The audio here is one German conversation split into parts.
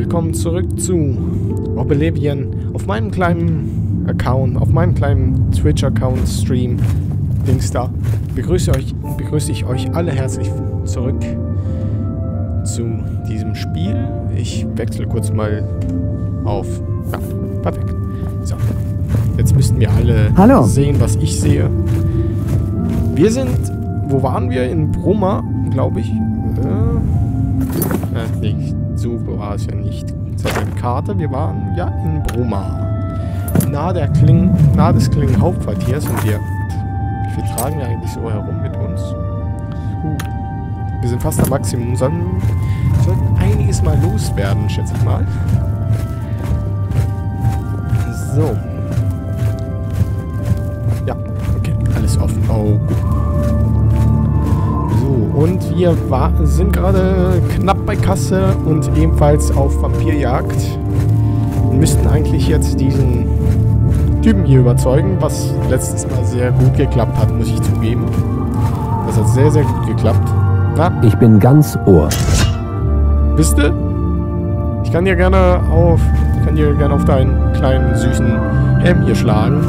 willkommen zurück zu Oblivion auf meinem kleinen Account, auf meinem kleinen Twitch-Account, Stream, Dings da. Begrüße, euch, begrüße ich euch alle herzlich zurück zu diesem Spiel. Ich wechsle kurz mal auf. Ja, perfekt. So. Jetzt müssten wir alle Hallo. sehen, was ich sehe. Wir sind. Wo waren wir? In Brumma, glaube ich. Äh, äh, nee, so war es ja nicht. Das ist eine Karte. Wir waren ja in Brumma. Nahe, der Kling, nahe des Klingen Hauptquartiers und wir. Wie viel tragen wir eigentlich so herum mit uns? Uh, wir sind fast am Maximum. Sollten, sollten einiges mal loswerden, schätze ich mal. So. Ja, okay, alles offen. Oh, gut. So, und wir sind gerade knapp bei Kasse und ebenfalls auf Vampirjagd. Wir müssten eigentlich jetzt diesen Typen hier überzeugen, was letztes Mal sehr gut geklappt hat, muss ich zugeben. Das hat sehr, sehr gut geklappt. Na, Ich bin ganz Ohr. bist du? Ich kann dir gerne auf, ich kann dir gerne auf deinen kleinen süßen Helm hier schlagen.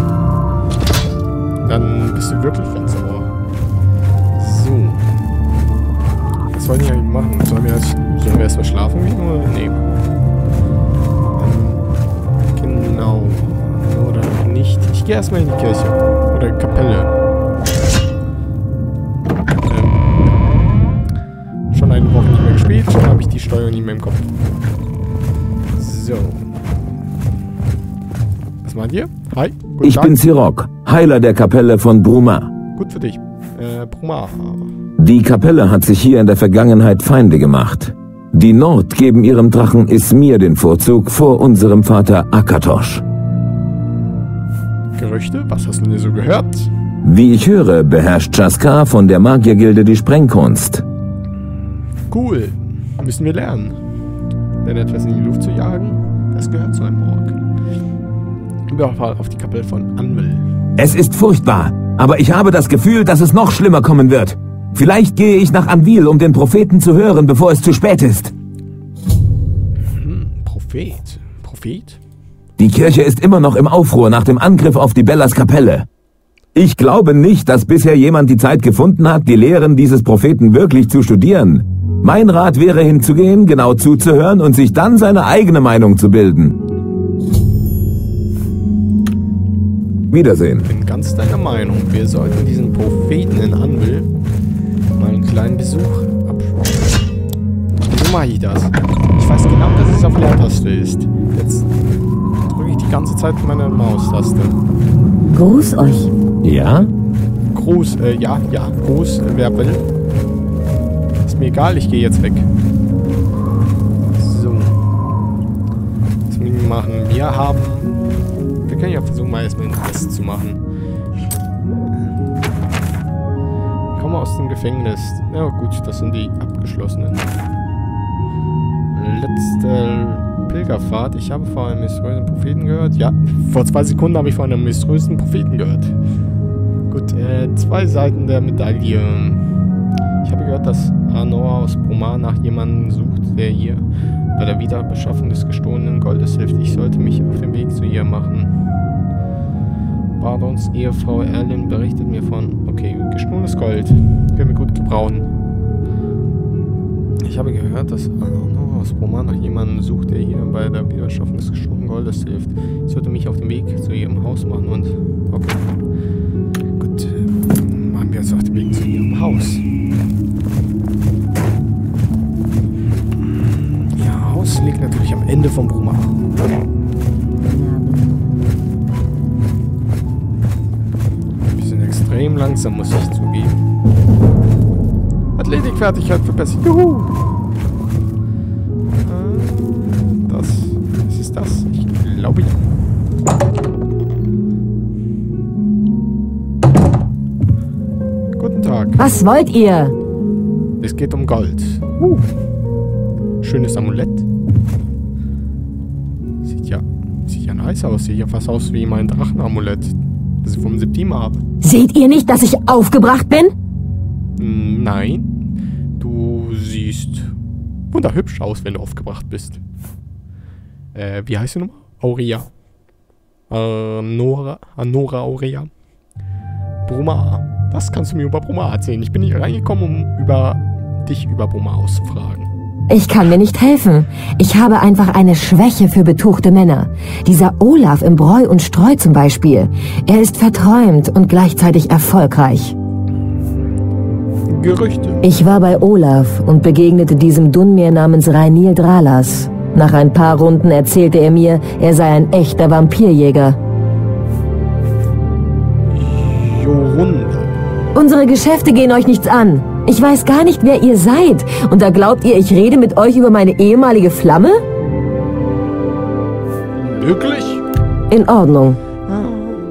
Dann bist du wirklich ganz sauer. So. Was sollen wir eigentlich machen? Sollen wir, erst, sollen wir erstmal schlafen gehen oder? Nee. Ähm, genau. Oder nicht. Ich gehe erstmal in die Kirche. Oder Kapelle. Ähm, schon eine Woche nicht mehr gespielt, schon habe ich die Steuerung nicht mehr im Kopf. So. Was meint ihr? Hi. Guten Ich Tag. bin Sirok, Heiler der Kapelle von Bruma. Gut für dich. Äh, Bruma. Die Kapelle hat sich hier in der Vergangenheit Feinde gemacht. Die Nord geben ihrem Drachen Ismir den Vorzug vor unserem Vater Akatosh. Gerüchte? Was hast du denn so gehört? Wie ich höre, beherrscht Jaskar von der Magiergilde die Sprengkunst. Cool. Müssen wir lernen. Denn etwas in die Luft zu jagen, das gehört zu einem Ork. Überfall auf die Kapelle von Anvil. Es ist furchtbar, aber ich habe das Gefühl, dass es noch schlimmer kommen wird. Vielleicht gehe ich nach Anvil, um den Propheten zu hören, bevor es zu spät ist. Prophet. Prophet? Die Kirche ist immer noch im Aufruhr nach dem Angriff auf die Bellas Kapelle. Ich glaube nicht, dass bisher jemand die Zeit gefunden hat, die Lehren dieses Propheten wirklich zu studieren. Mein Rat wäre hinzugehen, genau zuzuhören und sich dann seine eigene Meinung zu bilden. Wiedersehen. bin ganz deiner Meinung. Wir sollten diesen Propheten in einen kleinen Besuch abschreiben. Wieso mache ich das? Ich weiß genau, dass es auf Leertaste ist. Jetzt drücke ich die ganze Zeit meine Maustaste. Gruß euch. Ja? Groß, äh, ja, ja, groß, äh, wer will. Ist mir egal, ich gehe jetzt weg. So. Was müssen wir machen? Wir haben... Wir können ja versuchen, mal erstmal einen Test zu machen. Komm aus dem Gefängnis. Ja gut, das sind die abgeschlossenen. Letzte Pilgerfahrt. Ich habe vor einem mysteriösen Propheten gehört. Ja, vor zwei Sekunden habe ich von einem mysteriösen Propheten gehört. Gut, äh, zwei Seiten der Medaille. Ich habe gehört, dass Arnor aus Bromar nach jemandem sucht, der hier bei der Wiederbeschaffung des gestohlenen Goldes hilft. Ich sollte mich auf den Weg zu ihr machen. Bardons Ehefrau Erlin berichtet mir von... Okay, gestohlenes Gold. Können wir gut gebrauchen. Ich habe gehört, dass aus Bromar nach jemandem sucht, der hier bei der Wiederbeschaffung des gestohlenen Goldes hilft. Ich sollte mich auf den Weg zu ihrem Haus machen und... Okay. Gut, machen wir uns auf den Weg zu ihrem Haus. Ihr Haus liegt natürlich am Ende vom Brummer. Langsam, muss ich zugeben. Athletikfertigkeit verbessert. Juhu! Äh, Das. Was ist das? Ich glaube ja. Guten Tag. Was wollt ihr? Es geht um Gold. Uh. Schönes Amulett. Sieht ja, sieht sieht ja nice aus. Sieht ja fast aus wie mein Drachenamulett, das ich vom Septima habe. Seht ihr nicht, dass ich aufgebracht bin? Nein. Du siehst wunderhübsch aus, wenn du aufgebracht bist. Äh, wie heißt die nochmal? Aurea. Äh, Nora, Anora Aurea. Bruma. Was kannst du mir über Bruma erzählen? Ich bin hier reingekommen, um über dich über Bruma auszufragen. Ich kann mir nicht helfen. Ich habe einfach eine Schwäche für betuchte Männer. Dieser Olaf im Bräu und Streu zum Beispiel. Er ist verträumt und gleichzeitig erfolgreich. Gerüchte. Ich war bei Olaf und begegnete diesem Dunmer namens Reinil Dralas. Nach ein paar Runden erzählte er mir, er sei ein echter Vampirjäger. Jorunde. Unsere Geschäfte gehen euch nichts an. Ich weiß gar nicht, wer ihr seid. Und da glaubt ihr, ich rede mit euch über meine ehemalige Flamme? Wirklich? In Ordnung. Ah,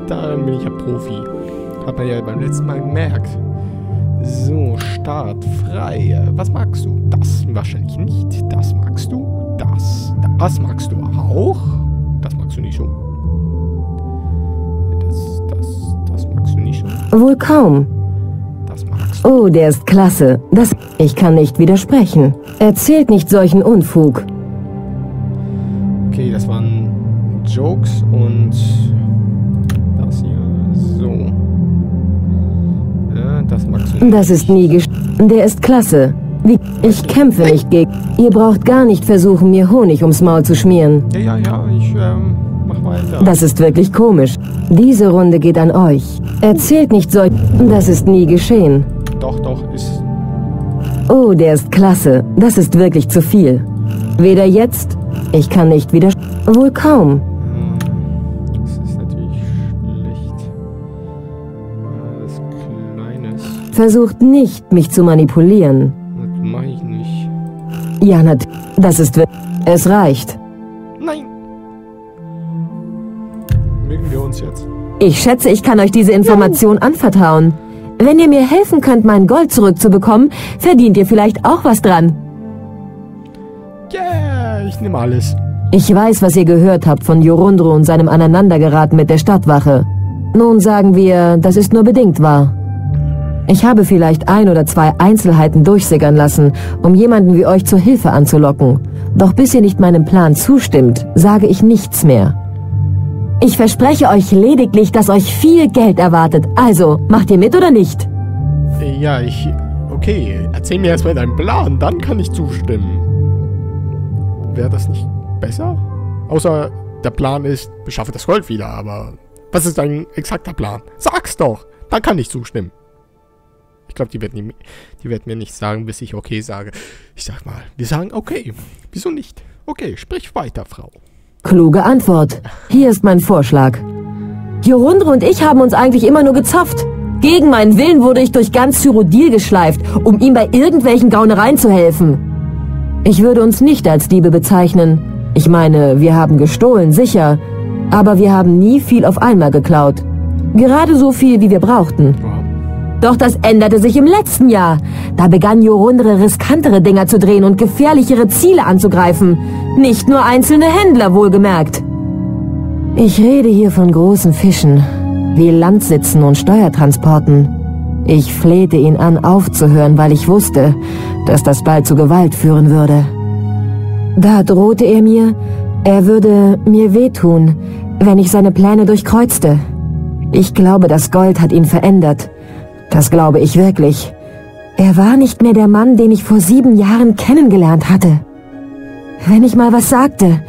darin bin ich ja Profi. Hat man ja beim letzten Mal gemerkt. So, Start frei. Was magst du? Das wahrscheinlich nicht. Das magst du. Das. Das magst du auch. Das magst du nicht so. Das, das, das magst du nicht so. Wohl kaum. Oh, der ist klasse. Das. Ich kann nicht widersprechen. Erzählt nicht solchen Unfug. Okay, das waren Jokes und das hier. So. Ja, das magst du nicht. Das ist nie gesch... Der ist klasse. Wie... Ich kämpfe nicht gegen... Ihr braucht gar nicht versuchen, mir Honig ums Maul zu schmieren. Ja, ja, ja, ich ähm, mach weiter. Das ist wirklich komisch. Diese Runde geht an euch. Erzählt nicht solch... Das ist nie geschehen. Doch, doch, ist. Oh, der ist klasse. Das ist wirklich zu viel. Weder jetzt... Ich kann nicht wieder... Wohl kaum. Hm, Das ist natürlich schlecht. Das Kleines. Versucht nicht, mich zu manipulieren. Das mach ich nicht. Ja, nat... Das ist... wir- Es reicht. Nein! Mögen wir uns jetzt? Ich schätze, ich kann euch diese Information anvertrauen. Wenn ihr mir helfen könnt, mein Gold zurückzubekommen, verdient ihr vielleicht auch was dran. Yeah, ich nehme alles. Ich weiß, was ihr gehört habt von Jorundro und seinem Aneinandergeraten mit der Stadtwache. Nun sagen wir, das ist nur bedingt wahr. Ich habe vielleicht ein oder zwei Einzelheiten durchsickern lassen, um jemanden wie euch zur Hilfe anzulocken. Doch bis ihr nicht meinem Plan zustimmt, sage ich nichts mehr. Ich verspreche euch lediglich, dass euch viel Geld erwartet. Also, macht ihr mit oder nicht? Äh, Ja, ich. Okay, erzähl mir erstmal deinen Plan, dann kann ich zustimmen. Wäre das nicht besser? Außer der Plan ist, beschaffe das Gold wieder, aber. Was ist dein exakter Plan? Sag's doch! Dann kann ich zustimmen. Ich glaube, die, die wird mir nicht sagen, bis ich okay sage. Ich sag mal, wir sagen okay. Wieso nicht? Okay, sprich weiter, Frau. Kluge Antwort. Hier ist mein Vorschlag. Jorundre und ich haben uns eigentlich immer nur gezopft. Gegen meinen Willen wurde ich durch ganz Cyrodiil geschleift, um ihm bei irgendwelchen Gaunereien zu helfen. Ich würde uns nicht als Diebe bezeichnen. Ich meine, wir haben gestohlen, sicher. Aber wir haben nie viel auf einmal geklaut. Gerade so viel, wie wir brauchten. Doch das änderte sich im letzten Jahr. Da begann Jorundre riskantere Dinger zu drehen und gefährlichere Ziele anzugreifen. Nicht nur einzelne Händler, wohlgemerkt. Ich rede hier von großen Fischen, wie Landsitzen und Steuertransporten. Ich flehte ihn an, aufzuhören, weil ich wusste, dass das bald zu Gewalt führen würde. Da drohte er mir, er würde mir wehtun, wenn ich seine Pläne durchkreuzte. Ich glaube, das Gold hat ihn verändert. Das glaube ich wirklich. Er war nicht mehr der Mann, den ich vor sieben Jahren kennengelernt hatte. Wenn ich mal was sagte,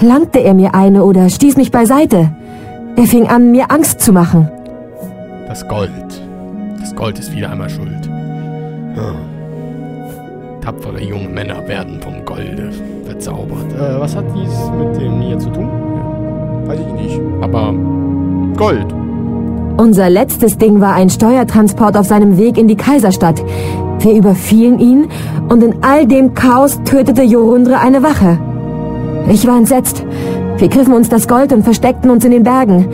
langte er mir eine oder stieß mich beiseite. Er fing an, mir Angst zu machen. Das Gold. Das Gold ist wieder einmal schuld. Hm. Tapfere junge Männer werden vom Golde verzaubert. Äh, was hat dies mit dem hier zu tun? Weiß ich nicht. Aber Gold. Unser letztes Ding war ein Steuertransport auf seinem Weg in die Kaiserstadt. Wir überfielen ihn und in all dem Chaos tötete Jorundre eine Wache. Ich war entsetzt. Wir griffen uns das Gold und versteckten uns in den Bergen.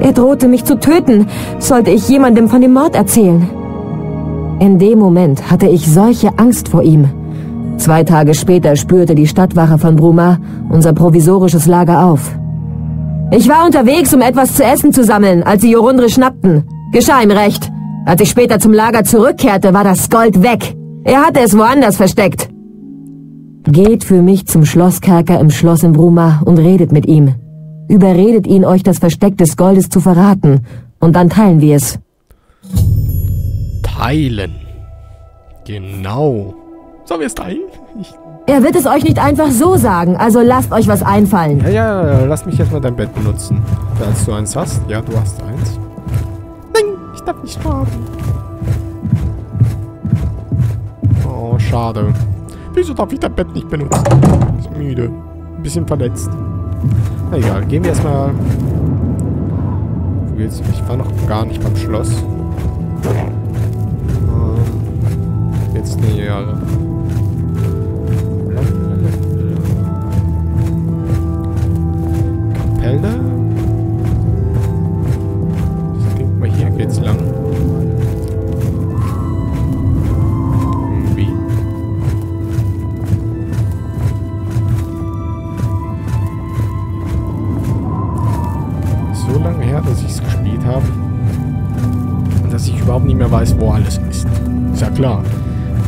Er drohte mich zu töten, sollte ich jemandem von dem Mord erzählen. In dem Moment hatte ich solche Angst vor ihm. Zwei Tage später spürte die Stadtwache von Bruma unser provisorisches Lager auf. Ich war unterwegs, um etwas zu essen zu sammeln, als sie Jorundre schnappten. Geschah ihm recht. Als ich später zum Lager zurückkehrte, war das Gold weg. Er hatte es woanders versteckt. Geht für mich zum Schlosskerker im Schloss in Bruma und redet mit ihm. Überredet ihn, euch das Versteck des Goldes zu verraten. Und dann teilen wir es. Teilen. Genau. Sollen wir es teilen? Ich, Er wird es euch nicht einfach so sagen, also lasst euch was einfallen. ja, ja, ja, lass mich erstmal dein Bett benutzen. Falls du eins hast. Ja, du hast eins. Nein, ich darf nicht sterben. Oh, schade. Wieso darf ich dein Bett nicht benutzen? Ich bin müde. Ein bisschen verletzt. Na egal, gehen wir erstmal... Wo geht's? Ich war noch gar nicht beim Schloss. Ähm, jetzt nee, Kapelle. Ich denke mal, hier geht's lang. Irgendwie. So lange her, dass ich es gespielt habe. Und dass ich überhaupt nicht mehr weiß, wo alles ist. Ist ja klar.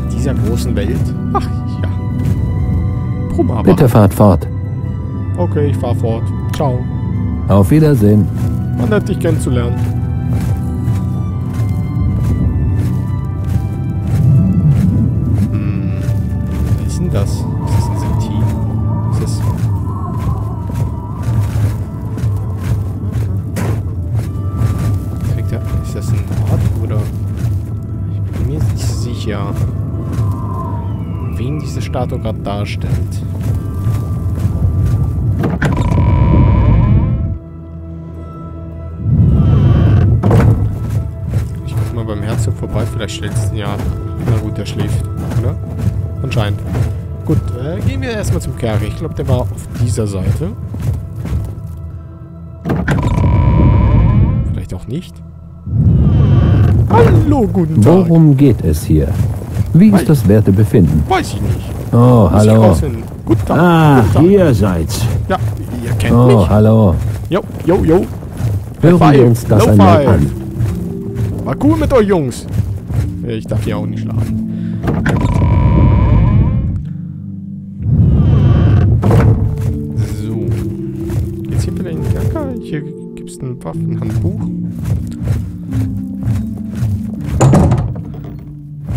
In dieser großen Welt. Ach ja. Brummer aber. Bitte fahrt fort. Okay, ich fahr fort. Ciao. Auf Wiedersehen. Man nett, dich kennenzulernen. Hm. Was ist denn das? Ist das ein Sentin? Ist das... Kriegt er... Ist das ein Ort oder... Ich bin mir nicht sicher. Wen diese Statue gerade darstellt. Herzog vorbei, vielleicht stellt es ja. Na gut, der schläft, oder? Anscheinend. Gut, äh, gehen wir erstmal zum Kerker. Ich glaube, der war auf dieser Seite. Vielleicht auch nicht. Hallo, guten Tag. Worum geht es hier? Wie ist das Wertebefinden? Weiß ich nicht. Oh, Muss hallo. Guten Tag. Ah, guten Tag. ihr seid's. Ja, ihr kennt Oh, mich. hallo. Jo, jo, jo. Hören wir uns das einmal five. an. War cool mit euch Jungs. Ich darf hier auch nicht schlafen. So. Geht's hier vielleicht in den Kerker? Hier gibt's ein Waffenhandbuch.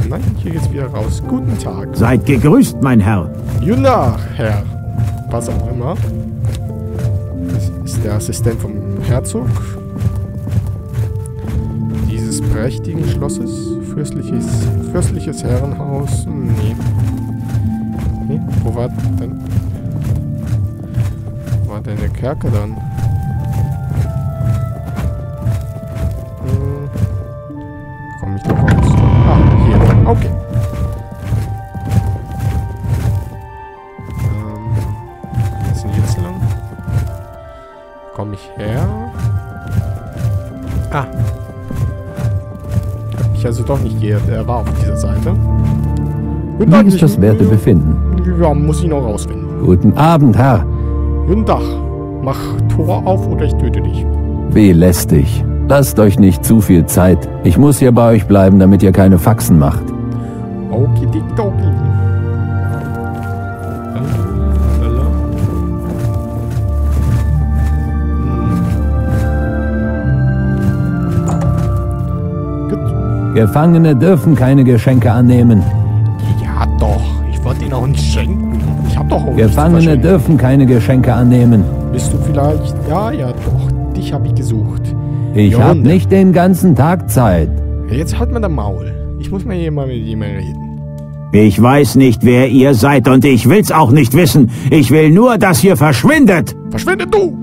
Nein, hier geht's wieder raus. Guten Tag. Seid gegrüßt, mein Herr. Tag, Herr. Was auch immer. Das ist der Assistent vom Herzog. Dieses prächtigen Schlosses. Fürstliches, fürstliches Herrenhaus. Nee. Nee, wo war denn... War denn der Kerker dann? Nicht geirrt. Er war auf dieser Seite. Guten Wie ist das Wertebefinden? Ja, muss ich noch rausfinden. Guten Abend, Herr. Guten Tag. Mach Tor auf oder ich töte dich. Wie lästig. Lasst euch nicht zu viel Zeit. Ich muss hier bei euch bleiben, damit ihr keine Faxen macht. Okidoki. Gut. Gefangene dürfen keine Geschenke annehmen. Ja doch, ich wollte ihn auch nicht schenken. Ich hab doch auch Gefangene dürfen keine Geschenke annehmen. Bist du vielleicht... Ja, ja doch, dich habe ich gesucht. Ich Ja, hab und- nicht den ganzen Tag Zeit. Jetzt halt mal der Maul. Ich muss mal hier mal mit jemandem reden. Ich weiß nicht, wer ihr seid und ich will's auch nicht wissen. Ich will nur, dass ihr verschwindet. Verschwinde du!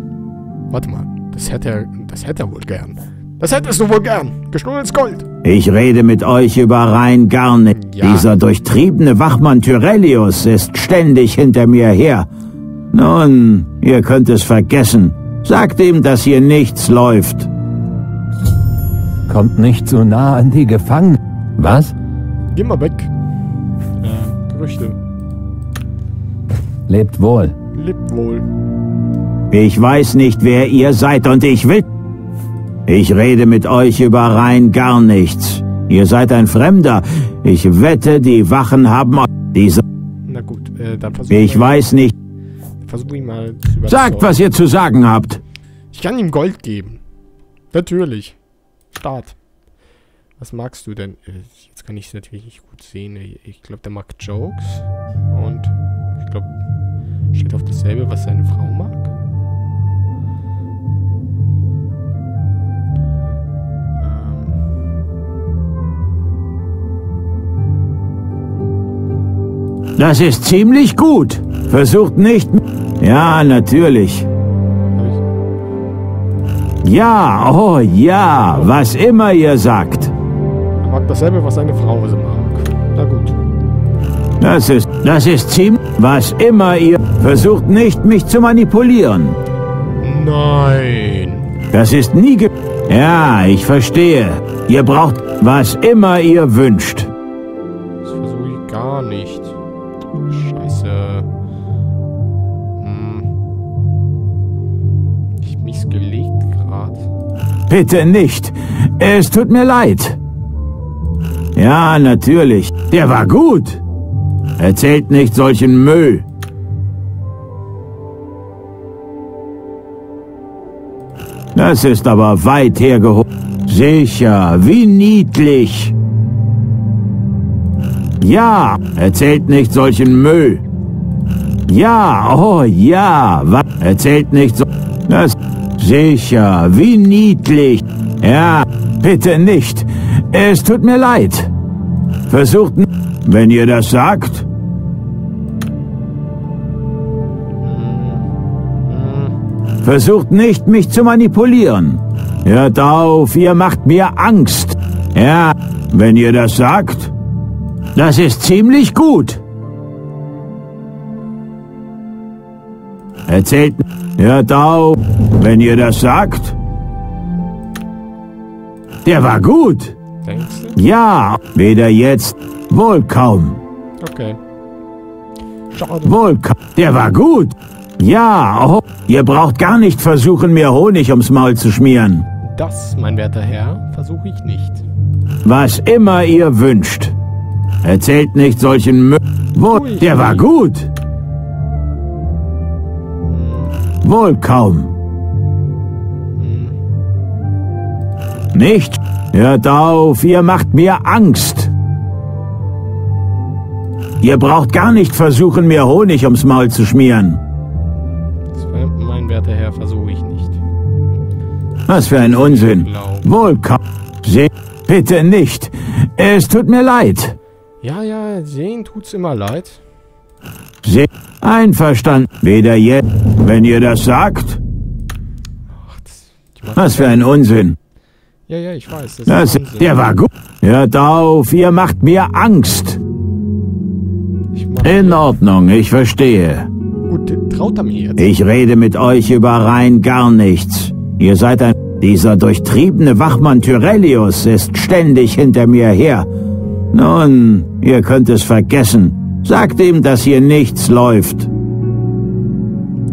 Warte mal, das hätte er, das hätte er wohl gern. Das hättest du wohl gern. Gestohlenes Gold. Ich rede mit euch über rein gar nicht. Ja. Dieser durchtriebene Wachmann Tyrellius ist ständig hinter mir her. Nun, ihr könnt es vergessen. Sagt ihm, dass hier nichts läuft. Kommt nicht so nah an die Gefangenen. Was? Geh mal weg. Äh, Gerüchte. Lebt wohl. Lebt wohl. Ich weiß nicht, wer ihr seid und ich will... Ich rede mit euch über rein gar nichts. Ihr seid ein Fremder. Ich wette, die Wachen haben diese... Na gut, äh, dann versuch Ich weiß nicht. Versuch ihn mal zu. Sagt, was ihr zu sagen habt. Ich kann ihm Gold geben. Natürlich. Start. Was magst du denn? Äh, Jetzt kann ich es natürlich nicht gut sehen. Ich glaube, der mag Jokes. Und ich glaube, steht auf dasselbe, was seine Frau mag. Das ist ziemlich gut. Versucht nicht... Ja, natürlich. Ja, oh ja, was immer ihr sagt. Er mag dasselbe, was seine Frau so mag. Na gut. Das ist, das ist ziemlich... Was immer ihr... Versucht nicht, mich zu manipulieren. Nein. Das ist nie ge... Ja, ich verstehe. Ihr braucht, was immer ihr wünscht. Das versuche ich gar nicht. Bitte nicht. Es tut mir leid. Ja, natürlich. Der war gut. Erzählt nicht solchen Müll. Das ist aber weit hergeholt. Sicher, wie niedlich. Ja, erzählt nicht solchen Müll. Ja, oh ja, wa erzählt nicht so... Das... Sicher, wie niedlich. Ja, bitte nicht. Es tut mir leid. Versucht... Wenn ihr das sagt... Versucht nicht, mich zu manipulieren. Hört auf, ihr macht mir Angst. Ja, wenn ihr das sagt... Das ist ziemlich gut. Erzählt... Hört auf, wenn ihr das sagt. Der war gut. Denkst du? Ja, weder jetzt, wohl kaum. Okay. Schade. Wohl kaum. Der war gut. Ja, oh, ihr braucht gar nicht versuchen, mir Honig ums Maul zu schmieren. Das, mein werter Herr, versuche ich nicht. Was immer ihr wünscht. Erzählt nicht solchen Mü... Wohl, der war gut. Wohl kaum. Nicht? Hört auf, ihr macht mir Angst. Ihr braucht gar nicht versuchen, mir Honig ums Maul zu schmieren. Das, mein werter Herr, versuche ich nicht. Was für ein Unsinn. Wohl kaum. Bitte nicht. Es tut mir leid. Ja, ja, sehen tut's immer leid. Se Einverstanden. Weder jetzt, wenn ihr das sagt. Ach, das, Was für ein Unsinn. Ja, ja, ich weiß. Das Das, ist der war gut. Hört auf, ihr macht mir Angst. In Ordnung, ich verstehe. gut, traut er mir jetzt. Ich rede mit euch über rein gar nichts. Ihr seid ein... Dieser durchtriebene Wachmann Tyrellius ist ständig hinter mir her. Nun, ihr könnt es vergessen. Sagt ihm, dass hier nichts läuft.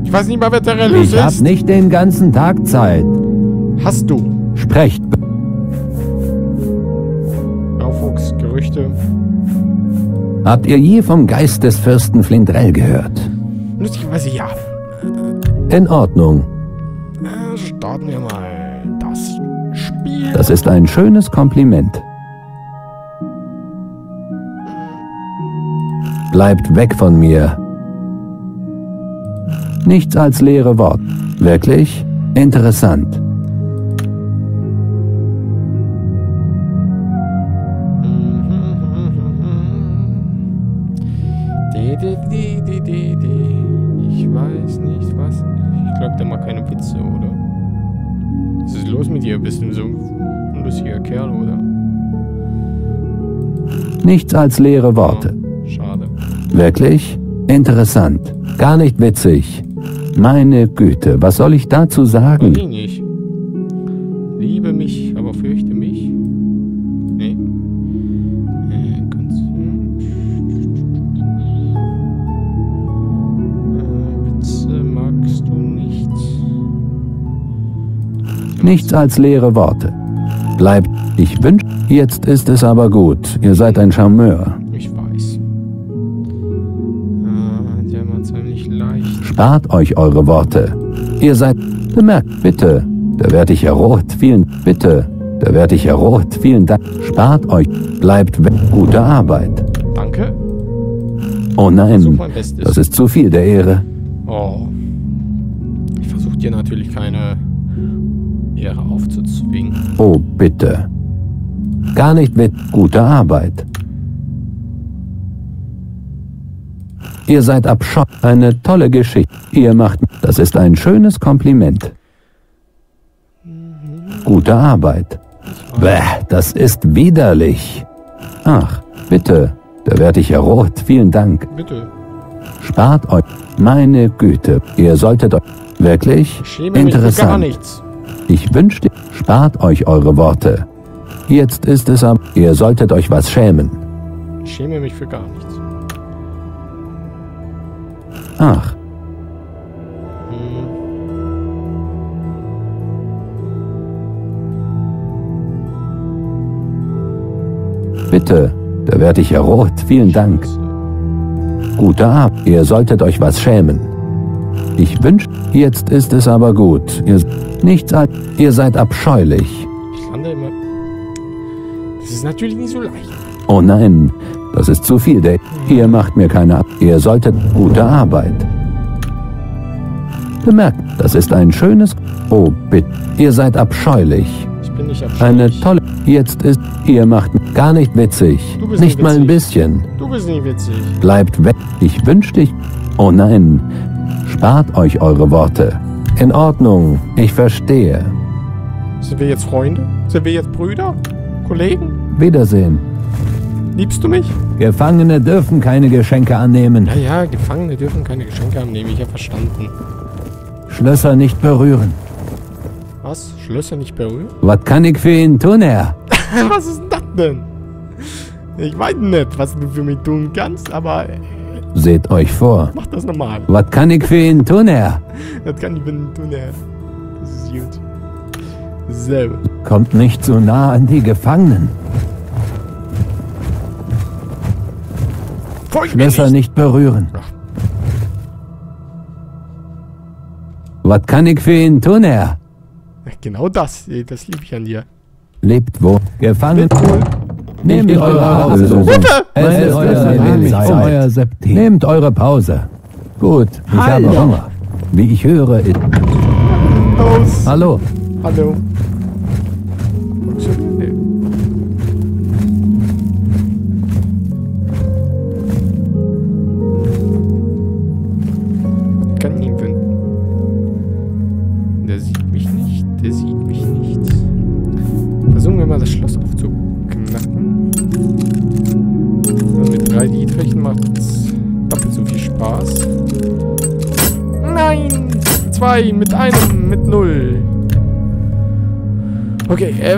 Ich weiß nicht mal, wer der Religiös Ich hab ist. nicht den ganzen Tag Zeit. Hast du. Sprecht. Aufwuchs, Gerüchte. Habt ihr je vom Geist des Fürsten Flindrell gehört? Lustigerweise ja. In Ordnung. Äh, starten wir mal das Spiel. Das ist ein schönes Kompliment. Bleibt weg von mir. Nichts als leere Wort. Wirklich interessant. Ich weiß nicht, was. Ich glaube, der mag keine Witze, oder? Was ist los mit dir? Bist du so ein lustiger Kerl, oder? Nichts als leere Worte. Wirklich interessant. Gar nicht witzig. Meine Güte, was soll ich dazu sagen? ich nicht. Liebe mich, aber fürchte mich. Nee. Äh, äh, Witze magst du nicht. Nichts als leere Worte. Bleibt, ich wünsche, jetzt ist es aber gut. Ihr seid ein Charmeur. Spart euch eure Worte. Ihr seid, bemerkt, bitte. Da werd ich ja rot. Vielen, bitte. Da werd ich ja rot. Vielen Dank. Spart euch. Bleibt weg. Gute Arbeit. Danke. Oh nein, das ist zu viel der Ehre. Oh. Ich versuche dir natürlich keine Ehre aufzuzwingen. Oh, bitte. Gar nicht mit guter Arbeit. Ihr seid abscheu. Eine tolle Geschichte. Ihr macht. Das ist ein schönes Kompliment. Gute Arbeit. Bäh, das ist widerlich. Ach, bitte. Da werd ich ja rot. Vielen Dank. Bitte. Spart euch. Meine Güte. Ihr solltet euch. Wirklich? Ich schäme mich für gar Interessant. nichts. Ich wünschte, spart euch eure Worte. Jetzt ist es am, ihr solltet euch was schämen. Ich schäme mich für gar nichts. Ach, Hm. bitte, da werd ich ja rot. Vielen Dank. Gute Abend. Ihr solltet euch was schämen. Ich wünsch, jetzt ist es aber gut. Ihr nichts als, ihr seid abscheulich. Ich lande immer. Das ist natürlich nicht so leicht. Oh nein, das ist zu viel. Der, ihr macht mir keine, Ab- ihr solltet gute Arbeit. Bemerkt, das ist ein schönes, oh bitte, ihr seid abscheulich. Ich bin nicht Eine abscheulich. tolle. Jetzt ist. Ihr macht gar nicht witzig. Du bist Nicht nicht mal ein bisschen. Du bist nicht witzig. Bleibt weg. Ich wünsch dich. Oh nein. Spart euch eure Worte. In Ordnung. Ich verstehe. Sind wir jetzt Freunde? Sind wir jetzt Brüder? Kollegen? Wiedersehen. Liebst du mich? Gefangene dürfen keine Geschenke annehmen. Ja, ja, Gefangene dürfen keine Geschenke annehmen. Ich habe verstanden. Schlösser nicht berühren. Was? Schlösser nicht berühren? Was kann ich für ihn tun, Herr? was ist das denn? Ich weiß nicht, was du für mich tun kannst, aber äh, Seht euch vor. mach das normal. Was kann ich für ihn tun, Herr? Das kann ich nicht tun, ja. Das ist gut. So. Kommt nicht so nah an die Gefangenen. Schlösser nicht. nicht berühren. Was kann ich für ihn tun, Herr? Genau das. ey, Das liebe ich an dir. Lebt wo? Gefangen. Nehmt Nicht eure Pause. Auslösung. Es ist euer euer Septim. Nehmt eure Pause. Gut, ich habe Hallo. Hunger. Wie ich höre, ist... Hallo, Hallo.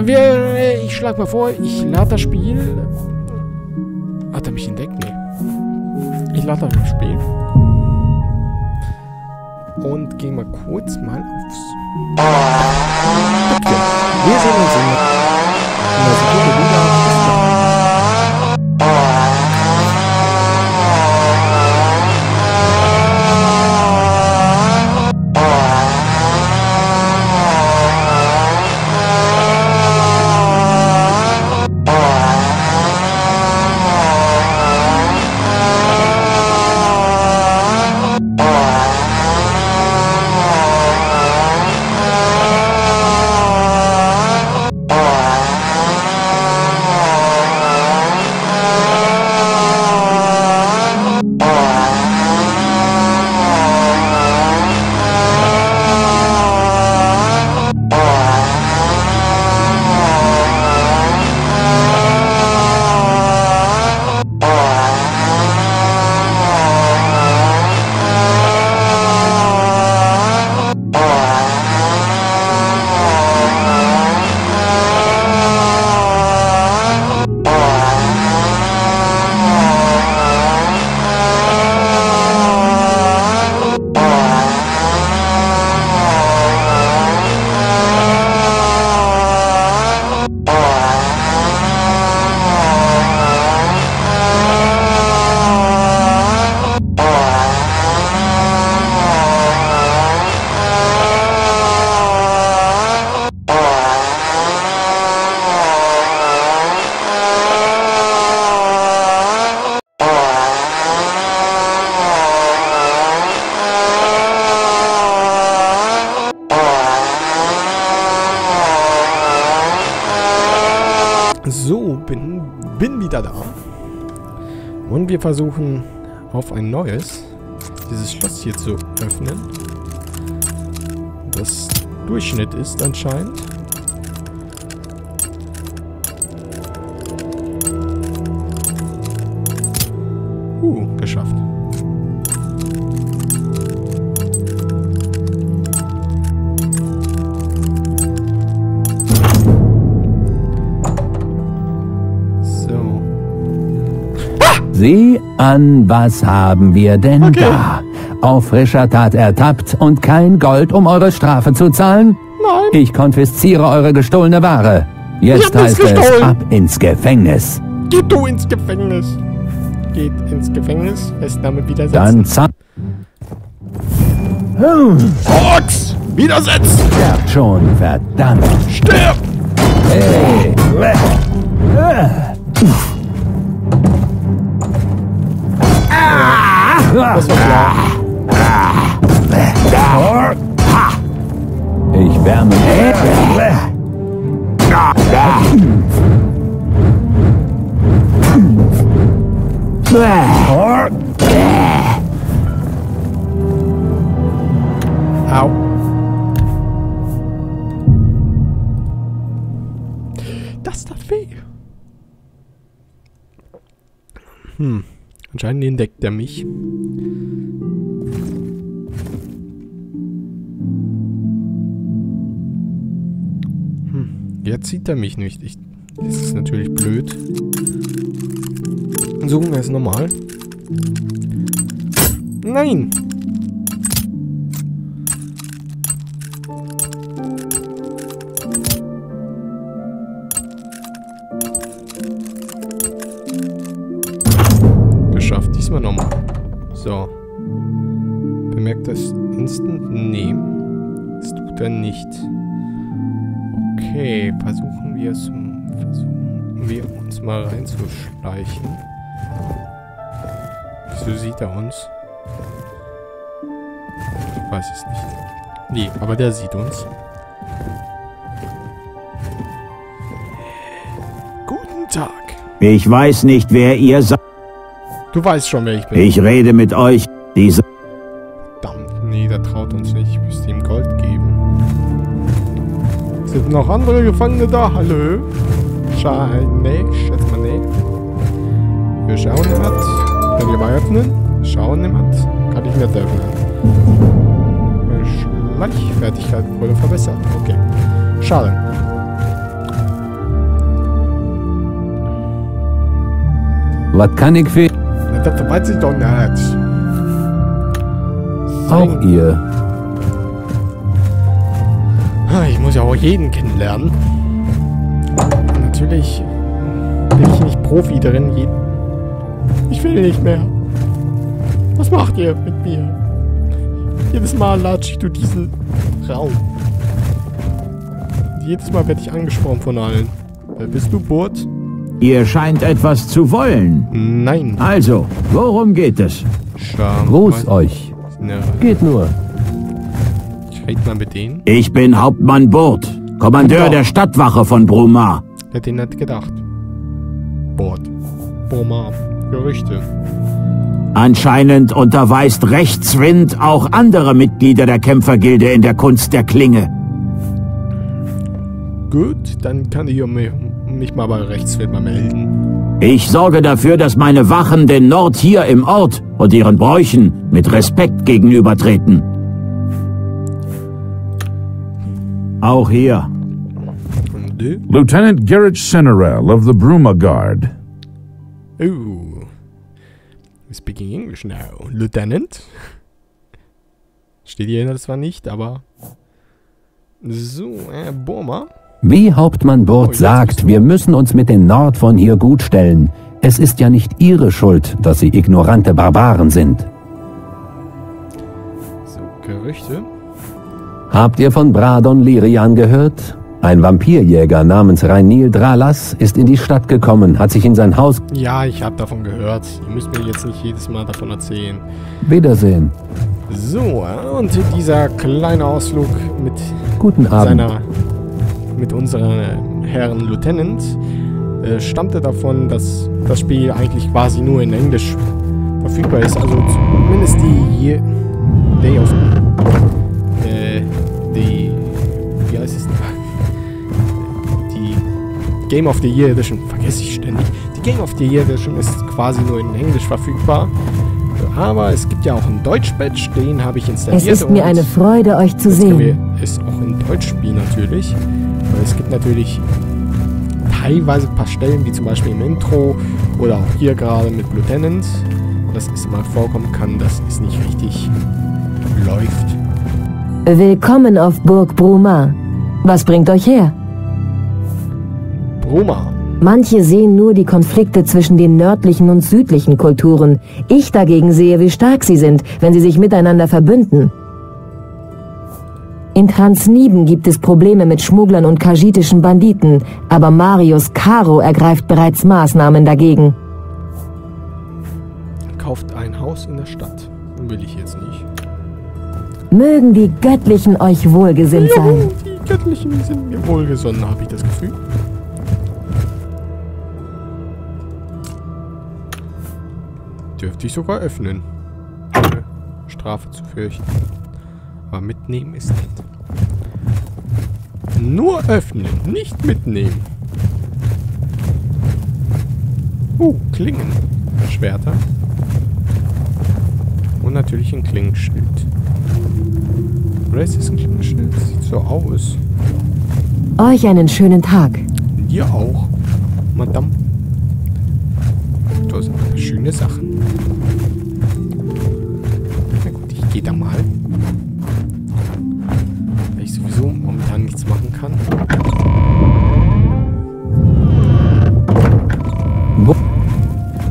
Wir, äh, ich schlag mal vor, ich lade das Spiel. Hat er mich entdeckt? Nee. Ich lade das Spiel. Und gehe mal kurz mal aufs. Okay. Wir sehen uns in der Sekunde wieder. Versuchen auf ein neues dieses Schloss hier zu öffnen. Das Durchschnitt ist anscheinend. An, was haben wir denn Okay. da? Auf frischer Tat ertappt und kein Gold, um eure Strafe zu zahlen? Nein. Ich konfisziere eure gestohlene Ware. Jetzt heißt es ab ins Gefängnis. Geht du ins Gefängnis. Geht ins Gefängnis. Festnahme widersetzen. Dann zahl Fox! Widersetzen! sterbt schon, verdammt. Stirb! Hey. Sieht er mich nicht. Ich, das ist natürlich blöd. Suchen wir es nochmal. Nein! Mal reinzuschleichen. Wieso sieht er uns? Ich weiß es nicht. Nee, aber der sieht uns. Guten Tag. Ich weiß nicht, wer ihr seid. Du weißt schon, wer ich bin. Ich rede mit euch. Diese Verdammt, nee, der traut uns nicht. Ich müsste ihm Gold geben. Sind noch andere Gefangene da? Hallo? Schein, nee, schätze mal nee. Wir schauen jemand. Kann ich mal öffnen? Schauen jemand. Kann ich nicht öffnen. Meine Schleichfertigkeit wurde verbessert. Okay. Schade. Was kann ich für... Das weiß ich doch nicht. Auch ihr. Ich muss ja auch jeden kennenlernen. Natürlich bin ich nicht Profi darin. Je ich will nicht mehr. Was macht ihr mit mir? Jedes Mal latsche ich durch diesen Raum. Jedes Mal werde ich angesprochen von allen. Wer bist du, Burt? Ihr scheint etwas zu wollen. Nein. Also, worum geht es? Scham. Gruß euch. Ja, Geht nur. ich rede mal mit denen. Ich bin Hauptmann Burt, Kommandeur der Stadtwache von Brumar. Wer den hat gedacht? Bord. Broma. Gerüchte. Anscheinend unterweist Rechtswind auch andere Mitglieder der Kämpfergilde in der Kunst der Klinge. Gut, dann kann ich mich, mich mal bei Rechtswind mal melden. Ich sorge dafür, dass meine Wachen den Nord hier im Ort und ihren Bräuchen mit Respekt gegenübertreten. Auch hier. Lieutenant Garrett Cinerell of the Bruma Guard. Oh. Speaking English now. Lieutenant? Steht hier zwar nicht, aber... So, äh, Burma. Wie Hauptmann Oh, Burt jetzt sagt, wir müssen uns mit den Nord von hier gut stellen. Es ist ja nicht ihre Schuld, dass sie ignorante Barbaren sind. So, Gerüchte. Habt ihr von Bradon Lirian gehört? Ein Vampirjäger namens Reinil Dralas ist in die Stadt gekommen, hat sich in sein Haus... Ja, ich habe davon gehört. Ihr müsst mir jetzt nicht jedes Mal davon erzählen. Wiedersehen. So, und dieser kleine Ausflug mit Guten Abend. seiner... mit unserem Herrn Lieutenant äh, stammte davon, dass das Spiel eigentlich quasi nur in Englisch verfügbar ist. Also zumindest die Day of äh, die Game of the Year Edition vergesse ich ständig. Die Game of the Year Edition ist quasi nur in Englisch verfügbar. Aber es gibt ja auch einen Deutsch-Badge, den habe ich installiert. Es ist mir eine Freude, euch zu sehen. wir es auch in Deutsch spielen natürlich. Aber es gibt natürlich teilweise ein paar Stellen, wie zum Beispiel im Intro oder auch hier gerade mit Lieutenant, dass es mal vorkommen kann, dass es nicht richtig läuft. Willkommen auf Burg Bruma. Was bringt euch her? Broma. Manche sehen nur die Konflikte zwischen den nördlichen und südlichen Kulturen. Ich dagegen sehe, wie stark sie sind, wenn sie sich miteinander verbünden. In Transniben gibt es Probleme mit Schmugglern und kajitischen Banditen, aber Marius Caro ergreift bereits Maßnahmen dagegen. Kauft ein Haus in der Stadt. Will ich jetzt nicht. Mögen die Göttlichen euch wohlgesinnt sein. Juhu, die Göttlichen sind mir wohlgesonnen, habe ich das Gefühl. Dürfte ich sogar öffnen. Ohne Strafe zu fürchten. Aber mitnehmen ist nett. Nur öffnen, nicht mitnehmen. Uh, Klingen. Schwerter. Und natürlich ein Klingenschild. Oder ist das ein Klingenschild? Sieht so aus. Euch einen schönen Tag. Dir auch, Madame. Aber schöne Sachen. Na gut, ich gehe da mal. Weil ich sowieso momentan nichts machen kann.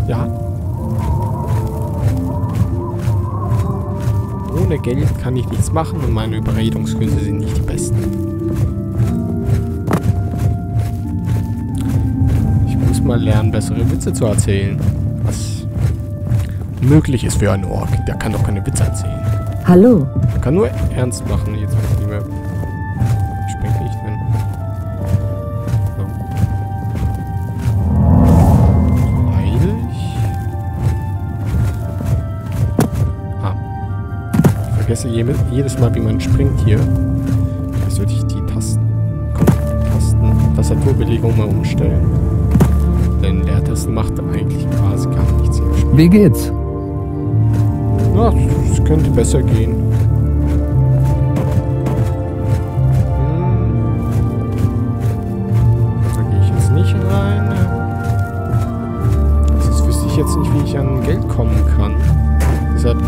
Ja. Ohne Geld kann ich nichts machen und meine Überredungskünste sind nicht die besten. Mal lernen, bessere Witze zu erzählen. Was möglich ist für einen Ork. Der kann doch keine Witze erzählen. Hallo. Der kann nur ernst machen. Jetzt weiß ich nicht mehr. Ich spring nicht drin. So. Weil ich... Ah. Ich vergesse je- jedes Mal, wie man springt hier. Vielleicht sollte ich die Tasten... Komm, Tasten... Tastaturbelegung mal umstellen. Denn Leertasten macht eigentlich quasi gar nichts Spiel. Wie geht's? Na, es könnte besser gehen. Hm. Da gehe ich jetzt nicht rein. Das wüsste ich jetzt nicht, wie ich an Geld kommen kann. Deshalb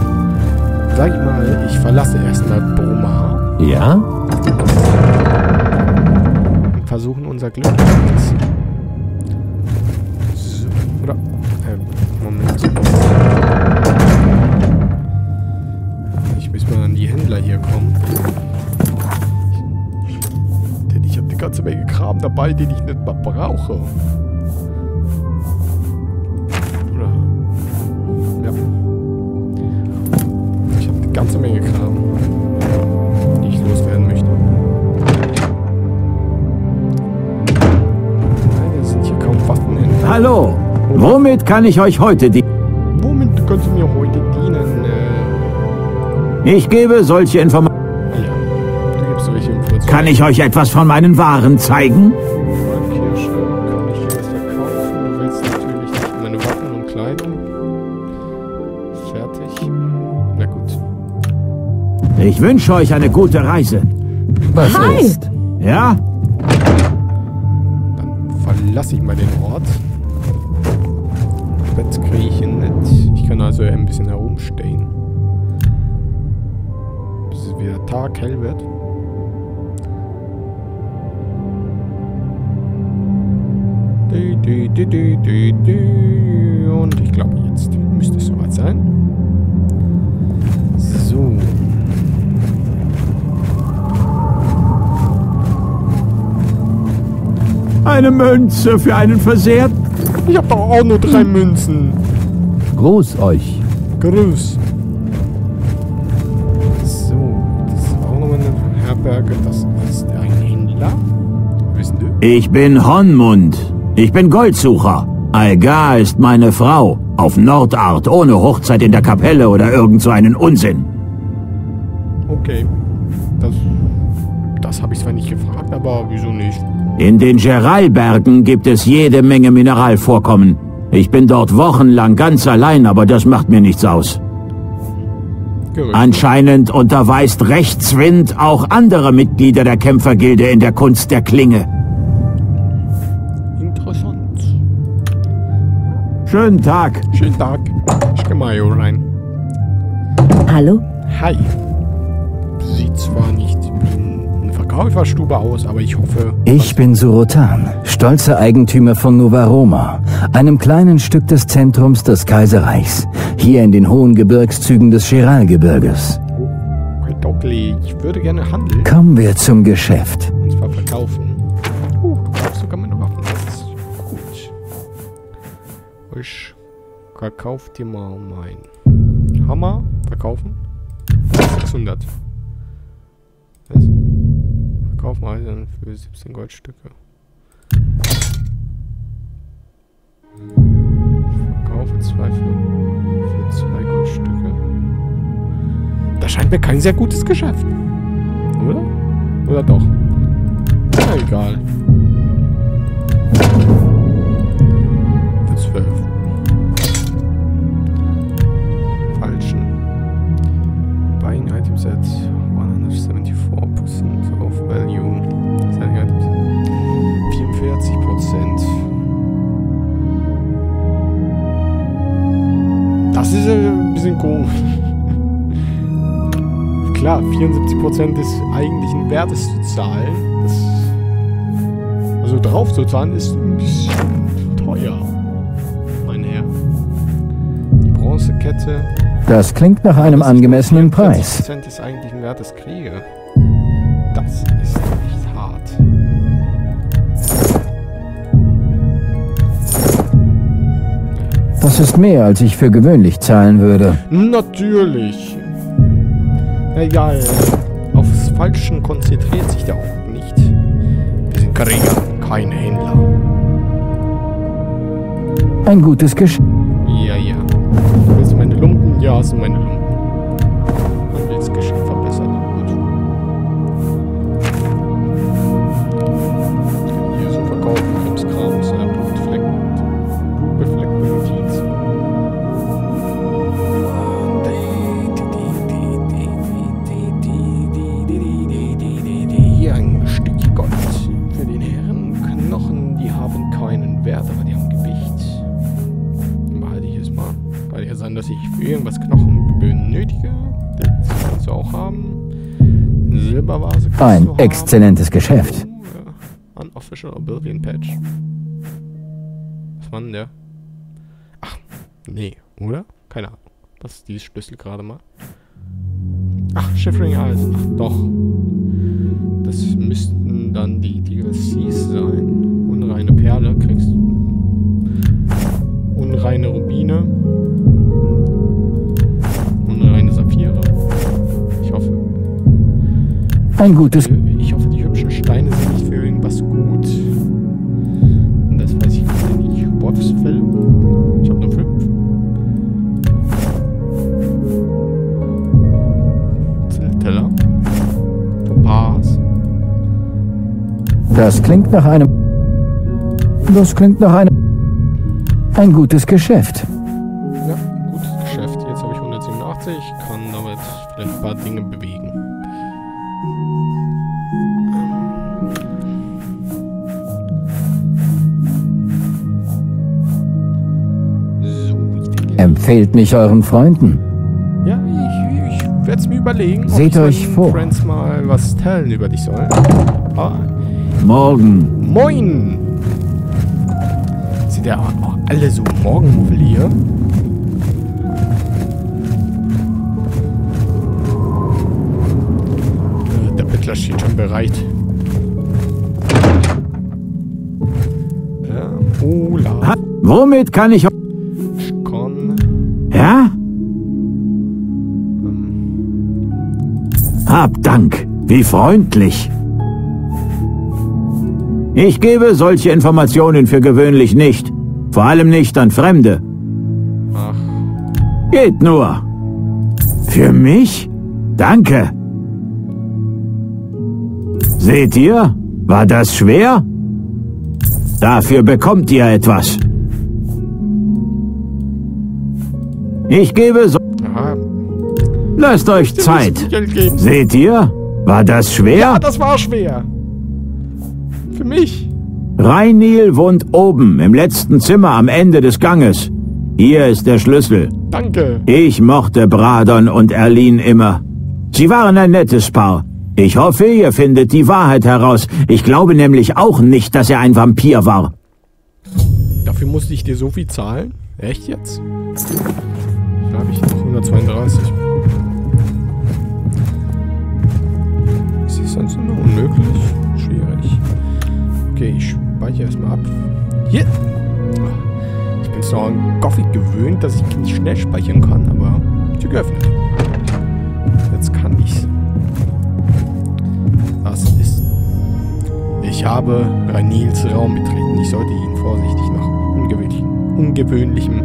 sage ich mal, ich verlasse erstmal Broma Ja? und versuchen unser Glück. Brauche. Oder? Ja. Ich habe eine ganze Menge Kram, die ich loswerden möchte. Nein, sind hier kaum Waffenhändler. Hallo, womit kann ich euch heute dienen? Womit können Sie mir heute dienen? Äh, Ich gebe solche ja. Informationen. Kann ich euch etwas von meinen Waren zeigen? Ich wünsche euch eine gute Reise. Was Hi. ist? Ja? Dann verlasse ich mal den Ort. Bett kriege ich hin nicht. Ich kann also ein bisschen herumstehen. Bis es wieder Tag hell wird. Eine Münze für einen Versehrt? Ich habe doch auch nur drei Münzen. Gruß euch. Grüß. So, das ist auch nochmal eine Herberge. Das ist ein Händler. Wissen du? Ich bin Honmund. Ich bin Goldsucher. Algar ist meine Frau. Auf Nordart, ohne Hochzeit in der Kapelle oder irgend so einen Unsinn. Okay. Das, das habe ich zwar nicht gefragt, aber wieso nicht? In den Geralbergen gibt es jede Menge Mineralvorkommen. Ich bin dort wochenlang ganz allein, aber das macht mir nichts aus. Gerücht. Anscheinend unterweist Rechtswind auch andere Mitglieder der Kämpfergilde in der Kunst der Klinge. Interessant. Schönen Tag. Schönen Tag. Ich geh mal hier rein. Hallo? Hi. Sieht zwar nicht Verkäuferstube aus, aber ich hoffe... Ich bin Surotan, stolzer Eigentümer von Novaroma, einem kleinen Stück des Zentrums des Kaiserreichs, hier in den hohen Gebirgszügen des Chiralgebirges. Dockley, ich würde gerne handeln. Kommen wir zum Geschäft. Und zwar verkaufen. Uh, du kaufst sogar meine Waffen. Das ist gut. Ich verkauf dir mal mein Hammer. Verkaufen. 600. Was? Verkauf mal dann für 17 Goldstücke. Verkaufe zwei für, für zwei Goldstücke. Das scheint mir kein sehr gutes Geschäft. Oder? Oder doch? Na egal. Für 12. Falschen. Buying item set ist ein bisschen komisch. Klar, 74% des eigentlichen Wertes zu zahlen, das, also drauf zu zahlen, ist ein bisschen teuer, mein Herr. Die Bronzekette. Das klingt nach einem angemessenen Preis. 44% des eigentlichen Wertes kriege. Das ist mehr, als ich für gewöhnlich zahlen würde. Natürlich. Egal. Aufs Falschen konzentriert sich der auch nicht. Wir sind Krieger, keine Händler. Ein gutes Geschäft. Ja, ja. Willst du meine Lumpen? Ja, sind meine Lumpen. Ein du exzellentes Geschäft. Ja. Unofficial Oblivion Patch. Was war denn der? Ach, nee, oder? Keine Ahnung. Was ist dieses Schlüssel gerade mal? Ach, Shivering Eyes. Ach, doch. Das müssten dann die DLCs sein. Unreine Perle kriegst Unreine Rubine. Ein gutes... Ich hoffe, die hübschen Steine sind nicht für irgendwas gut. Und das weiß ich gerade nicht. Wolfsfell. Ich habe nur fünf. Teller. Topaz. Das klingt nach einem... Das klingt nach einem... Ein gutes Geschäft. Ja, gutes Geschäft. Jetzt habe ich 187. Kann damit vielleicht ein paar Dinge Empfehlt mich euren Freunden. Ja, ich, ich werde es mir überlegen. Seht euch vor. Friends mal was teilen über dich soll. Ah, Morgen. moin! Sind ja auch alle so Morgenmuffel hier? Äh, Der Bettler steht schon bereit. Ja, Ola. Ha, womit kann ich... Hab Dank. Wie freundlich. Ich gebe solche Informationen für gewöhnlich nicht. Vor allem nicht an Fremde. Ach, Geht nur. Für mich? Danke. Seht ihr? War das schwer? Dafür bekommt ihr etwas. Ich gebe so... Lasst euch Zeit. Seht ihr? War das schwer? Ja, das war schwer. Für mich. Reinil wohnt oben im letzten Zimmer am Ende des Ganges. Hier ist der Schlüssel. Danke. Ich mochte Bradon und Erlin immer. Sie waren ein nettes Paar. Ich hoffe, ihr findet die Wahrheit heraus. Ich glaube nämlich auch nicht, dass er ein Vampir war. Dafür musste ich dir so viel zahlen? Echt jetzt? Da habe ich noch 132. Nur unmöglich? Schwierig. Okay, ich speichere erstmal ab. Hier! Ich bin zwar an Gothic gewöhnt, dass ich nicht schnell speichern kann, aber Tür geöffnet. Jetzt kann ich's. Das ist. Ich habe Ranils Raum betreten. Ich sollte ihn vorsichtig nach ungewöhnlichem,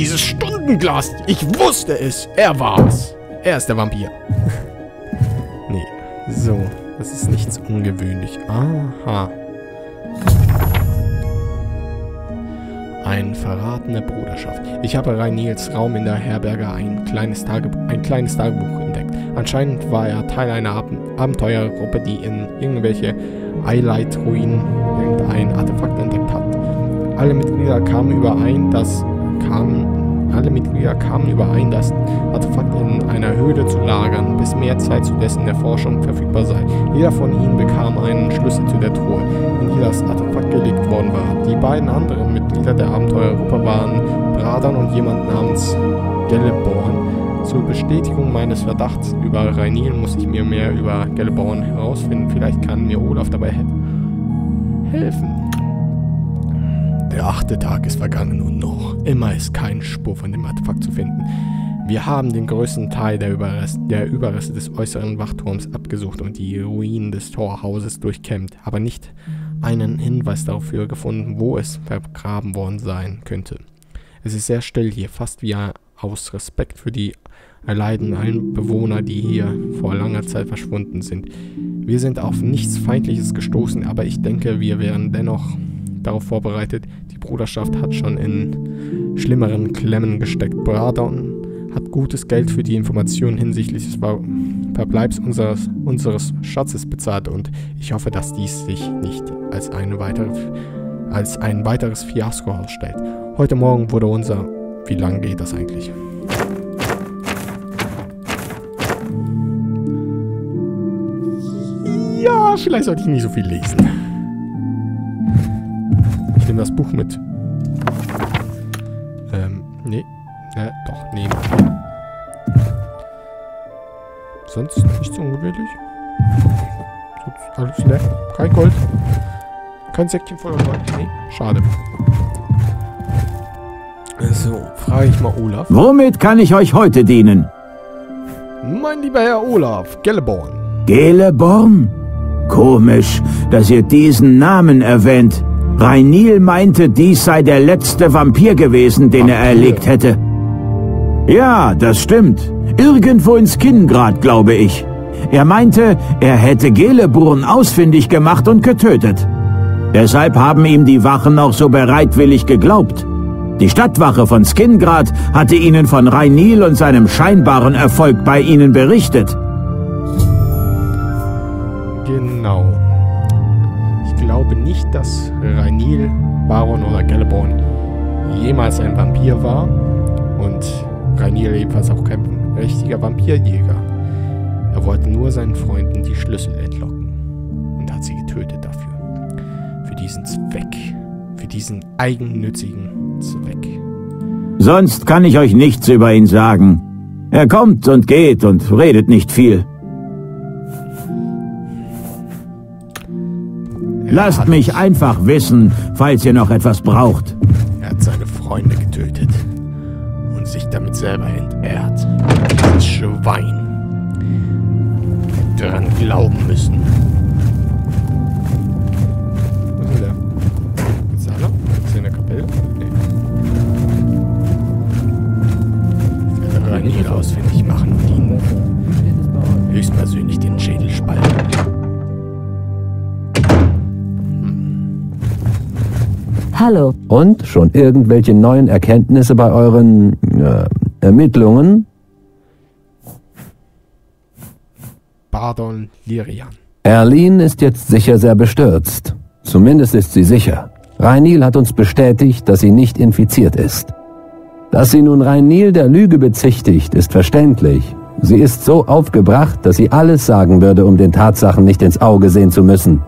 dieses Stundenglas. Ich wusste es. Er war's. Er ist der Vampir. nee. So. Das ist nichts ungewöhnlich. Aha. Ein verratene Bruderschaft. Ich habe Reinils Raum in der Herberge ein kleines, Tage, ein kleines Tagebuch entdeckt. Anscheinend war er Teil einer Ab Abenteuergruppe, die in irgendwelche Eyelight-Ruinen irgendein Artefakt entdeckt hat. Alle Mitglieder kamen überein, dass kamen alle Mitglieder kamen überein, das Artefakt in einer Höhle zu lagern, bis mehr Zeit zu dessen Erforschung verfügbar sei. Jeder von ihnen bekam einen Schlüssel zu der Truhe, in die das Artefakt gelegt worden war. Die beiden anderen Mitglieder der Abenteuergruppe waren Bradan und jemand namens Gelleborn. Zur Bestätigung meines Verdachts über Rainil muss ich mir mehr über Gelleborn herausfinden. Vielleicht kann mir Olaf dabei he helfen. Der achte Tag ist vergangen und noch immer ist keine Spur von dem Artefakt zu finden. Wir haben den größten Teil der, Überrest, der Überreste des äußeren Wachturms abgesucht und die Ruinen des Torhauses durchkämmt, aber nicht einen Hinweis dafür gefunden, wo es vergraben worden sein könnte. Es ist sehr still hier, fast wie aus Respekt für die erleidenden Bewohner, die hier vor langer Zeit verschwunden sind. Wir sind auf nichts Feindliches gestoßen, aber ich denke, wir wären dennoch darauf vorbereitet. Die Bruderschaft hat schon in schlimmeren Klemmen gesteckt. Bradon hat gutes Geld für die Informationen hinsichtlich des Ver Verbleibs unseres, unseres Schatzes bezahlt und ich hoffe, dass dies sich nicht als, eine weitere, als ein weiteres Fiasko herausstellt. Heute Morgen wurde unser... Wie lange geht das eigentlich? Ja, vielleicht sollte ich nicht so viel lesen. Das Buch mit. Ähm, nee. Äh, doch, nee. Sonst nichts ungewöhnlich. Sonst alles leer. Kein Gold. Kein Säckchen voller Gold. Nee, schade. So, frage ich mal Olaf. Womit kann ich euch heute dienen? Mein lieber Herr Olaf, Gelleborn. Geleborn? Komisch, dass ihr diesen Namen erwähnt. Reinil meinte, dies sei der letzte Vampir gewesen, den er Vampir? erlegt hätte. Ja, das stimmt. Irgendwo in Skingrad, glaube ich. Er meinte, er hätte Geleborn ausfindig gemacht und getötet. Deshalb haben ihm die Wachen auch so bereitwillig geglaubt. Die Stadtwache von Skingrad hatte ihnen von Reinil und seinem scheinbaren Erfolg bei ihnen berichtet. Genau. Glaube nicht, dass Rhaenil, Baron oder Gelleborn jemals ein Vampir war. Und Rhaenil ebenfalls auch kein richtiger Vampirjäger. Er wollte nur seinen Freunden die Schlüssel entlocken. Und hat sie getötet dafür. Für diesen Zweck. Für diesen eigennützigen Zweck. Sonst kann ich euch nichts über ihn sagen. Er kommt und geht und redet nicht viel. Lasst mich einfach wissen, falls ihr noch etwas braucht. Er hat seine Freunde getötet und sich damit selber entehrt. Dieses Schwein. Daran glauben Hallo. Und schon irgendwelche neuen Erkenntnisse bei euren äh, Ermittlungen? Bardon Lirian. Erlin ist jetzt sicher sehr bestürzt. Zumindest ist sie sicher. Reinil hat uns bestätigt, dass sie nicht infiziert ist. Dass sie nun Reinil der Lüge bezichtigt, ist verständlich. Sie ist so aufgebracht, dass sie alles sagen würde, um den Tatsachen nicht ins Auge sehen zu müssen.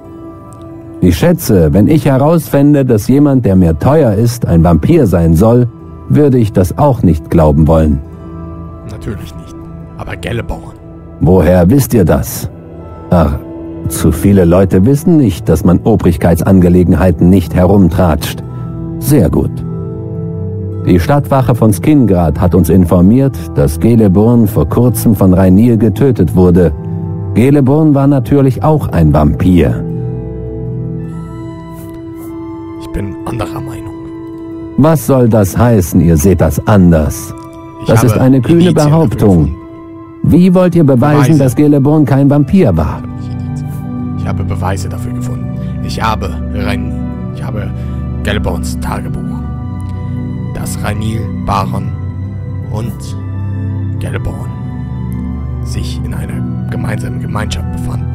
Ich schätze, wenn ich herausfände, dass jemand, der mir teuer ist, ein Vampir sein soll, würde ich das auch nicht glauben wollen. Natürlich nicht. Aber Gelleborn. Woher wisst ihr das? Ach, zu viele Leute wissen nicht, dass man Obrigkeitsangelegenheiten nicht herumtratscht. Sehr gut. Die Stadtwache von Skingrad hat uns informiert, dass Geleborn vor kurzem von Rainier getötet wurde. Geleborn war natürlich auch ein Vampir. Bin anderer Meinung. Was soll das heißen, ihr seht das anders? Ich Das ist eine kühne Indizien Behauptung. gefunden. Wie wollt ihr beweisen, Beweise. dass Geleborn kein Vampir war? Ich habe Beweise dafür gefunden. Ich habe Ren, ich habe Gelborns Tagebuch. Dass Ranil, Baron und Gelborn sich in einer gemeinsamen Gemeinschaft befanden.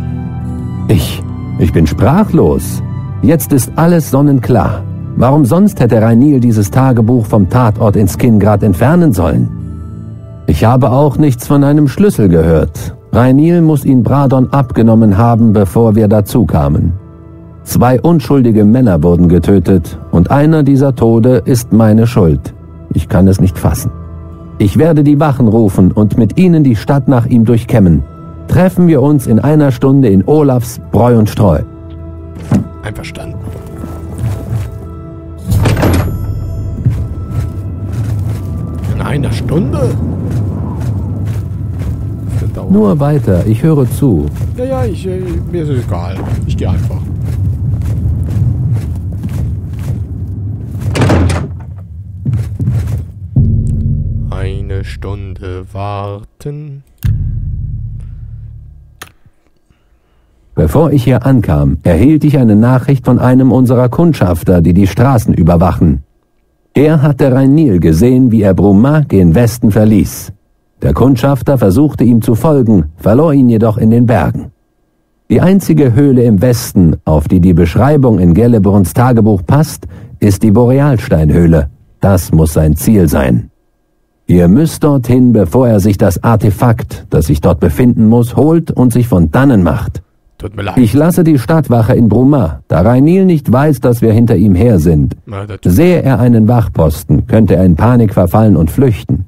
Ich, ich bin sprachlos. Jetzt ist alles sonnenklar. Warum sonst hätte Rainil dieses Tagebuch vom Tatort in Skingrad entfernen sollen? Ich habe auch nichts von einem Schlüssel gehört. Rainil muss ihn Bradon abgenommen haben, bevor wir dazu kamen. Zwei unschuldige Männer wurden getötet und einer dieser Tode ist meine Schuld. Ich kann es nicht fassen. Ich werde die Wachen rufen und mit ihnen die Stadt nach ihm durchkämmen. Treffen wir uns in einer Stunde in Olafs Bräu und Streu. Einverstanden. In einer Stunde? Nur weiter, ich höre zu. Ja, ja, ich, äh, mir ist es egal. Ich gehe einfach. Eine Stunde warten. Bevor ich hier ankam, erhielt ich eine Nachricht von einem unserer Kundschafter, die die Straßen überwachen. Er hatte Rainil gesehen, wie er Brumma gen Westen verließ. Der Kundschafter versuchte ihm zu folgen, verlor ihn jedoch in den Bergen. Die einzige Höhle im Westen, auf die die Beschreibung in Gelleborns Tagebuch passt, ist die Borealsteinhöhle. Das muss sein Ziel sein. Ihr müsst dorthin, bevor er sich das Artefakt, das sich dort befinden muss, holt und sich von dannen macht. Tut mir leid. Ich lasse die Stadtwache in Brumma, da Rainil nicht weiß, dass wir hinter ihm her sind. Na, Sehe er einen Wachposten, könnte er in Panik verfallen und flüchten.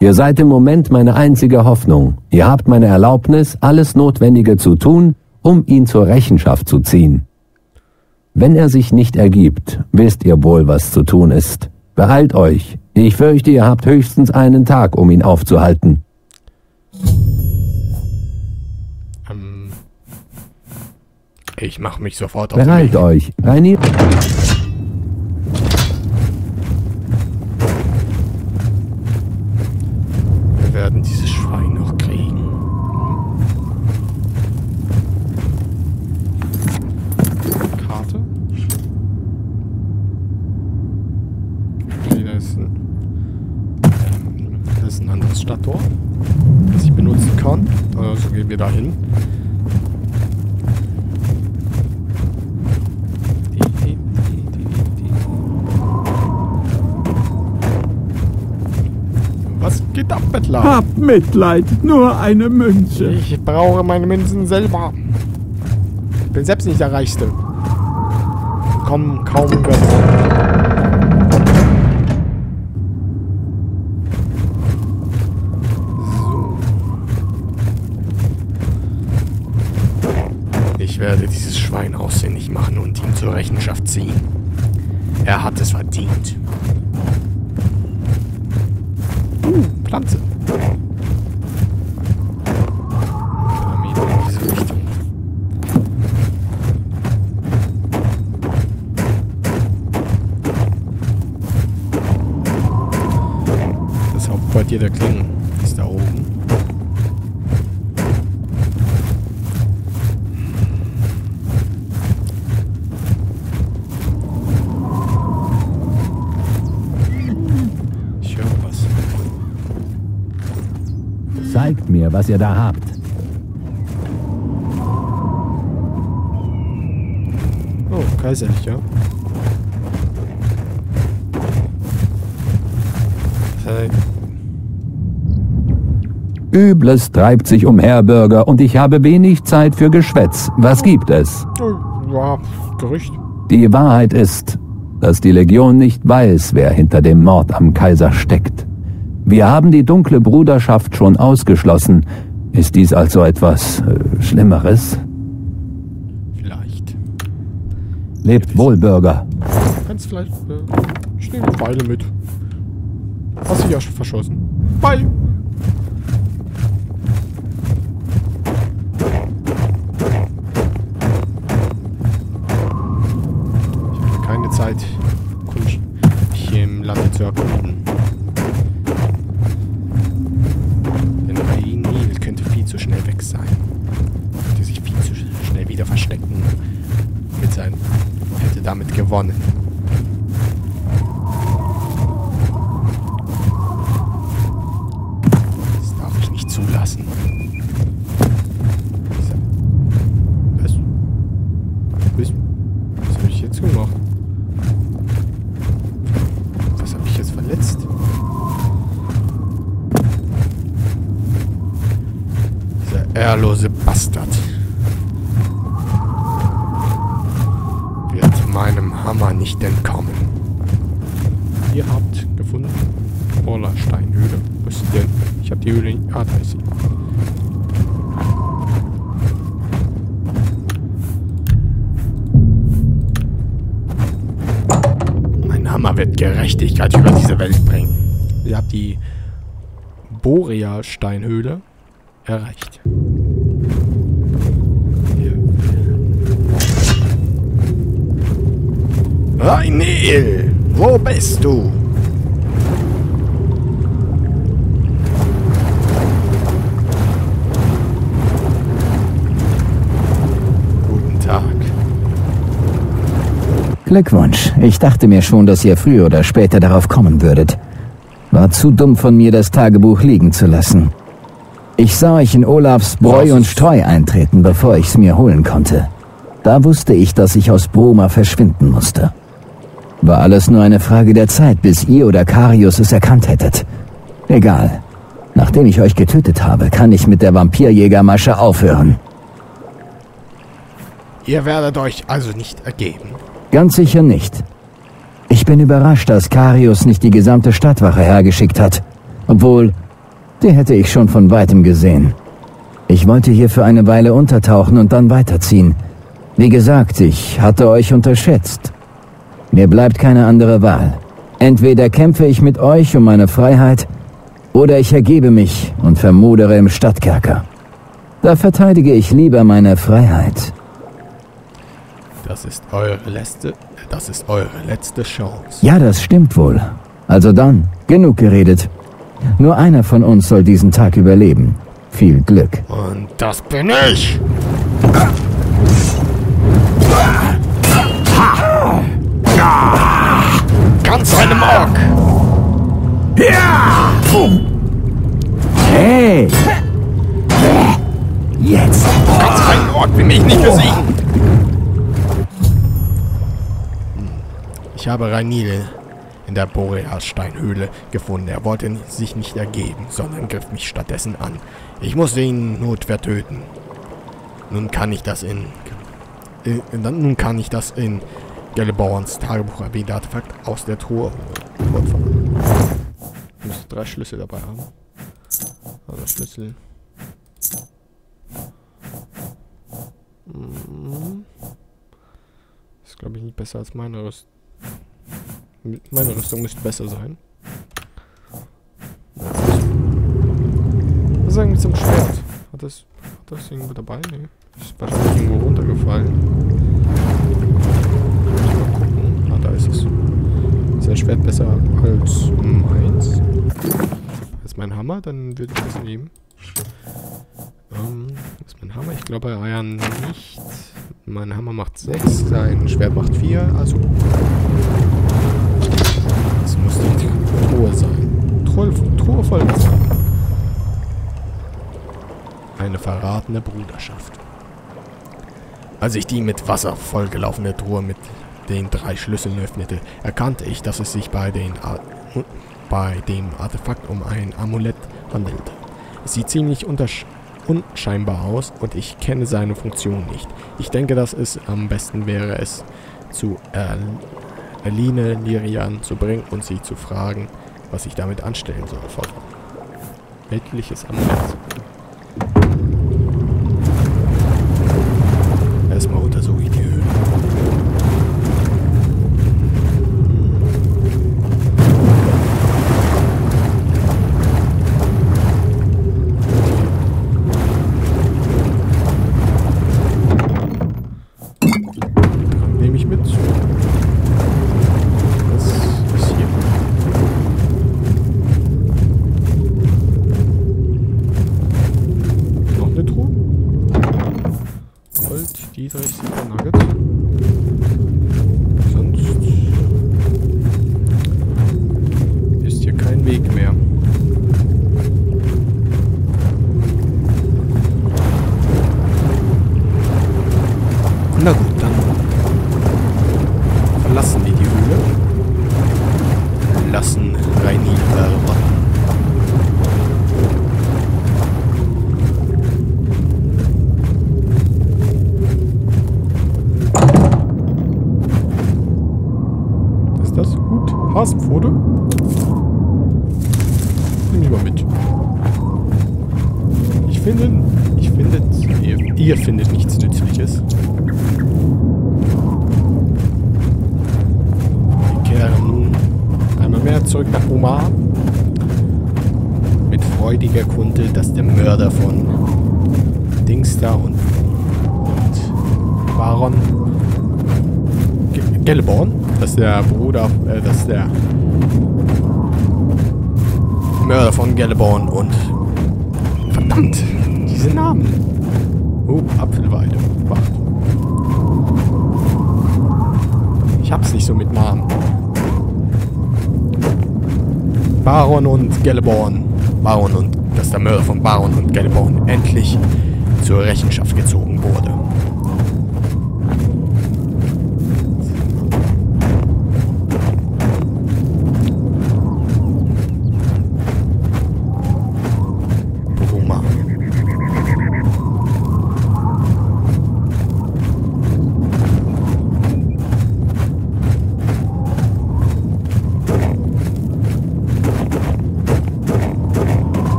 Ihr seid im Moment meine einzige Hoffnung. Ihr habt meine Erlaubnis, alles Notwendige zu tun, um ihn zur Rechenschaft zu ziehen. Wenn er sich nicht ergibt, wisst ihr wohl, was zu tun ist. Beeilt euch. Ich fürchte, ihr habt höchstens einen Tag, um ihn aufzuhalten. Ich mache mich sofort auf Weg. euch. Rainil... Wir werden dieses Schwein noch kriegen. Karte. Okay, da ist ein, ähm, das ist ein anderes Stadttor, das ich benutzen kann. Also gehen wir da hin. Was geht ab, Bettler? Hab Mitleid, nur eine Münze. Ich brauche meine Münzen selber. Ich bin selbst nicht der Reichste. Komm kaum über Was ihr da habt. Oh, kaiserlich, ja. Äh, Übles treibt sich umher, Bürger, und ich habe wenig Zeit für Geschwätz. Was gibt es? oh, ja, Gerücht. Die Wahrheit ist, dass die Legion nicht weiß, wer hinter dem Mord am Kaiser steckt. Wir haben die dunkle Bruderschaft schon ausgeschlossen. Ist dies also etwas äh, Schlimmeres? Vielleicht. Lebt wohl, Bürger. Du kannst vielleicht äh, ich nehme eine Weile mit. Hast dich ja schon verschossen. Bye. Glückwunsch. Ich dachte mir schon, dass ihr früher oder später darauf kommen würdet. War zu dumm von mir, das Tagebuch liegen zu lassen. Ich sah euch in Olafs Bräu und Streu eintreten, bevor ich's mir holen konnte. Da wusste ich, dass ich aus Broma verschwinden musste. War alles nur eine Frage der Zeit, bis ihr oder Karius es erkannt hättet. Egal. Nachdem ich euch getötet habe, kann ich mit der Vampirjägermasche aufhören. Ihr werdet euch also nicht ergeben. Ganz sicher nicht. Ich bin überrascht, dass Karius nicht die gesamte Stadtwache hergeschickt hat. Obwohl, die hätte ich schon von weitem gesehen. Ich wollte hier für eine Weile untertauchen und dann weiterziehen. Wie gesagt, ich hatte euch unterschätzt. Mir bleibt keine andere Wahl. Entweder kämpfe ich mit euch um meine Freiheit, oder ich ergebe mich und vermodere im Stadtkerker. Da verteidige ich lieber meine Freiheit. Das ist eure letzte, das ist eure letzte Chance. Ja, das stimmt wohl. Also dann, genug geredet. Nur einer von uns soll diesen Tag überleben. Viel Glück. Und das bin ich. Ganz einem Ork. Hey! Jetzt! Ganz ein Ork will mich nicht besiegen. Ich habe Rainil in der Boreas-Steinhöhle gefunden. Er wollte sich nicht ergeben, sondern griff mich stattdessen an. Ich musste ihn notwehr töten. Nun kann ich das in... in dann, nun kann ich das in Gellebauerns Tagebuch erwähnte Artefakt aus der Truhe holen. Ich muss drei Schlüssel dabei haben. Also Schlüssel. Mhm. glaube ich, nicht besser als meine Rüstung. Meine Rüstung müsste besser sein. Was ist eigentlich zum Schwert? Hat das, hat das irgendwo dabei? Nee. Ist wahrscheinlich irgendwo runtergefallen. Muss mal gucken. Ah, da ist es. Ist ein Schwert besser als meins? Als mein Hammer? Dann würde ich das nehmen. Ähm, ist mein Hammer? Ich glaube Eiern nicht. Mein Hammer macht 6, sein Schwert macht 4, also. Das muss die Truhe sein. Truhe, Truhe voll. Eine verratene Bruderschaft. Als ich die mit Wasser vollgelaufene Truhe mit den drei Schlüsseln öffnete, erkannte ich, dass es sich bei, den Ar bei dem Artefakt um ein Amulett handelte. Es sieht ziemlich unscheinbar aus und ich kenne seine Funktion nicht. Ich denke, dass es am besten wäre, es zu Erline Lirian zu bringen und sie zu fragen, was ich damit anstellen soll. Weltliches Amulett.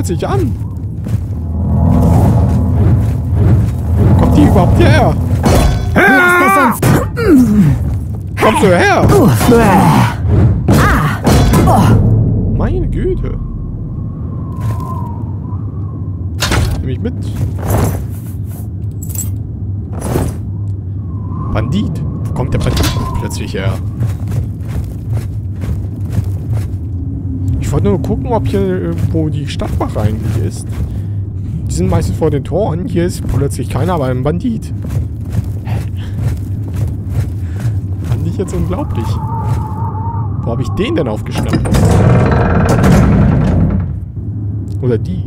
Mich plötzlich an? Wo kommt die überhaupt hierher? Kommst du her? Irgendwo die Stadtwache eigentlich ist. Die sind meistens vor den Toren. Hier ist plötzlich keiner, aber ein Bandit. Fand ich jetzt unglaublich. Wo habe ich den denn aufgeschnappt? Oder die?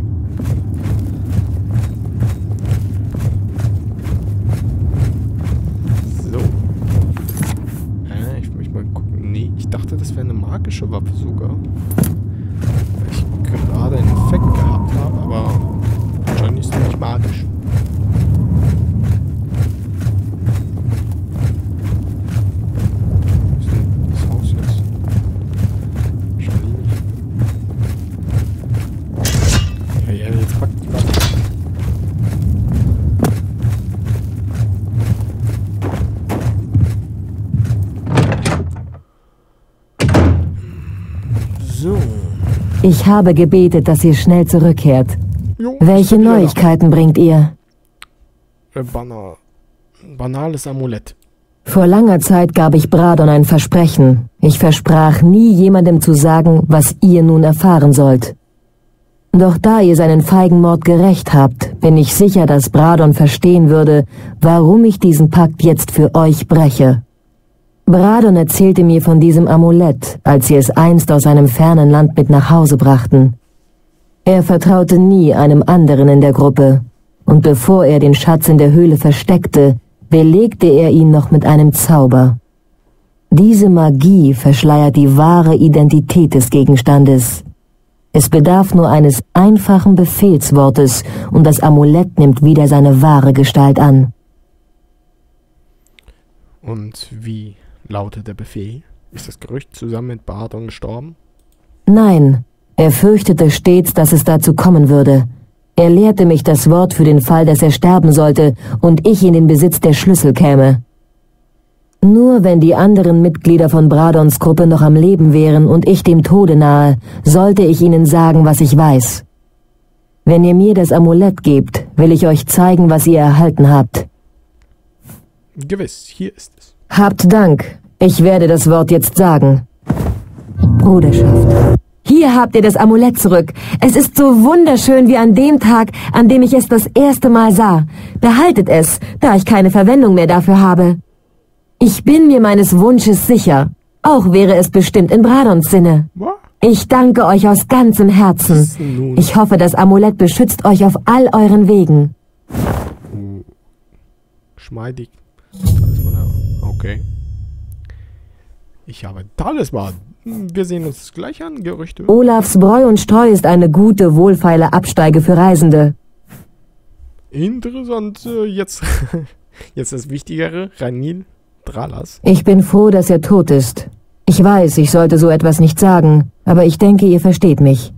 So. Äh, ich möchte mal gucken. Nee, ich dachte, das wäre eine magische Waffe sogar. Aber wahrscheinlich ist sie nicht magisch. Ich habe gebetet, dass ihr schnell zurückkehrt. Jo, Welche. Neuigkeiten bringt ihr? Äh, Banal. Banales Amulett. Vor langer Zeit gab ich Bradon ein Versprechen. Ich versprach nie jemandem zu sagen, was ihr nun erfahren sollt. Doch da ihr seinen Feigenmord gerecht habt, bin ich sicher, dass Bradon verstehen würde, warum ich diesen Pakt jetzt für euch breche. Bradon erzählte mir von diesem Amulett, als sie es einst aus einem fernen Land mit nach Hause brachten. Er vertraute nie einem anderen in der Gruppe, und bevor er den Schatz in der Höhle versteckte, belegte er ihn noch mit einem Zauber. Diese Magie verschleiert die wahre Identität des Gegenstandes. Es bedarf nur eines einfachen Befehlswortes und das Amulett nimmt wieder seine wahre Gestalt an. Und wie lautet der Befehl? Ist das Gerücht zusammen mit Bardon gestorben? Nein, er fürchtete stets, dass es dazu kommen würde. Er lehrte mich das Wort für den Fall, dass er sterben sollte und ich in den Besitz der Schlüssel käme. Nur wenn die anderen Mitglieder von Bradons Gruppe noch am Leben wären und ich dem Tode nahe, sollte ich ihnen sagen, was ich weiß. Wenn ihr mir das Amulett gebt, will ich euch zeigen, was ihr erhalten habt. Gewiss, hier ist es. Habt Dank. Ich werde das Wort jetzt sagen. Bruderschaft. Hier habt ihr das Amulett zurück. Es ist so wunderschön wie an dem Tag, an dem ich es das erste Mal sah. Behaltet es, da ich keine Verwendung mehr dafür habe. Ich bin mir meines Wunsches sicher. Auch wäre es bestimmt in Bradons Sinne. Ich danke euch aus ganzem Herzen. Ich hoffe, das Amulett beschützt euch auf all euren Wegen. Geschmeidig. Talisman. Okay. Ich habe Talisman. Wir sehen uns gleich an, Gerüchte. Olafs Bräu und Streu ist eine gute, wohlfeile Absteige für Reisende. Interessant. äh, Jetzt, jetzt das Wichtigere. Ranil Dralas. Ich bin froh, dass er tot ist. Ich weiß, ich sollte so etwas nicht sagen, aber ich denke, ihr versteht mich.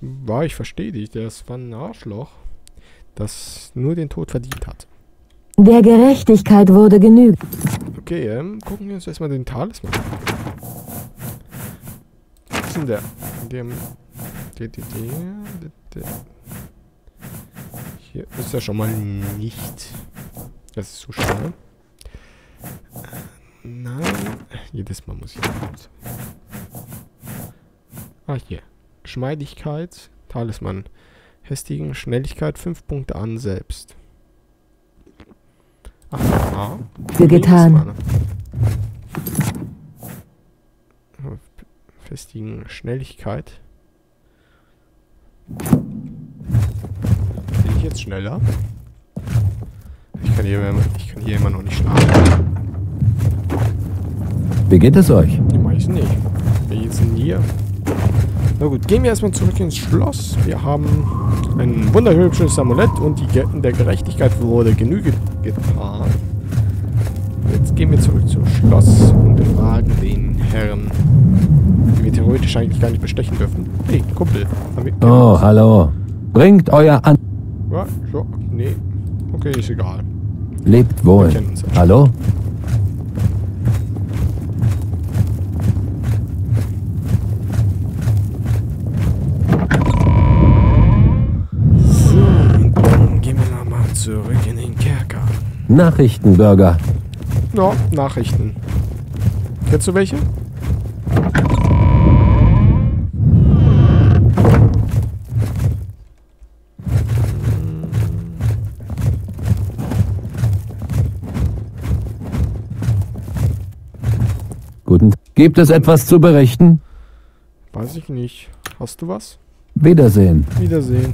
War, ich verstehe dich. Das war ein Arschloch, das nur den Tod verdient hat. Der Gerechtigkeit wurde genügt. Okay, ähm, gucken wir uns erstmal den Talisman an. Was ist denn der? Der, der. Hier ist er schon mal nicht. Das ist so schade. Äh, Nein. Jedes Mal muss ich. Ah, hier. Geschmeidigkeit. Talisman. Hästigen Schnelligkeit 5 Punkte an selbst. Ach, ah. Für getan. Festigen Schnelligkeit. Bin ich jetzt schneller? Ich kann hier, ich kann hier immer noch nicht schlafen. Wie geht es euch? Die meisten nicht. Wer jetzt denn hier? Na gut, gehen wir erstmal zurück ins Schloss. Wir haben ein wunderhübsches Amulett und die Ge der Gerechtigkeit wurde Genüge getan. Jetzt gehen wir zurück zum Schloss und befragen den Herrn, den wir theoretisch eigentlich gar nicht bestechen dürfen. Hey, Kumpel. Oh, hallo. Bringt euer An... Ja, so, nee. Okay, ist egal. Lebt wohl. Hallo? Nachrichtenbürger. Ja, Nachrichten. Kennst du welche? Guten Tag. Gibt es etwas zu berichten? Weiß ich nicht. Hast du was? Wiedersehen. Wiedersehen.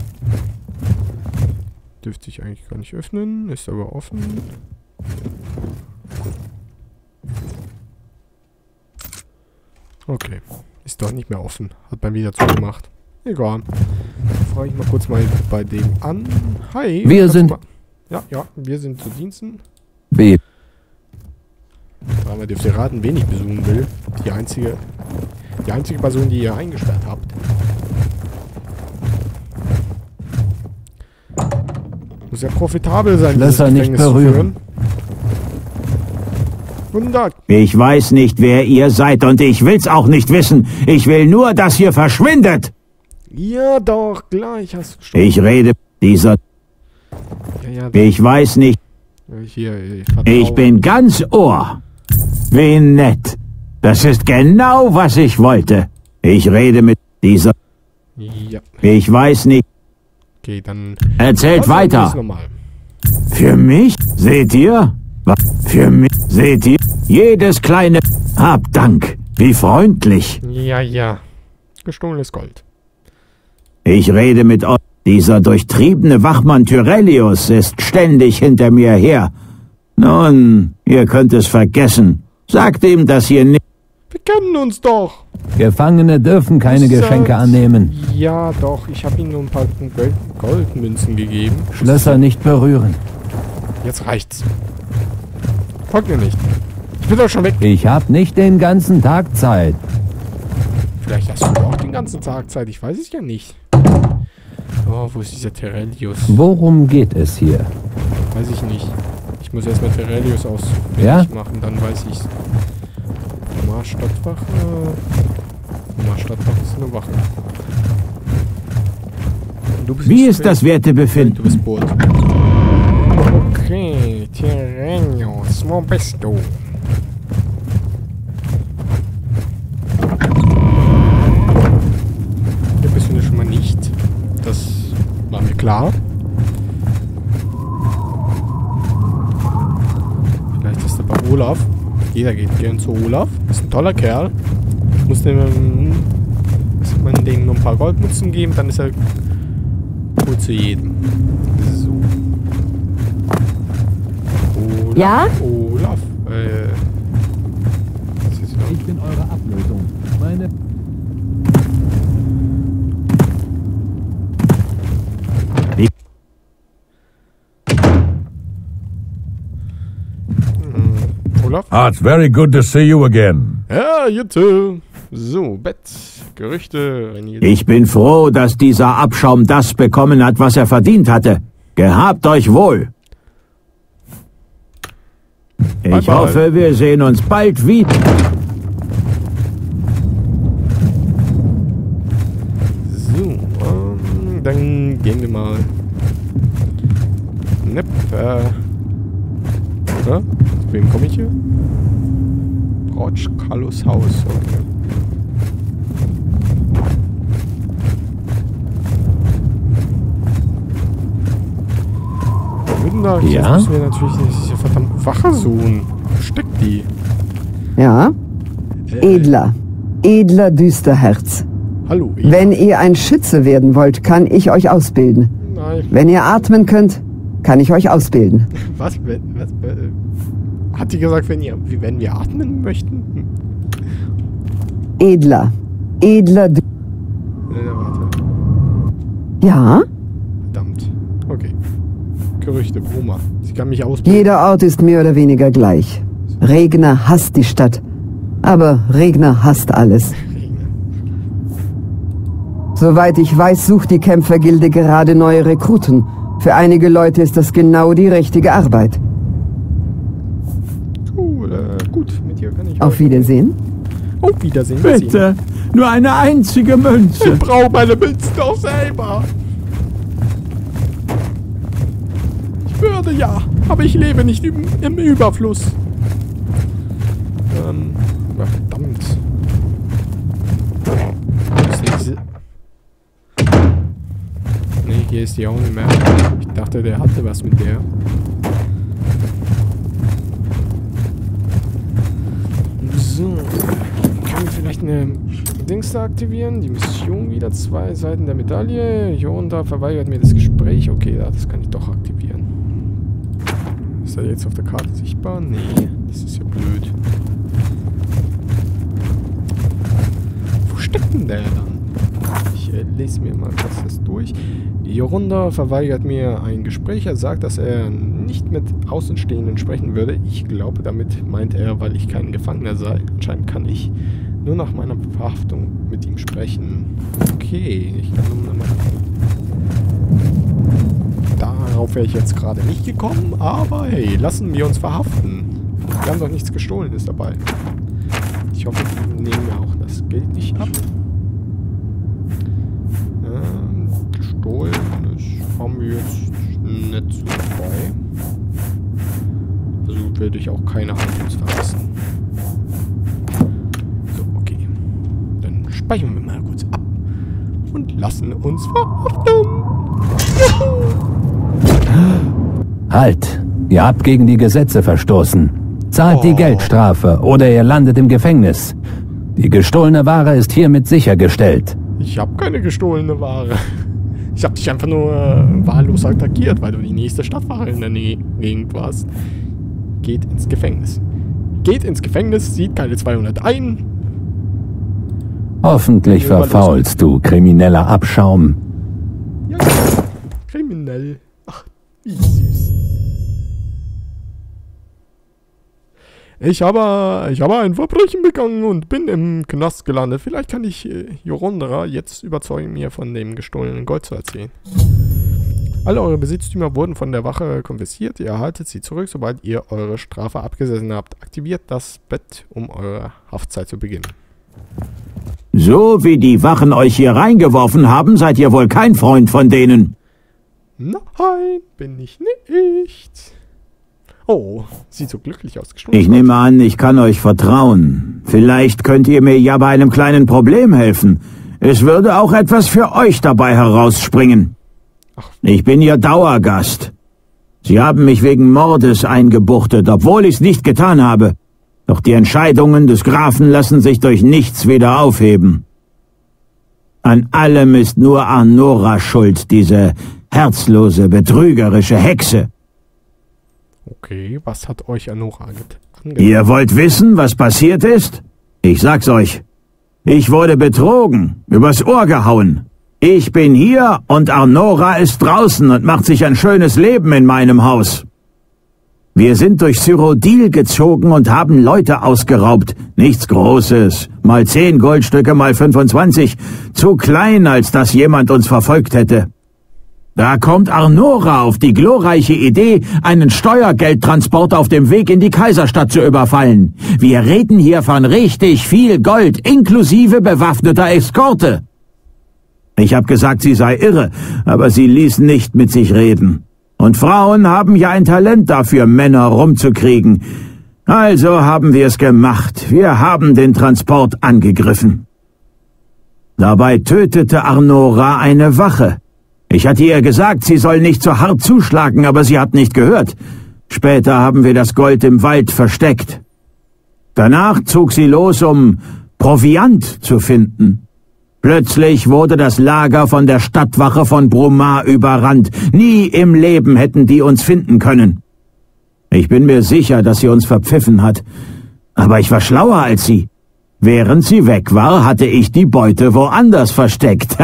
Dürfte ich eigentlich gar nicht öffnen. Ist aber offen. Okay. Ist doch nicht mehr offen. Hat beim wieder zugemacht. Egal. Frage ich mal kurz mal bei dem an. Hi. Wir sind- Ja, ja. Wir sind zu Diensten. Wie? Aber dürft ihr raten, wen ich besuchen will. Die einzige, die einzige Person, die ihr eingesperrt habt. Muss ja profitabel sein, Schlösser nicht berühren. führen. Guten Tag. Ich weiß nicht, wer ihr seid und ich will's auch nicht wissen. Ich will nur, dass ihr verschwindet. Ja, doch, gleich hast du schon. Ich rede dieser. Ja, ja, Ich weiß nicht. hier, ich. Ich bin ganz Ohr. Wie nett. Das ist genau, was ich wollte. Ich rede mit dieser. Ja, Ich weiß nicht. Okay, dann. Erzählt Also, weiter. Für mich? Seht ihr? Was? Für mich? Seht ihr? Jedes kleine... Hab Dank. Wie freundlich. Ja, ja. Gestohlenes Gold. Ich rede mit euch. Dieser durchtriebene Wachmann Tyrellius ist ständig hinter mir her. Nun, ihr könnt es vergessen. Sagt ihm, dass ihr nicht... Kennen uns doch. Gefangene dürfen keine äh, Geschenke annehmen. Ja, doch. Ich habe ihm nur ein paar Gold Goldmünzen gegeben. Schlösser nicht berühren. Jetzt reicht's. Folgt mir nicht. Ich bin doch schon weg. Ich hab nicht den ganzen Tag Zeit. Vielleicht hast du auch den ganzen Tag Zeit. Ich weiß es ja nicht. Oh, wo ist dieser Terrellius? Worum geht es hier? Weiß ich nicht. Ich muss erstmal Terrellius ausfindig Ja? machen, dann weiß ich's. Nummer Stadtwache. Nummer Stadtwache ist eine Wache. Du bist Wie ist das Wertebefinden? Du bist Boot. Okay, Terrellius, wo bist du? Hier bist du schon mal nicht. Das war mir klar. Vielleicht ist er bei Olaf. Jeder geht gern zu Olaf. Ist ein toller Kerl. Ich muss dem, ähm, muss man dem nur ein paar Goldmünzen geben, dann ist er gut zu jedem. So. Olaf. Ja? Olaf. Äh. was ist noch? Ich bin eure Ablösung. Meine Olaf? Ah, it's very good to see you again. Ja, Jutta. So, Bett. Gerüchte. Ich bin froh, dass dieser Abschaum das bekommen hat, was er verdient hatte. Gehabt euch wohl. Ich Bye, bye. hoffe, wir sehen uns bald wieder. So, ähm, dann gehen wir mal. Nepp, Zu wem komme ich hier? Rotsch Carlos Haus, okay. Guten Tag, jetzt Ja? müssen wir natürlich diese verdammte Wache suchen. Steckt die? Ja, Äh, edler, edler Düsterherz. Hallo, ich. Wenn ihr ein Schütze werden wollt, kann ich euch ausbilden. Nein. Wenn ihr atmen könnt, kann ich euch ausbilden. Was? Wenn, was äh, hat die gesagt, wenn, ihr, wenn wir atmen möchten? Hm. Edler, edler Dü Äh, warte. Ja, Verdammt. Okay. Gerüchte, Bruma. Sie kann mich ausbilden. jeder Ort ist mehr oder weniger gleich. Regner hasst die Stadt. Aber Regner hasst alles. Soweit ich weiß, sucht die Kämpfergilde gerade neue Rekruten. Für einige Leute ist das genau die richtige Arbeit. Cool, äh, gut. Mit dir kann ich Auf Wiedersehen. Auf Wiedersehen. Wiedersehen. Bitte, nur eine einzige Münze. Ich brauche meine Münzen doch selber. Ich würde ja, aber ich lebe nicht im, im Überfluss. Ähm, ja, verdammt. Wo ist denn diese... Nee, hier ist die auch nicht mehr. Ich dachte, der hatte was mit der. So. vielleicht eine Dings da aktivieren. Die Mission wieder. Zwei Seiten der Medaille. Jonda verweigert mir das Gespräch. Okay, das kann ich doch aktivieren. Ist er jetzt auf der Karte sichtbar? Nee, das ist ja blöd. Wo steckt denn der dann? Lese mir mal kurz das durch. Jorunda verweigert mir ein Gespräch. Er sagt, dass er nicht mit Außenstehenden sprechen würde. Ich glaube, damit meint er, weil ich kein Gefangener sei. Anscheinend kann ich nur nach meiner Verhaftung mit ihm sprechen. Okay, ich kann nur noch... Darauf wäre ich jetzt gerade nicht gekommen, aber hey, lassen wir uns verhaften. Wir haben doch nichts Gestohlenes dabei. Ich hoffe, die nehmen mir auch das Geld nicht ab. Ähm, das haben wir jetzt nicht so dabei. Also werde ich auch keine Items verlassen. So, okay. Dann speichern wir mal kurz ab. Und lassen uns verhaften. Halt! Ihr habt gegen die Gesetze verstoßen. Zahlt die Oh. Geldstrafe oder ihr landet im Gefängnis. Die gestohlene Ware ist hiermit sichergestellt. Ich habe keine gestohlene Ware. Ich habe dich einfach nur äh, wahllos attackiert, weil du die nächste Stadtwache in der Nähe Gegend warst. Geht ins Gefängnis. Geht ins Gefängnis, sieht keine 200 ein. Hoffentlich verfaulst du, krimineller Abschaum. Ja, kriminell. Ach, wie süß. Ich habe, ich habe ein Verbrechen begangen und bin im Knast gelandet. Vielleicht kann ich äh, Jorondra jetzt überzeugen, mir von dem gestohlenen Gold zu erzählen. Alle eure Besitztümer wurden von der Wache konfisziert. Ihr erhaltet sie zurück, sobald ihr eure Strafe abgesessen habt. Aktiviert das Bett, um eure Haftzeit zu beginnen. So wie die Wachen euch hier reingeworfen haben, seid ihr wohl kein Freund von denen. Nein, bin ich nicht. Oh, sieht so glücklich aus. Ich nehme an, ich kann euch vertrauen. Vielleicht könnt ihr mir ja bei einem kleinen Problem helfen. Es würde auch etwas für euch dabei herausspringen. Ich bin Ihr Dauergast. Sie haben mich wegen Mordes eingebuchtet, obwohl ich's nicht getan habe. Doch die Entscheidungen des Grafen lassen sich durch nichts wieder aufheben. An allem ist nur Arnora schuld, diese herzlose, betrügerische Hexe. Okay, was hat euch Anora angetan? Ihr wollt wissen, was passiert ist? Ich sag's euch. Ich wurde betrogen, übers Ohr gehauen. Ich bin hier und Arnora ist draußen und macht sich ein schönes Leben in meinem Haus. Wir sind durch Cyrodiil gezogen und haben Leute ausgeraubt. Nichts Großes. Mal zehn Goldstücke, mal 25. Zu klein, als dass jemand uns verfolgt hätte. Da kommt Arnora auf die glorreiche Idee, einen Steuergeldtransport auf dem Weg in die Kaiserstadt zu überfallen. Wir reden hier von richtig viel Gold, inklusive bewaffneter Eskorte. Ich hab gesagt, sie sei irre, aber sie ließ nicht mit sich reden. Und Frauen haben ja ein Talent dafür, Männer rumzukriegen. Also haben wir es gemacht. Wir haben den Transport angegriffen. Dabei tötete Arnora eine Wache. Ich hatte ihr gesagt, sie soll nicht so hart zuschlagen, aber sie hat nicht gehört. Später haben wir das Gold im Wald versteckt. Danach zog sie los, um Proviant zu finden. Plötzlich wurde das Lager von der Stadtwache von Brumar überrannt. Nie im Leben hätten die uns finden können. Ich bin mir sicher, dass sie uns verpfiffen hat. Aber ich war schlauer als sie. Während sie weg war, hatte ich die Beute woanders versteckt.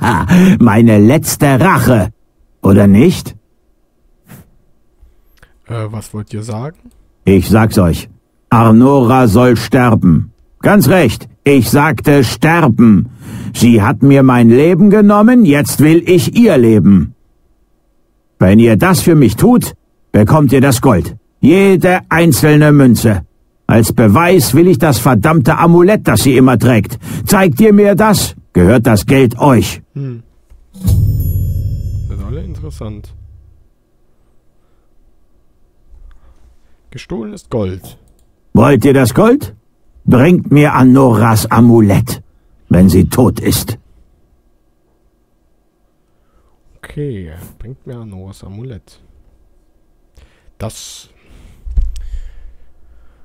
Meine letzte Rache. Oder nicht? Äh, was wollt ihr sagen? Ich sag's euch. Arnora soll sterben. Ganz recht. Ich sagte sterben. Sie hat mir mein Leben genommen, jetzt will ich ihr Leben. Wenn ihr das für mich tut, bekommt ihr das Gold. Jede einzelne Münze. Als Beweis will ich das verdammte Amulett, das sie immer trägt. Zeigt ihr mir das, gehört das Geld euch. Hm. Das ist alle interessant. Gestohlen ist Gold. Wollt ihr das Gold? Bringt mir Anoras Amulett, wenn sie tot ist. Okay, bringt mir Anoras Amulett. Das.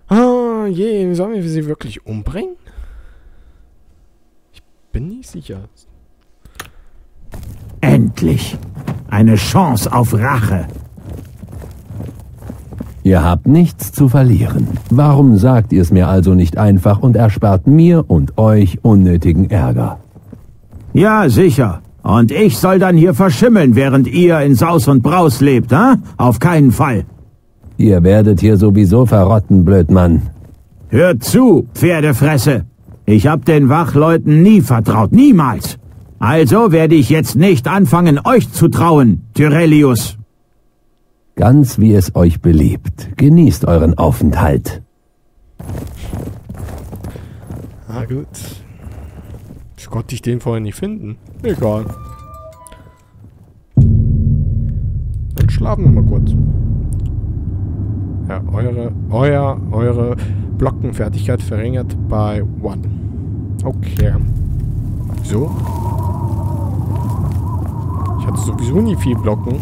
Ah, je, sollen wir sie wirklich umbringen? nicht sicher. Endlich. Eine Chance auf Rache. Ihr habt nichts zu verlieren. Warum sagt ihr es mir also nicht einfach und erspart mir und euch unnötigen Ärger? Ja, sicher. Und ich soll dann hier verschimmeln, während ihr in Saus und Braus lebt, ha? Auf keinen Fall. Ihr werdet hier sowieso verrotten, Blödmann. Hört zu, Pferdefresse. Ich hab den Wachleuten nie vertraut, niemals. Also werde ich jetzt nicht anfangen, euch zu trauen, Tyrellius. Ganz wie es euch beliebt. Genießt euren Aufenthalt. Ah, gut. Ich konnte ich den vorher nicht finden. Egal. Dann schlafen wir mal kurz. Ja, eure, euer, eure Blockenfertigkeit verringert bei One. Okay. So. Ich hatte sowieso nie viel Blocken.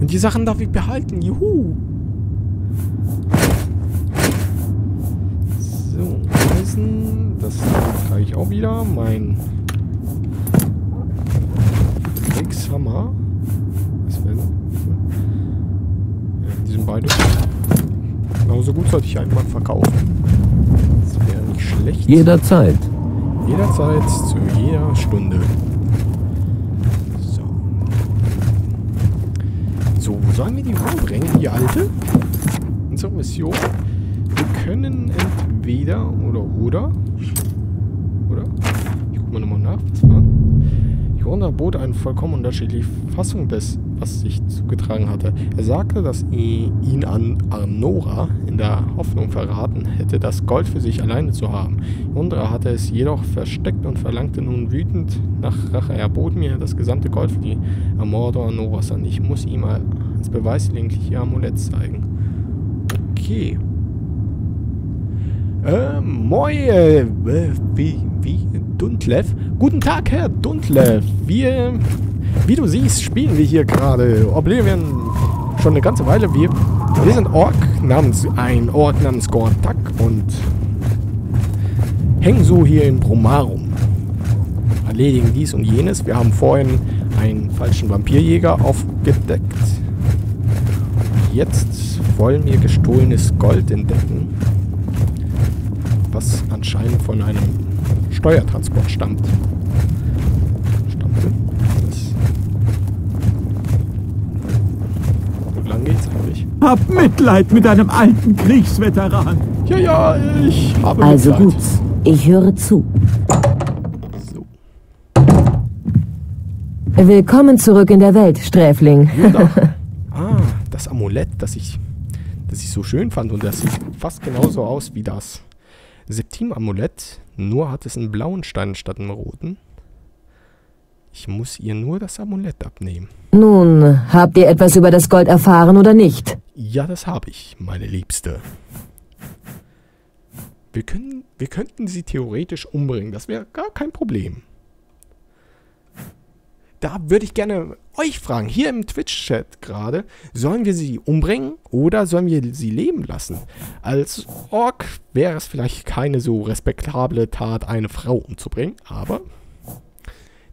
Und die Sachen darf ich behalten. Juhu. So, Eisen. Das trage ich auch wieder. Mein Kriegshammer. Was denn? Ja, die sind beide. Genauso gut sollte ich einen verkaufen. Das wäre nicht schlecht. Jederzeit. Jederzeit, zu jeder Stunde. So. So, wo sollen wir die rumbringen, die alte? Unsere Mission. Wir können entweder oder oder. Oder? Ich guck mal nochmal nach, was war. Jorna bot eine vollkommen unterschiedliche Fassung des, was sich zugetragen hatte. Er sagte, dass ihn an Arnora in der Hoffnung verraten hätte, das Gold für sich alleine zu haben. Jondra hatte es jedoch versteckt und verlangte nun wütend nach Rache. Er bot mir das gesamte Gold für die Ermordung Arnoras an. Ich muss ihm als Beweis lediglich ihr Amulett zeigen. Okay. Äh, moin, äh, wie, wie, Duntlev? Guten Tag, Herr Duntlev. Wir, wie du siehst, spielen wir hier gerade Oblivion schon eine ganze Weile. Wir, wir sind Ork namens, ein Ork namens Gortak und hängen so hier in Bromarum. Erledigen dies und jenes. Wir haben vorhin einen falschen Vampirjäger aufgedeckt. Jetzt wollen wir gestohlenes Gold entdecken was anscheinend von einem Steuertransport stammt. Stammte. Wo lang geht's eigentlich? Hab Mitleid mit einem alten Kriegsveteran. Ja, ja, ich habe Also Mitleid. gut, ich höre zu. So. Willkommen zurück in der Welt, Sträfling. Ah, das Amulett, das ich, das ich so schön fand und das sieht fast genauso aus wie das Septim-Amulett, nur hat es einen blauen Stein statt einem roten. Ich muss ihr nur das Amulett abnehmen. Nun, habt ihr etwas über das Gold erfahren oder nicht? Ja, das habe ich, meine Liebste. Wir, können, wir könnten sie theoretisch umbringen, das wäre gar kein Problem. Da würde ich gerne euch fragen, hier im Twitch-Chat gerade, sollen wir sie umbringen oder sollen wir sie leben lassen? Als Ork wäre es vielleicht keine so respektable Tat, eine Frau umzubringen, aber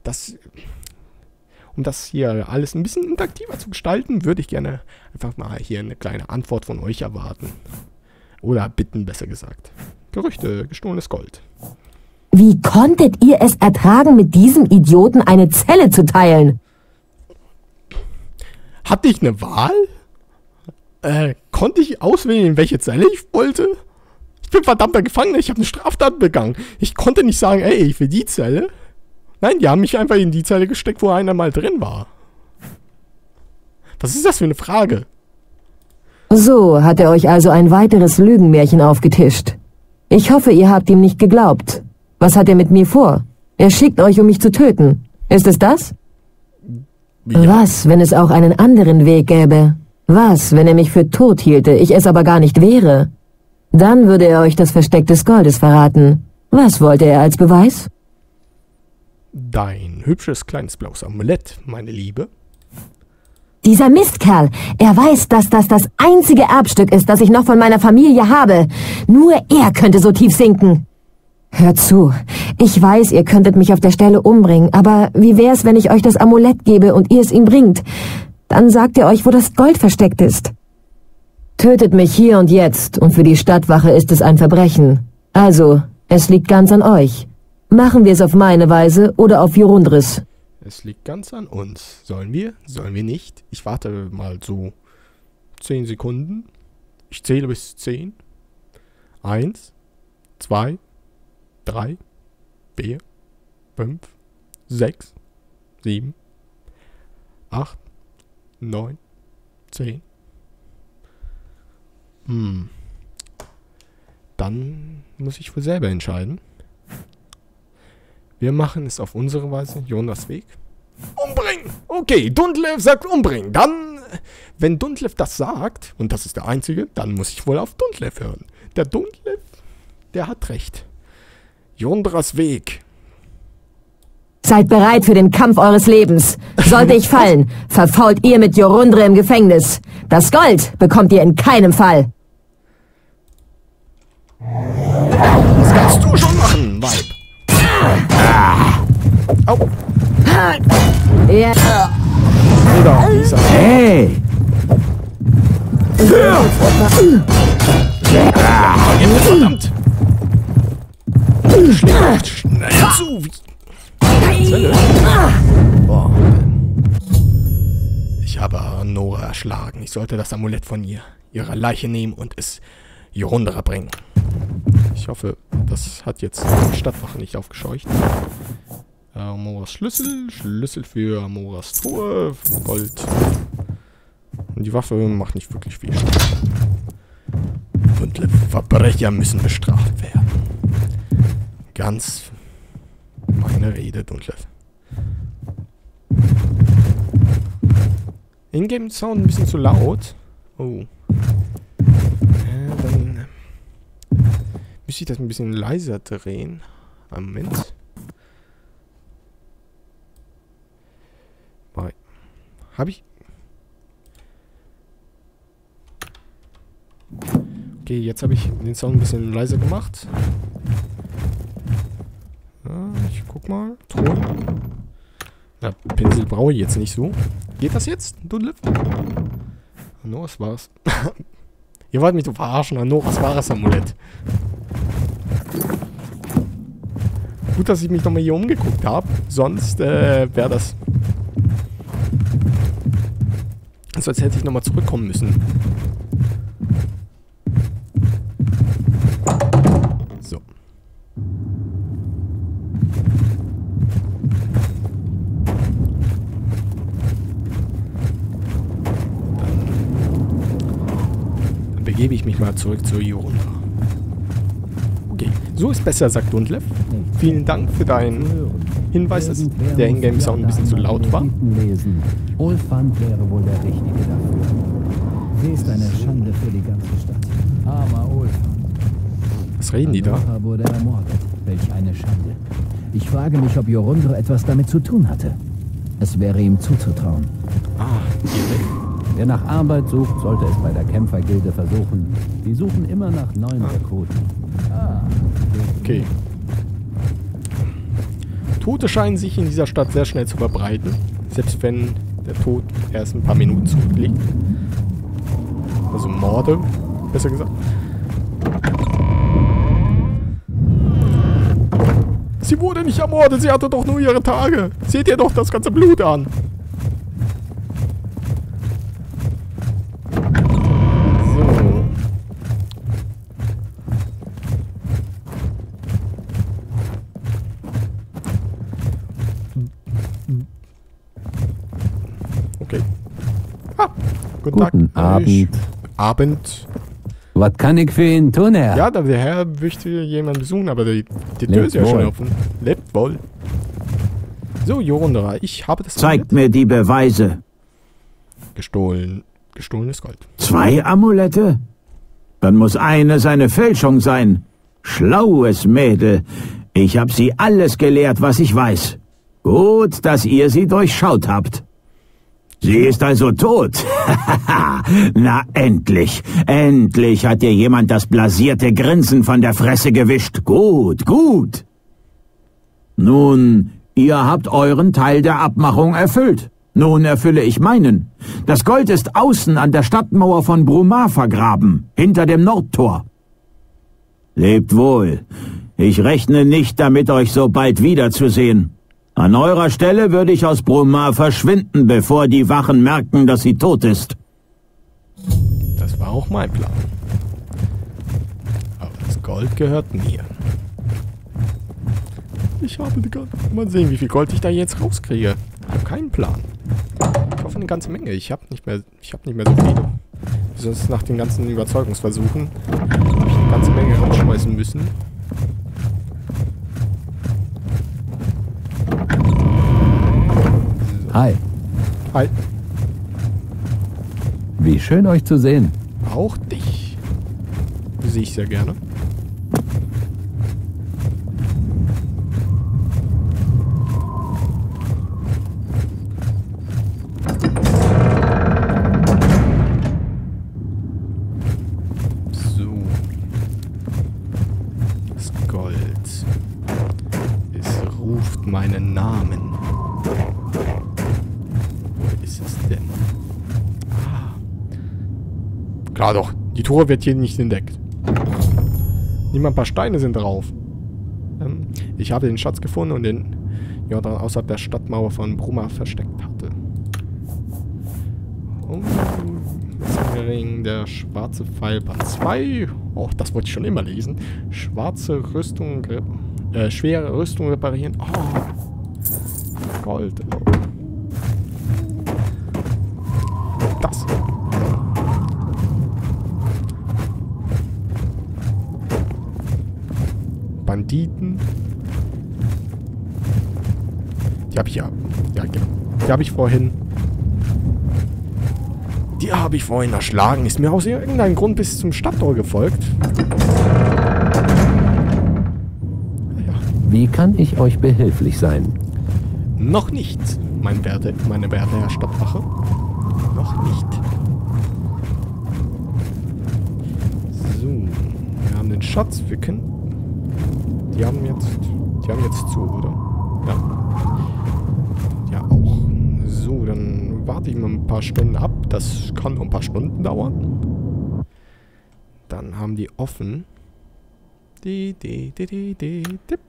das, um das hier alles ein bisschen interaktiver zu gestalten, würde ich gerne einfach mal hier eine kleine Antwort von euch erwarten. Oder bitten, besser gesagt. Gerüchte, gestohlenes Gold. Wie konntet ihr es ertragen, mit diesem Idioten eine Zelle zu teilen? Hatte ich eine Wahl? Äh, konnte ich auswählen, welche Zelle ich wollte? Ich bin verdammter Gefangener, ich habe eine Straftat begangen. Ich konnte nicht sagen, ey, ich will die Zelle. Nein, die haben mich einfach in die Zelle gesteckt, wo einer mal drin war. Was ist das für eine Frage? So hat er euch also ein weiteres Lügenmärchen aufgetischt. Ich hoffe, ihr habt ihm nicht geglaubt. Was hat er mit mir vor? Er schickt euch, um mich zu töten. Ist es das? Was, wenn es auch einen anderen Weg gäbe? Was, wenn er mich für tot hielte, ich es aber gar nicht wäre? Dann würde er euch das Versteck des Goldes verraten. Was wollte er als Beweis? Dein hübsches kleines blaues Amulett, meine Liebe. Dieser Mistkerl, er weiß, dass das das einzige Erbstück ist, das ich noch von meiner Familie habe. Nur er könnte so tief sinken. Hört zu, ich weiß, ihr könntet mich auf der Stelle umbringen, aber wie wär's, wenn ich euch das Amulett gebe und ihr es ihm bringt? Dann sagt er euch, wo das Gold versteckt ist. Tötet mich hier und jetzt, und für die Stadtwache ist es ein Verbrechen. Also, es liegt ganz an euch. Machen wir es auf meine Weise oder auf Jorundris. Es liegt ganz an uns. Sollen wir? Sollen wir nicht? Ich warte mal so 10 Sekunden. Ich zähle bis 10. Eins, zwei, drei, vier, fünf, sechs, sieben, acht, neun, zehn. Hm. Dann muss ich wohl selber entscheiden. Wir machen es auf unsere Weise, Jonas Weg. Umbringen! Okay, Dundlev sagt umbringen. Dann, wenn Dundlev das sagt, und das ist der Einzige, dann muss ich wohl auf Dundlev hören. Der Dundlev, der hat recht. Jondras Weg. Seid bereit für den Kampf eures Lebens. Sollte ich fallen, verfault ihr mit Jorundre im Gefängnis. Das Gold bekommt ihr in keinem Fall. Das kannst du schon machen, Weib. Au. Ja. Oder dieser. Hey! Verdammt. Schlägt schnell zu. Wie. Boah. Ich habe Nora erschlagen. Ich sollte das Amulett von ihr, ihrer Leiche nehmen und es Jorundra bringen. Ich hoffe, das hat jetzt die Stadtwache nicht aufgescheucht. Äh, Amoras Schlüssel, Schlüssel für Amoras Truhe, Gold. Und die Waffe macht nicht wirklich viel Schaden. Verbrecher müssen bestraft werden. Ganz meine Rede, Dundlev. Ingame-Sound ein bisschen zu laut. Oh. Äh, dann müsste ich das ein bisschen leiser drehen. Einen Moment. Habe ich... Okay, jetzt habe ich den Sound ein bisschen leiser gemacht. Ich guck mal. Ton. Na, Pinsel brauche ich jetzt nicht so. Geht das jetzt, Dudlip? Anoras war's. Ihr wollt mich doch verarschen. Anoras war das Amulett. Gut, dass ich mich nochmal hier umgeguckt habe. Sonst äh, wäre das... So als hätte ich nochmal zurückkommen müssen. So. Begebe ich mich mal zurück zur Jorunda. Okay, so ist besser, sagt Dundlev. Vielen Dank für deinen Hinweis, dass der Ingame-Sound ein bisschen zu laut war. Olfand wäre wohl der Richtige dafür. Sie ist eine Schande für die ganze Stadt. Armer Olfand. Was reden die da? Wurde ermordet. Welch eine Schande. Ich frage mich, ob Jorundre etwas damit zu tun hatte. Es wäre ihm zuzutrauen. Ah, direkt. Wer nach Arbeit sucht, sollte es bei der Kämpfergilde versuchen. Die suchen immer nach neuen Rekruten. Okay. Tote scheinen sich in dieser Stadt sehr schnell zu verbreiten. Selbst wenn der Tod erst ein paar Minuten zurückliegt. Also Morde, besser gesagt. Sie wurde nicht ermordet, sie hatte doch nur ihre Tage. Seht ihr doch das ganze Blut an. Abend. Abend. Was kann ich für ihn tun, Herr? Ja, der Herr möchte jemanden besuchen, aber die, die Tür Lebt ist ja schon wohl. offen. Lebt wohl. So, Jorundra, ich habe das Zeigt mir die Beweise. gestohlen. Gestohlenes Gold. Zwei Amulette? Dann muss eines eine Fälschung sein. Schlaues Mädel. Ich hab sie alles gelehrt, was ich weiß. Gut, dass ihr sie durchschaut habt. Sie ist also tot. Na endlich, endlich hat dir jemand das blasierte Grinsen von der Fresse gewischt. Gut, gut. Nun, ihr habt euren Teil der Abmachung erfüllt. Nun erfülle ich meinen. Das Gold ist außen an der Stadtmauer von Brumar vergraben, hinter dem Nordtor. Lebt wohl. Ich rechne nicht damit, euch so bald wiederzusehen. An eurer Stelle würde ich aus Brumar verschwinden, bevor die Wachen merken, dass sie tot ist. Das war auch mein Plan. Aber das Gold gehört mir. Ich habe die ganze... Mal sehen, wie viel Gold ich da jetzt rauskriege. Ich habe keinen Plan. Ich hoffe eine ganze Menge. Ich habe nicht mehr... Ich habe nicht mehr so viele. Sonst nach den ganzen Überzeugungsversuchen habe ich eine ganze Menge rausschmeißen müssen. Hi. Halt. Wie schön euch zu sehen. Auch dich. Sehe ich sehr gerne. Klar doch, die Tore wird hier nicht entdeckt. Nimm ein paar Steine sind drauf. Ähm, ich habe den Schatz gefunden und den Jordan außerhalb der Stadtmauer von Bruma versteckt hatte. Oh, Ring, der schwarze Pfeilband 2. Oh, das wollte ich schon immer lesen. Schwarze Rüstung, äh, schwere Rüstung reparieren. Oh, Gold. Das. Banditen. Die habe ich ja. Ja, genau. Die habe ich vorhin. Die habe ich vorhin erschlagen. Ist mir aus irgendeinem Grund bis zum Stadttor gefolgt. Ja, Wie kann ich euch behilflich sein? noch nicht, mein Werte, meine Werte, Herr Stadtwache. Noch nicht. So, wir haben den Schatz. Wir können. Die haben jetzt. Die haben jetzt zu, oder? Ja. Ja, auch. So, dann warte ich mal ein paar Stunden ab. Das kann noch ein paar Stunden dauern. Dann haben die offen. Die, die, die, die, die, tipp.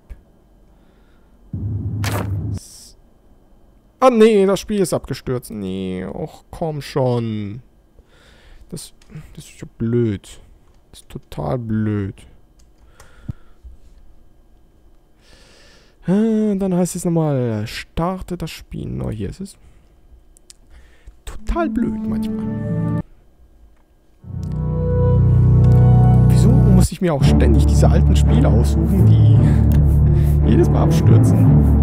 Ah, nee, das Spiel ist abgestürzt. Nee, och, komm schon. Das, das ist ja blöd. Das ist total blöd. Dann heißt es nochmal, starte das Spiel neu. Hier ist es. Total blöd manchmal. Wieso muss ich mir auch ständig diese alten Spiele aussuchen, die jedes Mal abstürzen?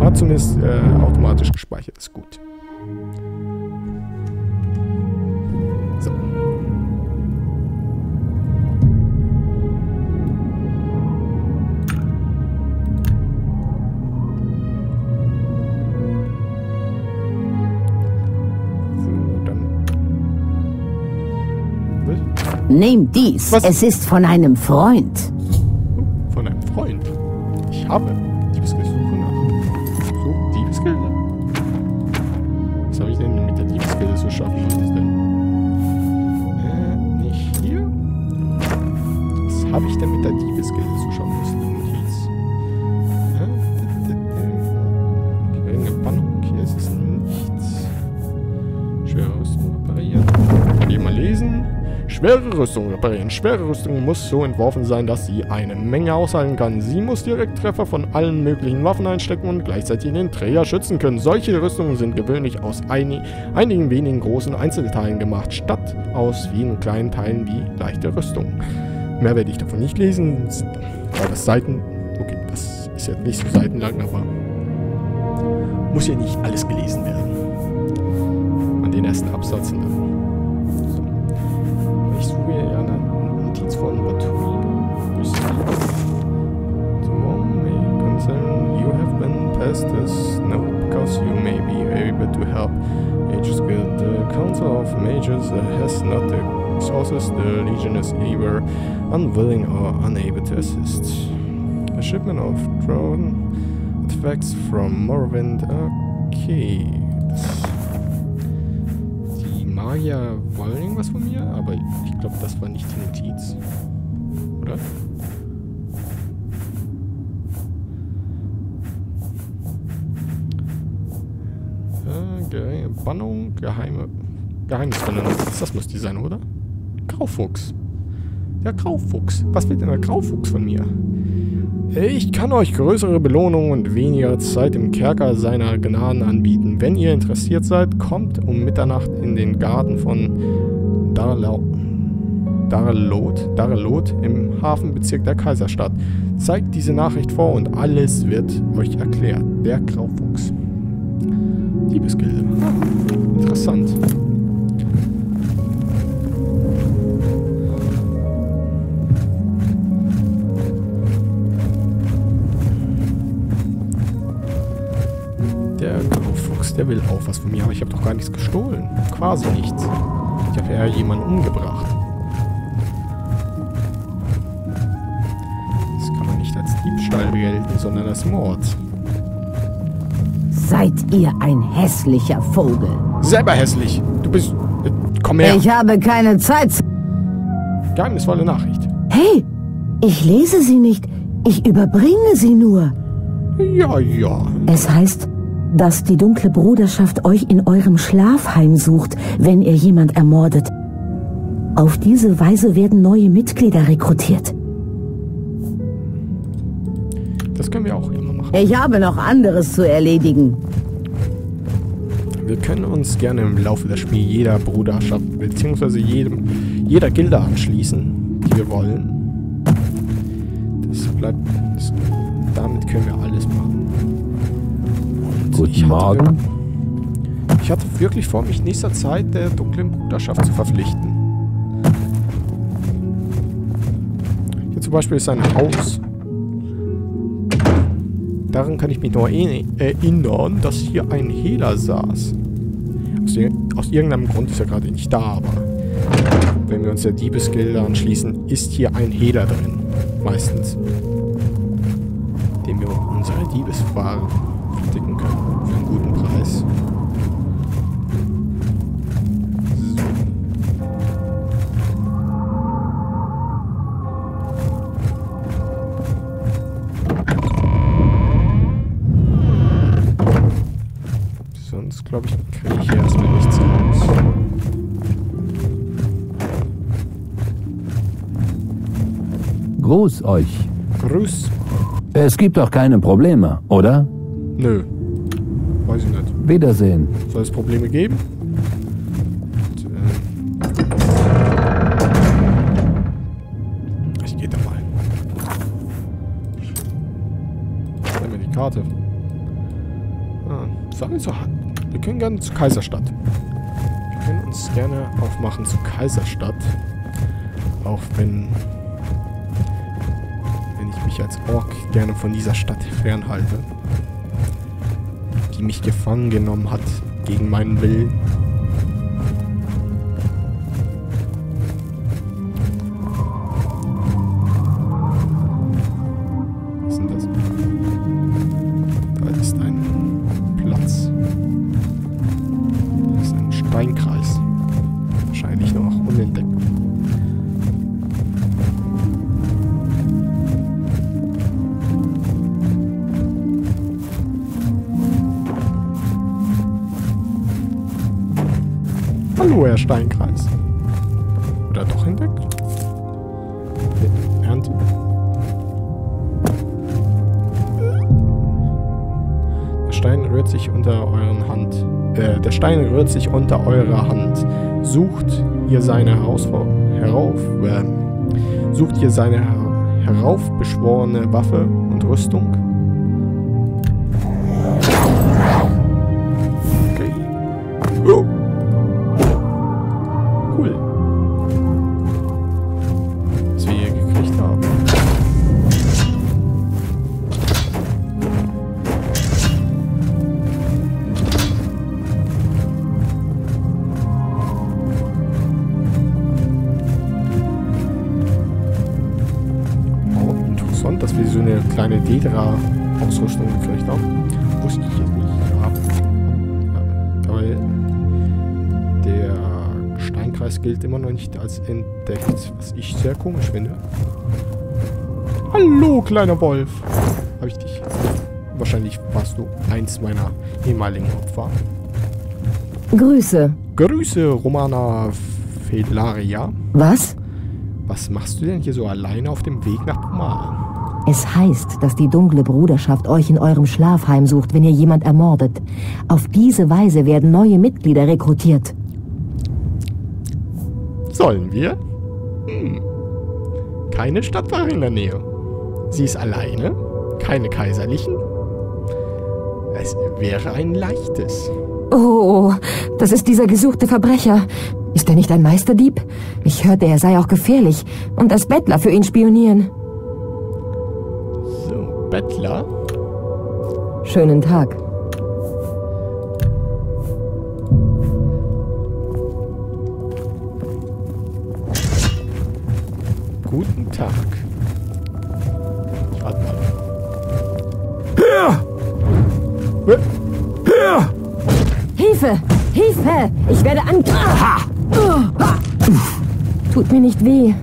Hat zumindest äh, automatisch gespeichert. Ist gut. Nimm dies. Was? Es ist von einem Freund. Von einem Freund. Ich habe Diebesgilde. Suche nach. So, Diebesgilde. Was habe ich denn mit der Diebesgilde zu schaffen? Was ist denn? Äh, nicht hier? Was habe ich denn mit der Diebesgilde Schwere Rüstung reparieren. Schwere Rüstung muss so entworfen sein, dass sie eine Menge aushalten kann. Sie muss Direkttreffer von allen möglichen Waffen einstecken und gleichzeitig den Träger schützen können. Solche Rüstungen sind gewöhnlich aus eini einigen wenigen großen Einzelteilen gemacht, statt aus vielen kleinen Teilen wie leichte Rüstung. Mehr werde ich davon nicht lesen. Weil das Seiten... Okay, das ist jetzt nicht so seitenlang, aber... Muss ja nicht alles gelesen werden. An den ersten Absatz und the snow because you may be able to help Aegis Guild, the Council of mages uh, has not the resources, the Legion is either unwilling or unable to assist. A shipment of drone artifacts from Morrowind. Okay. Das die Magier wollen irgendwas von mir, aber ich glaube, das war nicht die Notiz. Oder? Geringe Bannung, geheime Geheimnisvolle Notiz. Das muss die sein, oder? Graufuchs. Der Graufuchs. Was will denn der Graufuchs von mir? Ich kann euch größere Belohnungen und weniger Zeit im Kerker seiner Gnaden anbieten. Wenn ihr interessiert seid, kommt um Mitternacht in den Garten von Darlau Darelot, Darelot im Hafenbezirk der Kaiserstadt. Zeigt diese Nachricht vor und alles wird euch erklärt. Der Graufuchs. Diebesgilde. Ah, interessant. Der Graufuchs, der will auch was von mir, aber ich habe doch gar nichts gestohlen. Quasi nichts. Ich habe eher jemanden umgebracht. Das kann man nicht als Diebstahl gelten, sondern als Mord. Seid ihr ein hässlicher Vogel? Selber hässlich. Du bist... Äh, komm her. Ich habe keine Zeit. Geheimnisvolle Nachricht. Hey, ich lese sie nicht. Ich überbringe sie nur. Ja, ja. Es heißt, dass die dunkle Bruderschaft euch in eurem Schlaf heimsucht, wenn ihr jemand ermordet. Auf diese Weise werden neue Mitglieder rekrutiert. Das können wir auch. Ich habe noch anderes zu erledigen. Wir können uns gerne im Laufe des Spiels jeder Bruderschaft bzw. jedem jeder Gilde anschließen, die wir wollen. Das bleibt. Das, damit können wir alles machen. Und Guten ich hatte Morgen. Ich hatte wirklich vor, mich nächster Zeit der dunklen Bruderschaft zu verpflichten. Hier zum Beispiel ist ein Haus. Daran kann ich mich eh- erinnern, dass hier ein Hehler saß. Aus, aus irgendeinem Grund ist er gerade nicht da, aber wenn wir uns der Diebesgilde anschließen, ist hier ein Hehler drin. Meistens. Den wir unsere Diebesware glaube ich, kriege ich hier erstmal nichts raus. Gruß euch. Grüß. Es gibt doch keine Probleme, oder? Nö. Weiß ich nicht. Wiedersehen. Soll es Probleme geben? Äh, ich gehe da mal. Die Karte. Ah, sollen wir gerne zur Kaiserstadt. Wir können uns gerne aufmachen zur Kaiserstadt. Auch wenn wenn ich mich als Ork gerne von dieser Stadt fernhalte die mich gefangen genommen hat gegen meinen Willen. Ihr seine herauf, äh, sucht ihr seine her heraufbeschworene Waffe und Rüstung. Nicht als entdeckt, was ich sehr komisch finde. Hallo, kleiner Wolf. Habe ich dich. Wahrscheinlich warst du eins meiner ehemaligen Opfer. Grüße. Grüße, Romana Felaria. Was? Was machst du denn hier so alleine auf dem Weg nach Pomar? Es heißt, dass die dunkle Bruderschaft euch in eurem Schlaf heimsucht, wenn ihr jemand ermordet. Auf diese Weise werden neue Mitglieder rekrutiert. Sollen wir? Hm. Keine Stadtwache in der Nähe. Sie ist alleine. Keine Kaiserlichen. Es wäre ein leichtes. Oh, das ist dieser gesuchte Verbrecher. Ist er nicht ein Meisterdieb? Ich hörte, er sei auch gefährlich und dass Bettler für ihn spionieren. So, Bettler. Schönen Tag. Tag. Ich warte mal. Hier! Hier! Hilfe! Hilfe! Ich werde an... Tut mir nicht weh.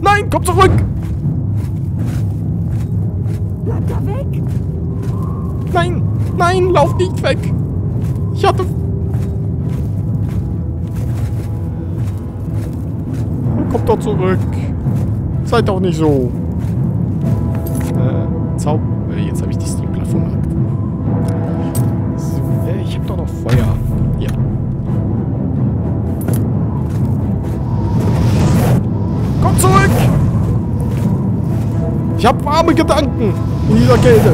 Nein, komm zurück! Bleib da weg! Nein, nein, lauf nicht weg! Ich hatte... Kommt doch zurück! Seid doch nicht so! Äh, Zau... Äh, jetzt habe ich die Steam-Plattform. So, äh, ich habe doch noch Feuer. Ja. Komm zurück! Ich habe warme Gedanken in dieser Kälte.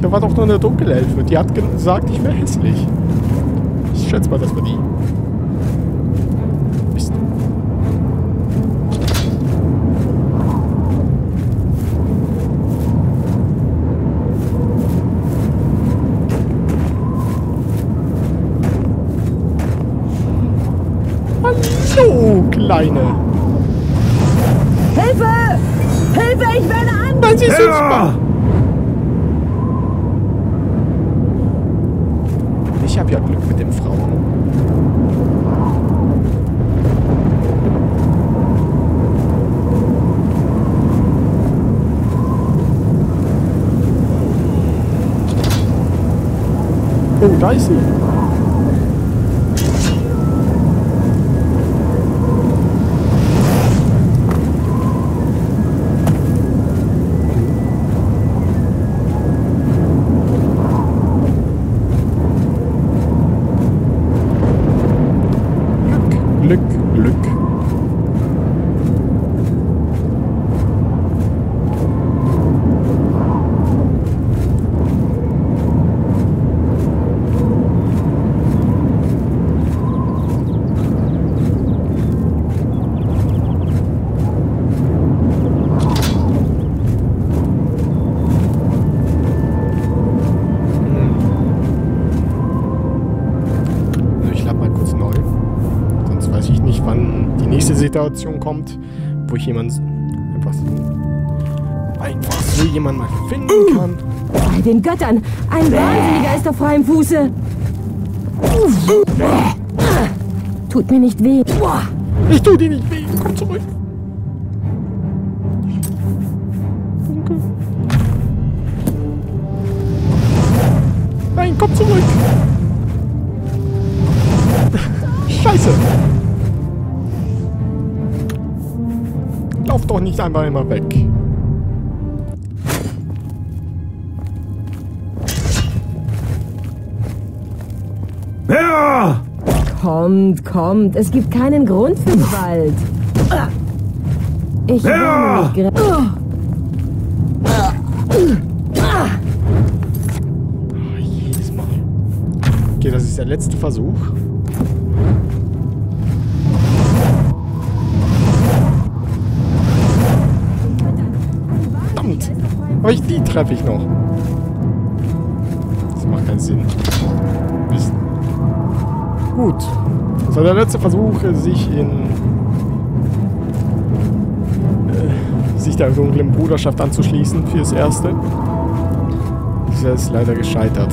Hier war doch nur eine Dunkelelfe. Die hat gesagt, ich wäre hässlich. Schätze mal, das war die. Hallo, Kleine. Hilfe! Hilfe, ich werde an... Nein, sie ist Ja. unsichtbar. Ich habe ja Glück mit den Frauen. Oh, da ist sie. Glück, Glück, Glück. Also ich lade mal kurz neu. Sonst weiß ich nicht, wann die nächste Situation kommt, wo ich jemanden einfach so, einfach so jemanden mal finden kann. Bei den Göttern! Ein Wahnsinniger ist auf freiem Fuße! Tut mir nicht weh. Ich tu dir nicht weh. Nicht einmal immer weg. Ja! Kommt, kommt. Es gibt keinen Grund für Gewalt. Ich Ja! werde mich Aber ich, noch. Das macht keinen Sinn. Mist. Gut. Das So, der letzte Versuch, sich in äh, sich der dunklen Bruderschaft anzuschließen fürs Erste. Dieser ist leider gescheitert.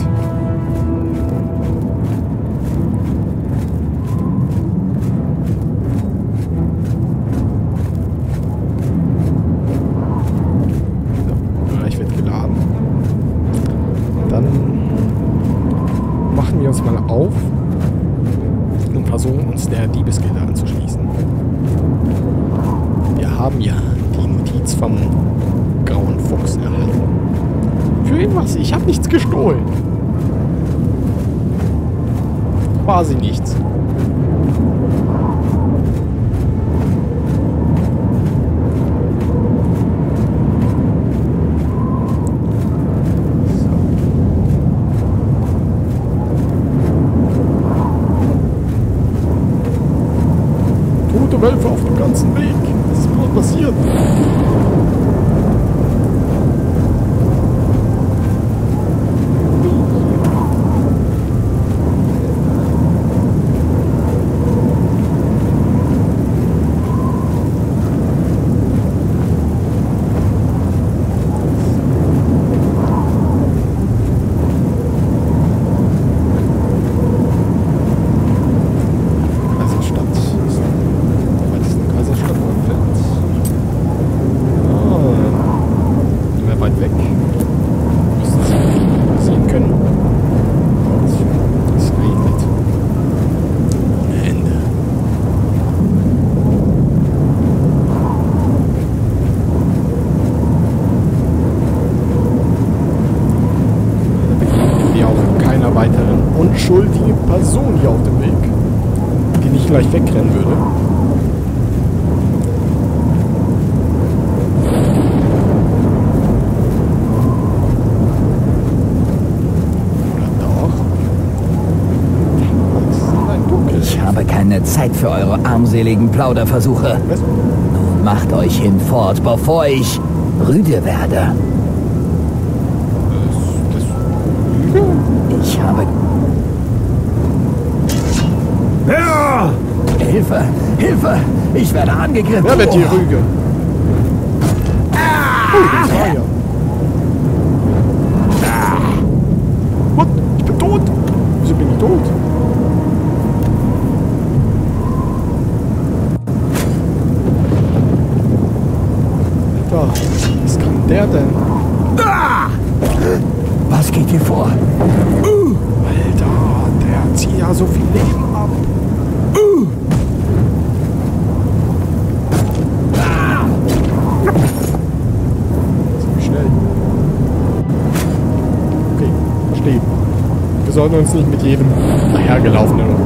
Für eure armseligen Plauderversuche. Was? Nun macht euch hinfort, bevor ich rüde werde. Ich habe... Ja! Hilfe! Hilfe! Ich werde angegriffen! Wer wird die Oh. Rüge? Oh, das war ja. What? Ich bin tot! Wieso bin ich tot? Alter, was kann der denn? Was geht hier vor? Alter, der zieht ja so viel Leben ab. Ziemlich schnell. Okay, verstehe. Wir sollten uns nicht mit jedem dahergelaufenen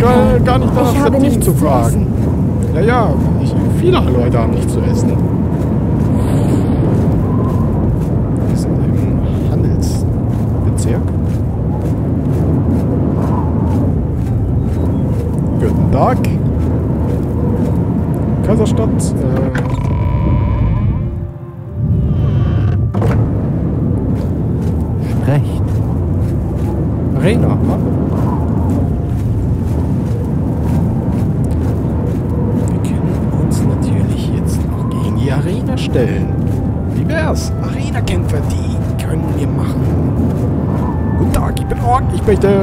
gar, Mitleid. gar nicht nach Ich habe nichts zu zu fragen. Ja, ja, ich, viele Leute haben nichts zu essen. Wir sind im Handelsbezirk. Guten Tag. Kaiserstadt. Äh,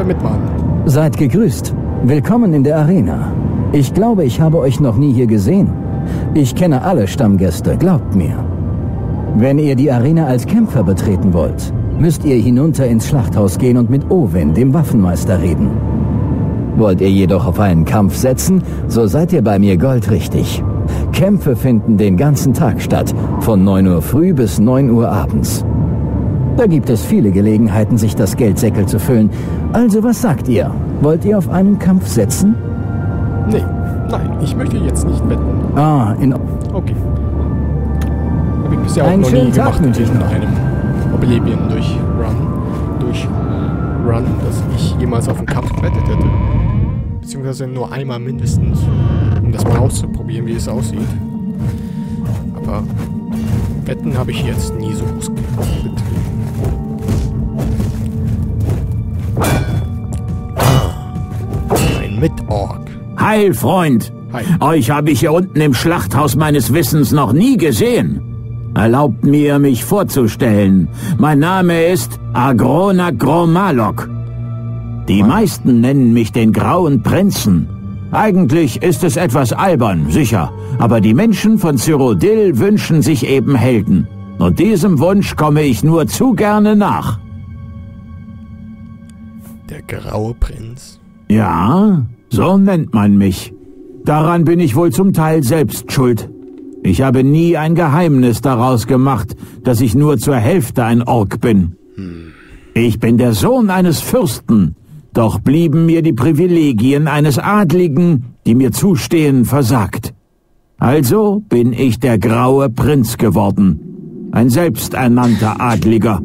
mitmachen. Seid gegrüßt. Willkommen in der Arena. Ich glaube, ich habe euch noch nie hier gesehen. Ich kenne alle Stammgäste, glaubt mir. Wenn ihr die Arena als Kämpfer betreten wollt, müsst ihr hinunter ins Schlachthaus gehen und mit Owen, dem Waffenmeister, reden. Wollt ihr jedoch auf einen Kampf setzen, so seid ihr bei mir goldrichtig. Kämpfe finden den ganzen Tag statt, von 9 Uhr früh bis 9 Uhr abends. Da gibt es viele Gelegenheiten, sich das Geldsäckel zu füllen. Also was sagt ihr? Wollt ihr auf einen Kampf setzen? Nee, nein, ich möchte jetzt nicht wetten. Ah, in Okay. Habe ich bisher auch Einen noch nie Tag gemacht wünsche ich in noch. einem Oblivion durch Run. Durch Run, dass ich jemals auf einen Kampf gewettet hätte. Beziehungsweise nur einmal mindestens. Um das mal auszuprobieren, wie es aussieht. Aber Wetten habe ich jetzt nie so groß betrieben. Mit-Org. Heil, Freund! Hi. Euch habe ich hier unten im Schlachthaus meines Wissens noch nie gesehen. Erlaubt mir, mich vorzustellen. Mein Name ist Agrona Gromalok. Die meisten nennen mich den Grauen Prinzen. Eigentlich ist es etwas albern, sicher, aber die Menschen von Cyrodiil wünschen sich eben Helden. Und diesem Wunsch komme ich nur zu gerne nach. Der graue Prinz. Ja, so nennt man mich. Daran bin ich wohl zum Teil selbst schuld. Ich habe nie ein Geheimnis daraus gemacht, dass ich nur zur Hälfte ein Ork bin. Ich bin der Sohn eines Fürsten, doch blieben mir die Privilegien eines Adligen, die mir zustehen, versagt. Also bin ich der graue Prinz geworden, ein selbsternannter Adliger.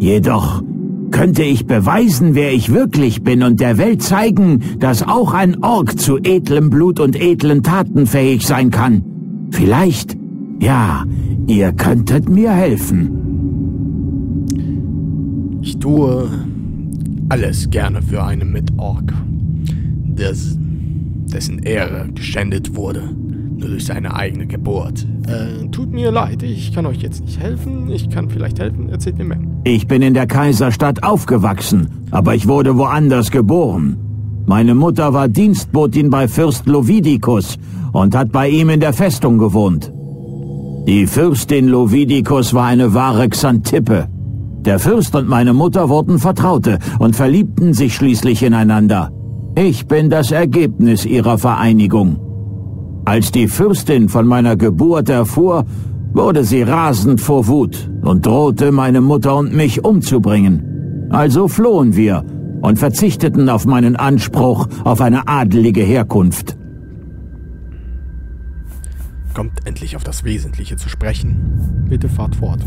Jedoch könnte ich beweisen, wer ich wirklich bin und der Welt zeigen, dass auch ein Ork zu edlem Blut und edlen Taten fähig sein kann. Vielleicht, ja, ihr könntet mir helfen. Ich tue alles gerne für einen Mit-Ork, des, dessen Ehre geschändet wurde, nur durch seine eigene Geburt. Äh, tut mir leid, ich kann euch jetzt nicht helfen. Ich kann vielleicht helfen. Erzählt mir mehr. Ich bin in der Kaiserstadt aufgewachsen, aber ich wurde woanders geboren. Meine Mutter war Dienstbotin bei Fürst Lovidikus und hat bei ihm in der Festung gewohnt. Die Fürstin Lovidikus war eine wahre Xantippe. Der Fürst und meine Mutter wurden Vertraute und verliebten sich schließlich ineinander. Ich bin das Ergebnis ihrer Vereinigung. Als die Fürstin von meiner Geburt erfuhr, wurde sie rasend vor Wut und drohte, meine Mutter und mich umzubringen. Also flohen wir und verzichteten auf meinen Anspruch auf eine adelige Herkunft. Kommt endlich auf das Wesentliche zu sprechen. Bitte fahrt fort.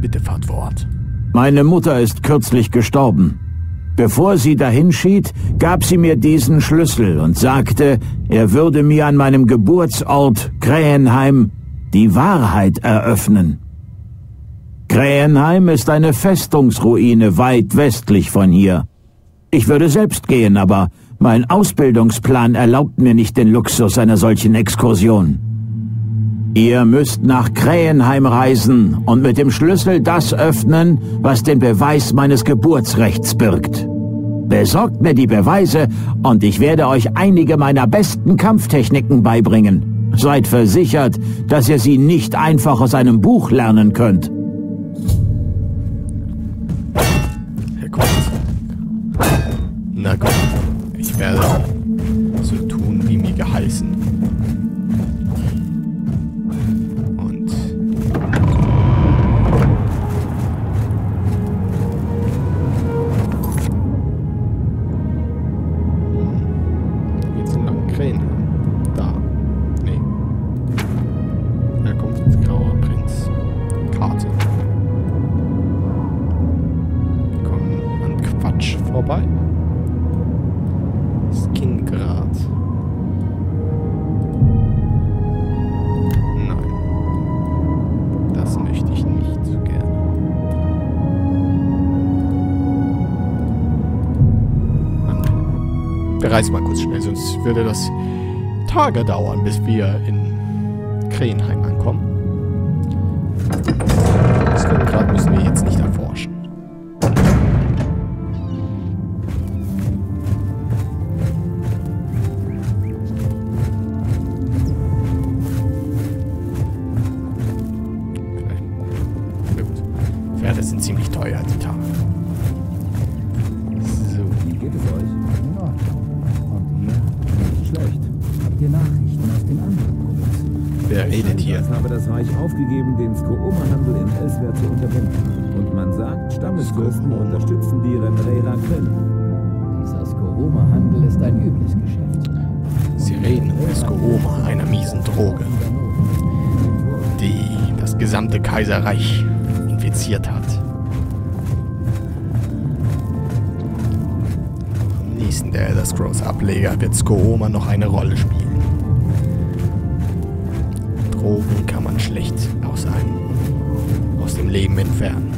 Bitte fahrt fort. Meine Mutter ist kürzlich gestorben. Bevor sie dahinschied, gab sie mir diesen Schlüssel und sagte, er würde mir an meinem Geburtsort Krähenheim die Wahrheit eröffnen. Krähenheim ist eine Festungsruine weit westlich von hier. Ich würde selbst gehen, aber mein Ausbildungsplan erlaubt mir nicht den Luxus einer solchen Exkursion. Ihr müsst nach Krähenheim reisen und mit dem Schlüssel das öffnen, was den Beweis meines Geburtsrechts birgt. Besorgt mir die Beweise und ich werde euch einige meiner besten Kampftechniken beibringen. Seid versichert, dass ihr sie nicht einfach aus einem Buch lernen könnt. Na gut. Ich werde würde das Tage dauern, bis wir in Krähenheim Droge, die das gesamte Kaiserreich infiziert hat. Am nächsten der Elder Scrolls Ableger wird Skooma noch eine Rolle spielen. Drogen kann man schlecht aus einem aus dem Leben entfernen.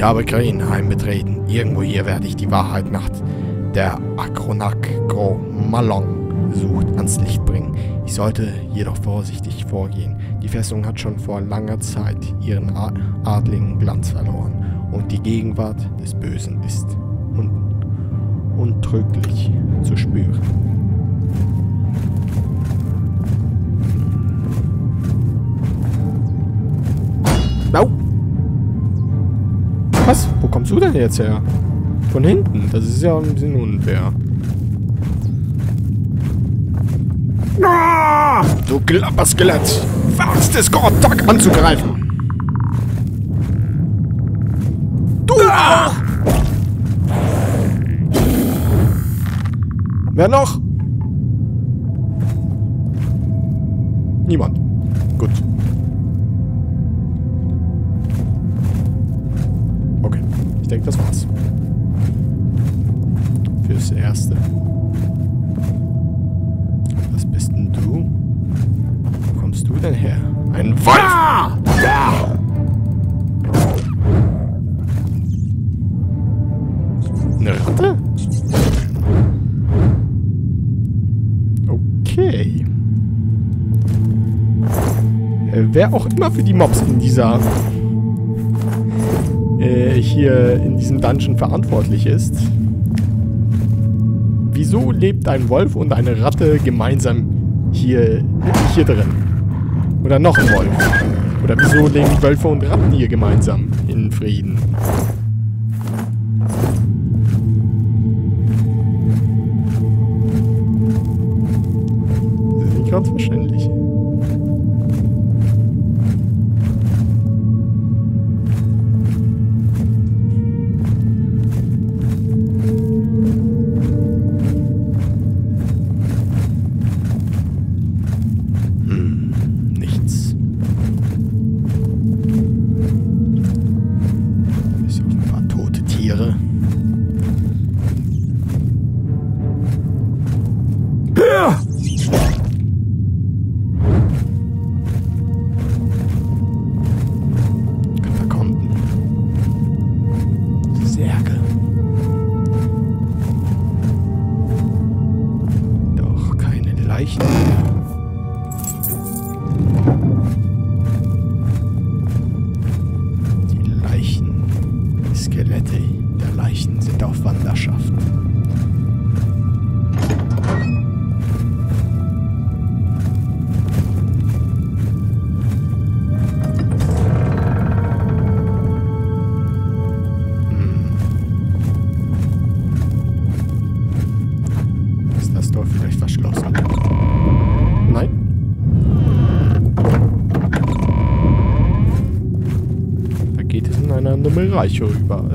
Ich habe Krenheim betreten. Irgendwo hier werde ich die Wahrheit nach der Akronak Gro Malong sucht ans Licht bringen. Ich sollte jedoch vorsichtig vorgehen. Die Festung hat schon vor langer Zeit ihren adligen Glanz verloren und die Gegenwart des Bösen ist un untrüglich zu spüren. Kommst du denn jetzt her? Von hinten? Das ist ja ein bisschen unfair. Ah, du Klapperskelett! Wagst es, Gottak anzugreifen! Du auch! Wer noch? Niemand. Gut. Denke, das war's. Fürs Erste. Was bist denn du? Wo kommst du denn her? Ein Wolf! Eine Ratte? Okay. Äh, wer auch immer für die Mobs in dieser äh, hier in diesem Dungeon verantwortlich ist. Wieso lebt ein Wolf und eine Ratte gemeinsam hier, hier drin? Oder noch ein Wolf? Oder wieso leben Wölfe und Ratten hier gemeinsam in Frieden? Eine andere Bereiche über. Äh, über.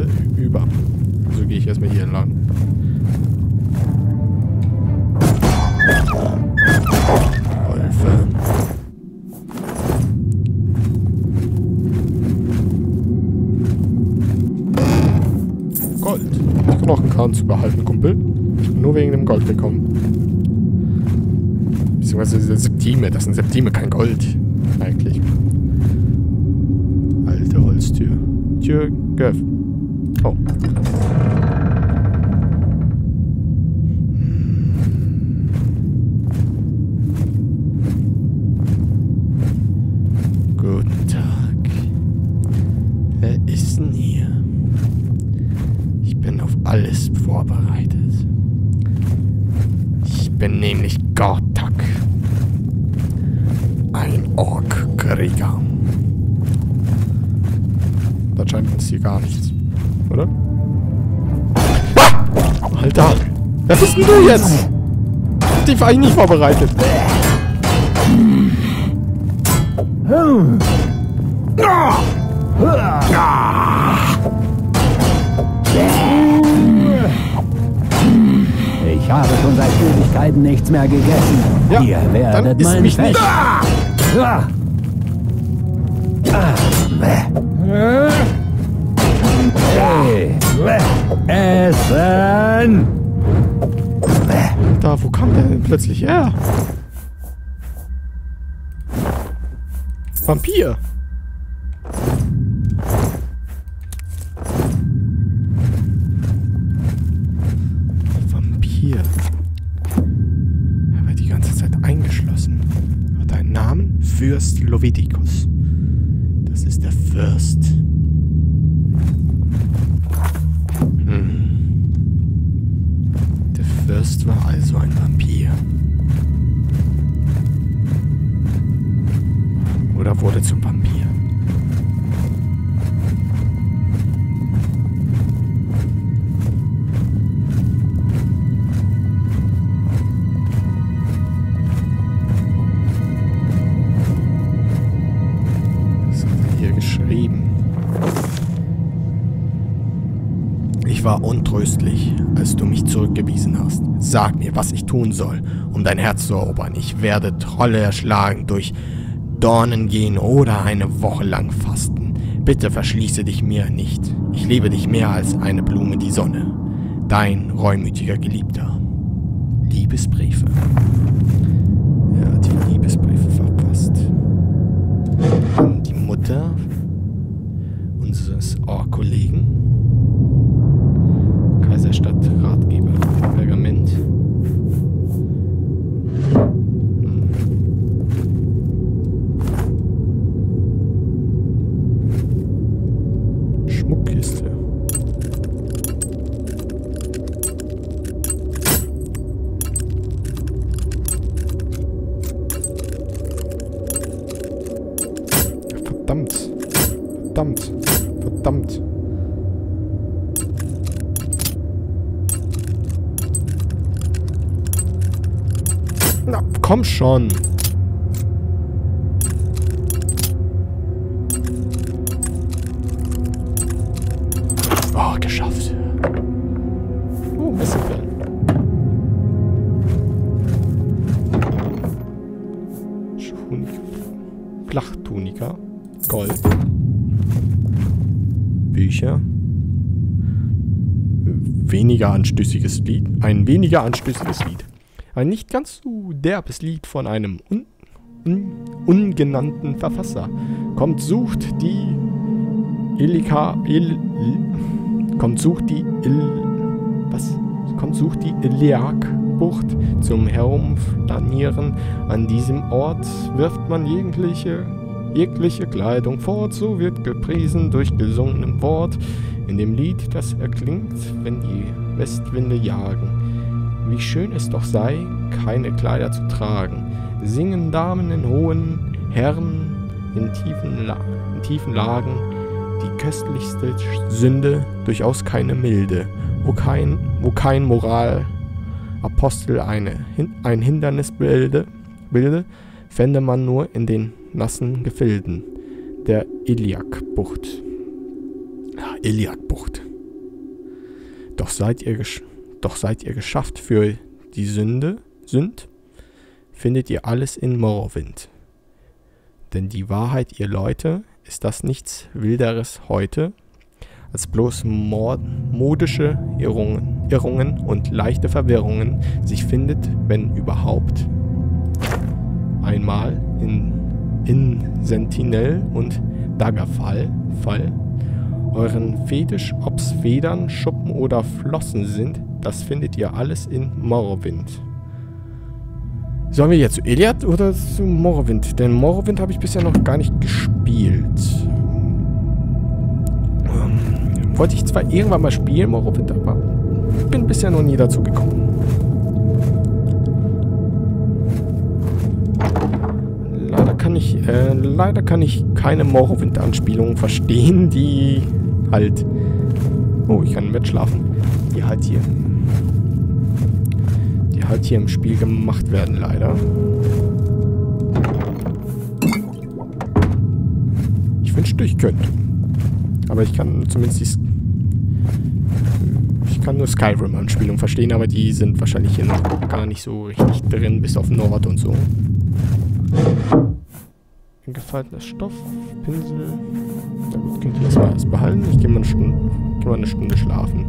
Bist denn du jetzt? Die war ich nicht vorbereitet. Ich habe schon seit Ewigkeiten nichts mehr gegessen. Ja, Ihr werdet mein mich Fest. Ah! Ah, Essen! Kam der denn plötzlich her? Vampir. Sag mir, was ich tun soll, um dein Herz zu erobern. Ich werde Trolle erschlagen, durch Dornen gehen oder eine Woche lang fasten. Bitte verschließe dich mir nicht. Ich liebe dich mehr als eine Blume die Sonne. Dein reumütiger Geliebter. Liebesbriefe. Er hat die Liebesbriefe verpasst. An die Mutter unseres Ohr-Kollegen. Schon. Oh, geschafft. Oh, Messerfell. Tunika. Flachtunika. Gold. Bücher. Weniger anstößiges Lied. Ein weniger anstößiges Lied. Ein nicht ganz so derbes Lied von einem un un ungenannten Verfasser. Kommt, sucht die Ilika... Il, Il, kommt, sucht die Il... Was? Kommt, sucht die Iliak-Bucht zum Herumflanieren. An diesem Ort wirft man jegliche, jegliche Kleidung fort. So wird gepriesen durch gesungenem Wort. In dem Lied, das erklingt, wenn die Westwinde jagen. Wie schön es doch sei, keine Kleider zu tragen. Singen Damen in hohen, Herren in tiefen, La in tiefen Lagen. Die köstlichste Sünde, durchaus keine Milde. Wo kein, wo kein Moralapostel eine, hin, ein Hindernis bilde, bilde, fände man nur in den nassen Gefilden der Iliak-Bucht. Ja, Iliak-Bucht. Doch seid ihr gesch doch seid ihr geschafft für die Sünde, Sünd, findet ihr alles in Morrowind. Denn die Wahrheit, ihr Leute, ist das nichts Wilderes heute, als bloß modische Irrungen, Irrungen und leichte Verwirrungen sich findet, wenn überhaupt. Einmal in, in Sentinel und Daggerfall, Fall, euren Fetisch, ob's Federn, Schuppen oder Flossen sind, das findet ihr alles in Morrowind. Sollen wir jetzt zu Iliad oder zu Morrowind? Denn Morrowind habe ich bisher noch gar nicht gespielt. Ähm, wollte ich zwar irgendwann mal spielen, Morrowind, aber bin bisher noch nie dazu gekommen. Leider kann ich, äh, leider kann ich keine Morrowind-Anspielungen verstehen, die halt... Oh, ich kann im schlafen. Die halt hier halt hier im Spiel gemacht werden, leider. Ich wünschte, ich könnte. Aber ich kann zumindest die... Ich kann nur Skyrim-Anspielungen verstehen, aber die sind wahrscheinlich hier noch gar nicht so richtig drin, bis auf Nord und so. Gefaltener Stoff, Pinsel. Na gut, könnt ihr das mal alles behalten. Ich gehe mal, geh mal eine Stunde schlafen.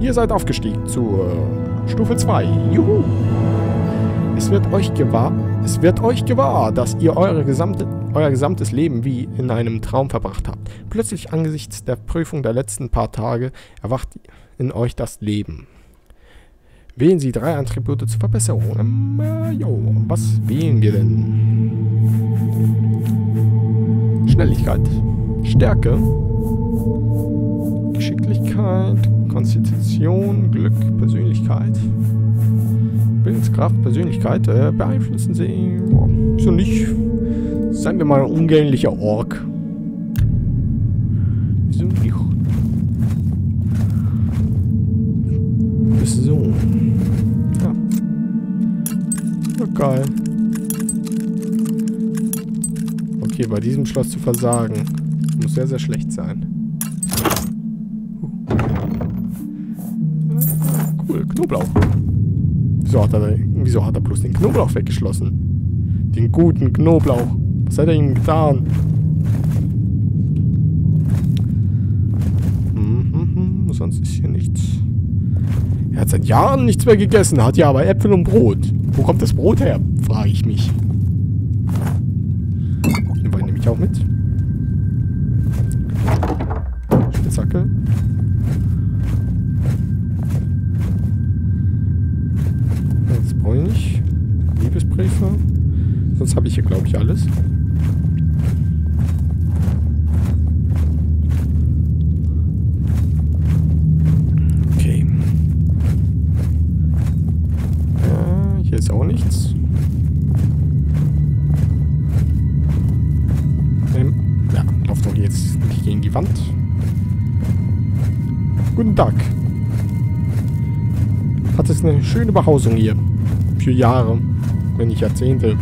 Ihr seid aufgestiegen zur Stufe 2. Juhu! Es wird euch gewahr, es wird euch gewahr, dass ihr eure gesamte, euer gesamtes Leben wie in einem Traum verbracht habt. Plötzlich angesichts der Prüfung der letzten paar Tage erwacht in euch das Leben. Wählen Sie drei Attribute zur Verbesserung. Ähm, äh, jo, was wählen wir denn? Schnelligkeit, Stärke, Geschicklichkeit, Konstitution, Glück, Persönlichkeit. Willenskraft, Persönlichkeit äh, beeinflussen Sie. Oh, so nicht. Seien wir mal ein umgänglicher Ork. Wieso nicht? So. Ja. Geil. Okay, bei diesem Schloss zu versagen. Muss sehr, sehr schlecht sein. Cool, Knoblauch. Wieso hat, er, wieso hat er bloß den Knoblauch weggeschlossen? Den guten Knoblauch. Was hat er ihm getan? Hm, hm, hm. Sonst ist hier nichts. Er hat seit Jahren nichts mehr gegessen, hat ja aber Äpfel und Brot. Wo kommt das Brot her? Frage ich mich. Den Wein nehme ich auch mit. Spitzhacke. Das brauche ich. Liebesbriefe. Sonst habe ich hier, glaube ich, alles. Schöne Behausung hier. Für Jahre. Wenn nicht Jahrzehnte.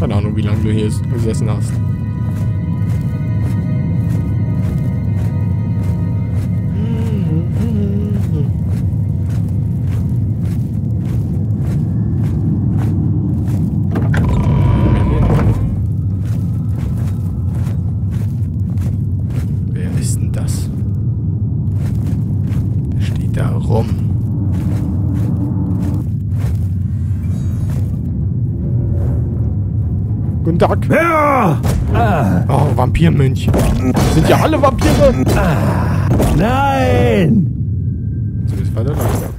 Keine Ahnung, wie lange du hier gesessen hast. Tag. Ja! Oh, Vampirmönch. Sind ja alle Vampire. Nein! So, war der Leiter.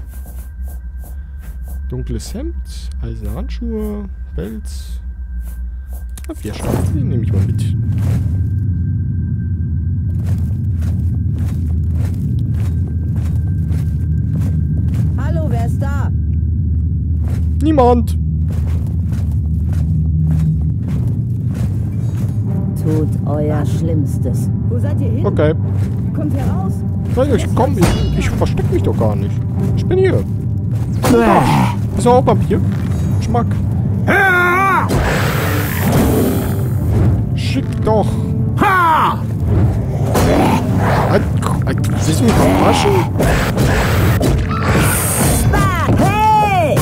Dunkles Hemd, eiserne Handschuhe, Pelz. Ah, vier Schwarze, den nehme ich mal mit. Hallo, wer ist da? Niemand. Tut euer Schlimmstes. Wo seid ihr hin? Okay. Kommt heraus. Nein, ich komm, ich, ich versteck mich doch gar nicht. Ich bin hier. Ja. Bist du auch Vampir? Schmack. Schick doch. Ha! Willst du mich verarschen? Hey!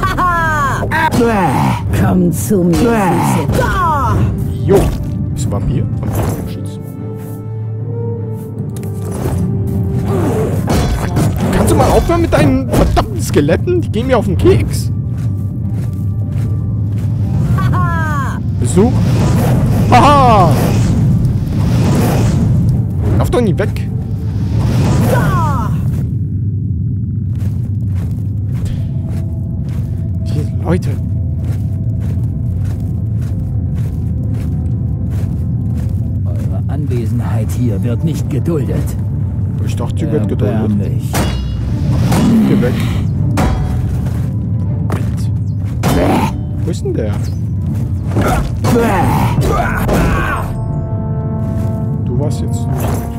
Haha! Komm zu mir, Süße. Da! Jo. Bist du Vampir? Vampirschutz. Kannst du mal aufhören mit deinen verdammten Skeletten? Die gehen mir auf den Keks. Du? Haha! Lauf doch nie weg. Hier wird nicht geduldet. Ich dachte, sie wird geduldet. Geh weg. Wo ist denn der? Du warst jetzt nicht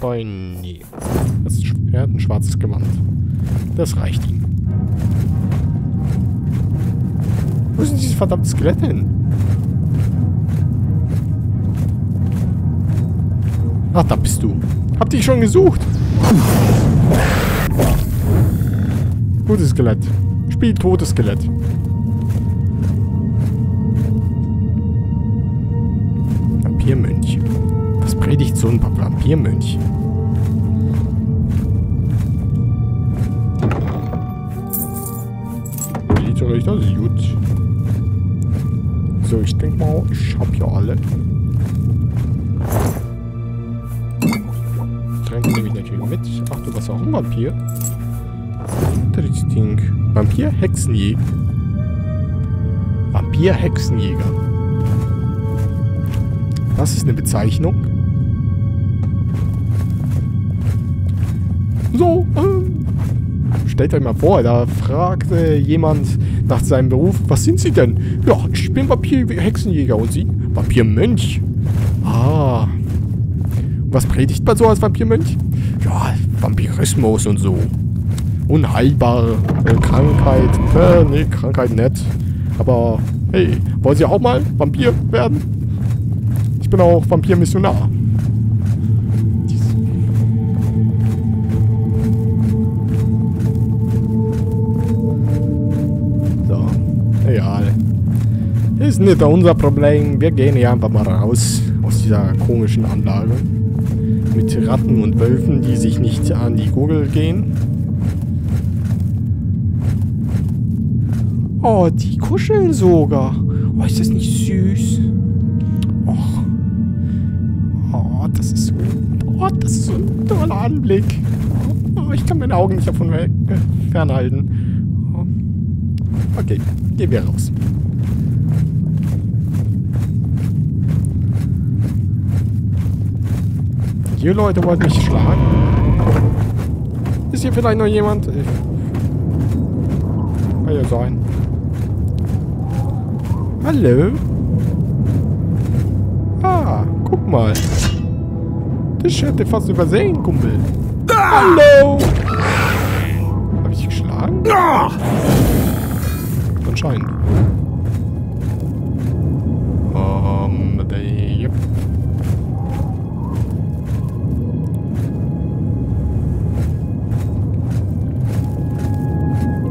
Dabei? Nee. Das er hat ein schwarzes Gewand. Das reicht ihm. Wo sind diese verdammten Skelette hin? Ach, da bist du. Hab dich schon gesucht. Gutes Skelett. Spiel totes Skelett. Was predigt so ein Vampirmönch? Sieht doch echt aus. Gut. So, ich denke mal, ich hab hier alle. Tränke nehme ich natürlich mit. Ach, du warst auch ein Vampir. Das Ding. Vampir-Hexenjäger. Vampir-Hexenjäger. Das ist eine Bezeichnung. So, ähm, stellt euch mal vor, da fragte jemand nach seinem Beruf, was sind Sie denn? Ja, ich bin Vampir-Hexenjäger und Sie? Vampirmönch. Ah. Und was predigt man so als Vampirmönch? Ja, Vampirismus und so. Unheilbare äh, Krankheit. Äh, nee, Krankheit nett. Aber, hey, wollen Sie auch mal Vampir werden? Ich bin auch Vampir-Missionar. Ist nicht unser Problem. Wir gehen hier einfach mal raus aus dieser komischen Anlage. Mit Ratten und Wölfen, die sich nicht an die Gurgel gehen. Oh, die kuscheln sogar. Oh, ist das nicht süß? Och. Oh, das ist so. Oh, das ist so ein toller Anblick. Oh, ich kann meine Augen nicht davon äh, fernhalten. Oh. Okay, gehen wir raus. Hier Leute wollten mich schlagen. Ist hier vielleicht noch jemand? Ich kann ja sein. Hallo? Ah, guck mal. Das hätte fast übersehen, Kumpel. Hallo! Hab ich dich geschlagen? Anscheinend.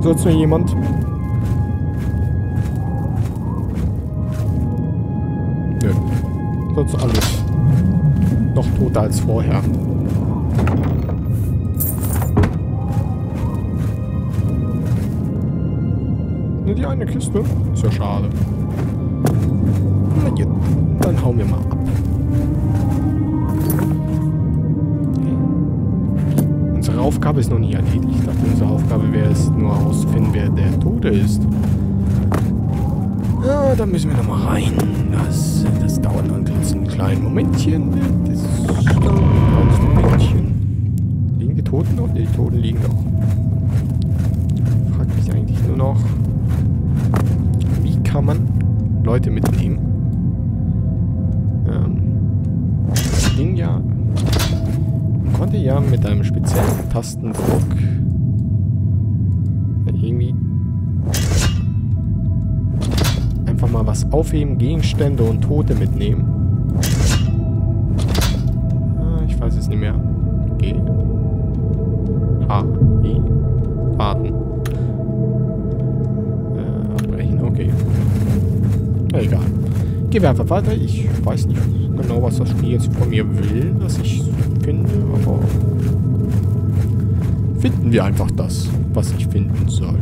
Sonst noch jemand? Nö. Sonst alles. Noch toter als vorher. Nur die eine Kiste? Ist ja schade. Na gut, dann hauen wir mal ab. Aufgabe ist noch nicht erledigt. Ich dachte, unsere Aufgabe wäre es, nur herauszufinden, wer der Tote ist. Ja, da müssen wir nochmal rein. Das, das dauert noch ein kleines Momentchen. Das dauert ein kleines Momentchen. Liegen die Toten noch? Die Toten liegen noch. Fragt mich eigentlich nur noch, wie kann man Leute mitnehmen? Ähm, Ding ja. Man konnte ja mit einem Tastendruck irgendwie einfach mal was aufheben, Gegenstände und Tote mitnehmen. Ah, ich weiß es nicht mehr. G. H. I. Warten. Äh, abbrechen, okay. Egal. Gehen wir einfach weiter. Ich weiß nicht genau, was das Spiel jetzt von mir will, was ich finde, finden wir einfach das, was ich finden soll.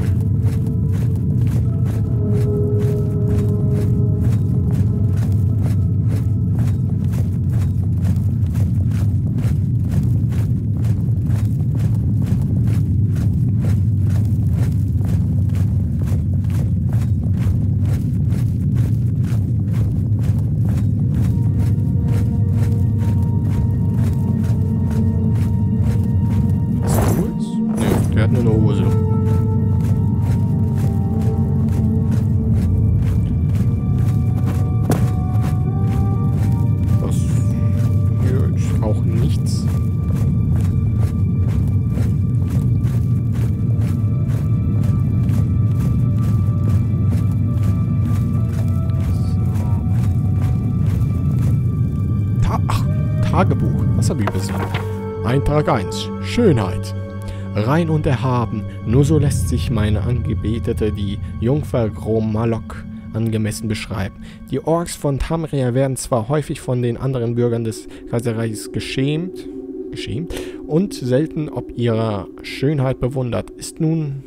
Eintrag 1. Schönheit. Rein und erhaben, nur so lässt sich meine Angebetete, die Jungfer Gromalok, angemessen beschreiben. Die Orks von Tamria werden zwar häufig von den anderen Bürgern des Kaiserreichs geschämt, geschämt und selten ob ihrer Schönheit bewundert. Ist nun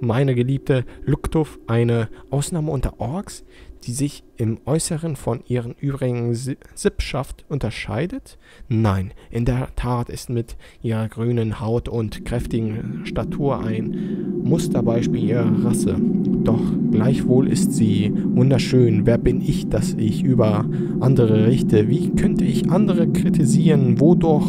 meine geliebte Luktuf eine Ausnahme unter Orks, die sich im Äußeren von ihren übrigen Si- Sippschaft unterscheidet? Nein, in der Tat ist mit ihrer grünen Haut und kräftigen Statur ein Musterbeispiel ihrer Rasse. Doch gleichwohl ist sie wunderschön. Wer bin ich, dass ich über andere richte? Wie könnte ich andere kritisieren, wodurch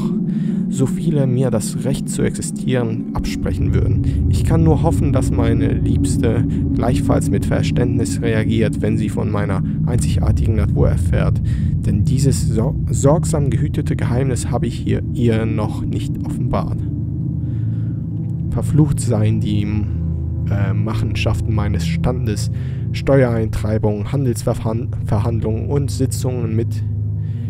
so viele mir das Recht zu existieren absprechen würden? Ich kann nur hoffen, dass meine Liebste gleichfalls mit Verständnis reagiert, wenn sie von meiner einzigartigen Natur erfährt. Denn dieses sor sorgsam gehütete Geheimnis habe ich hier ihr noch nicht offenbart. Verflucht seien die äh, Machenschaften meines Standes, Steuereintreibung, Handelsverhandlungen und Sitzungen mit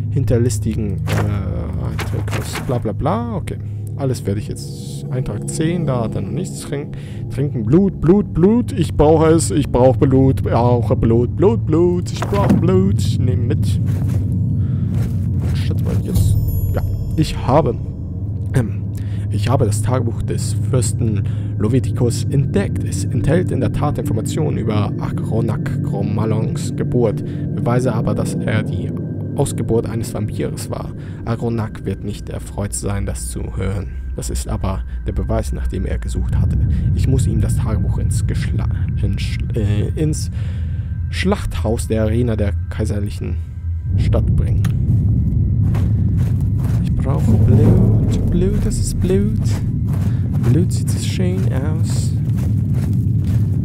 hinterlistigen äh, bla bla bla. Okay, alles werde ich jetzt. Eintrag 10, da hat er noch nichts trinken. Trinken Blut, Blut, Blut. Ich brauche es, ich brauche Blut, brauche Blut, Blut, Blut. Ich brauche Blut. Ich nehme mit. Schätze mal jetzt. Ja, ich habe. Ähm, ich habe das Tagebuch des Fürsten Lovetikus entdeckt. Es enthält in der Tat Informationen über Akronak Gromalons Geburt, beweise aber, dass er die Ausgeburt eines Vampires war. Aronak wird nicht erfreut sein, das zu hören. Das ist aber der Beweis, nach dem er gesucht hatte. Ich muss ihm das Tagebuch ins, Geschla in, äh, ins Schlachthaus der Arena der kaiserlichen Stadt bringen. Ich brauche Blut. Blut, das ist Blut. Blut sieht schön aus.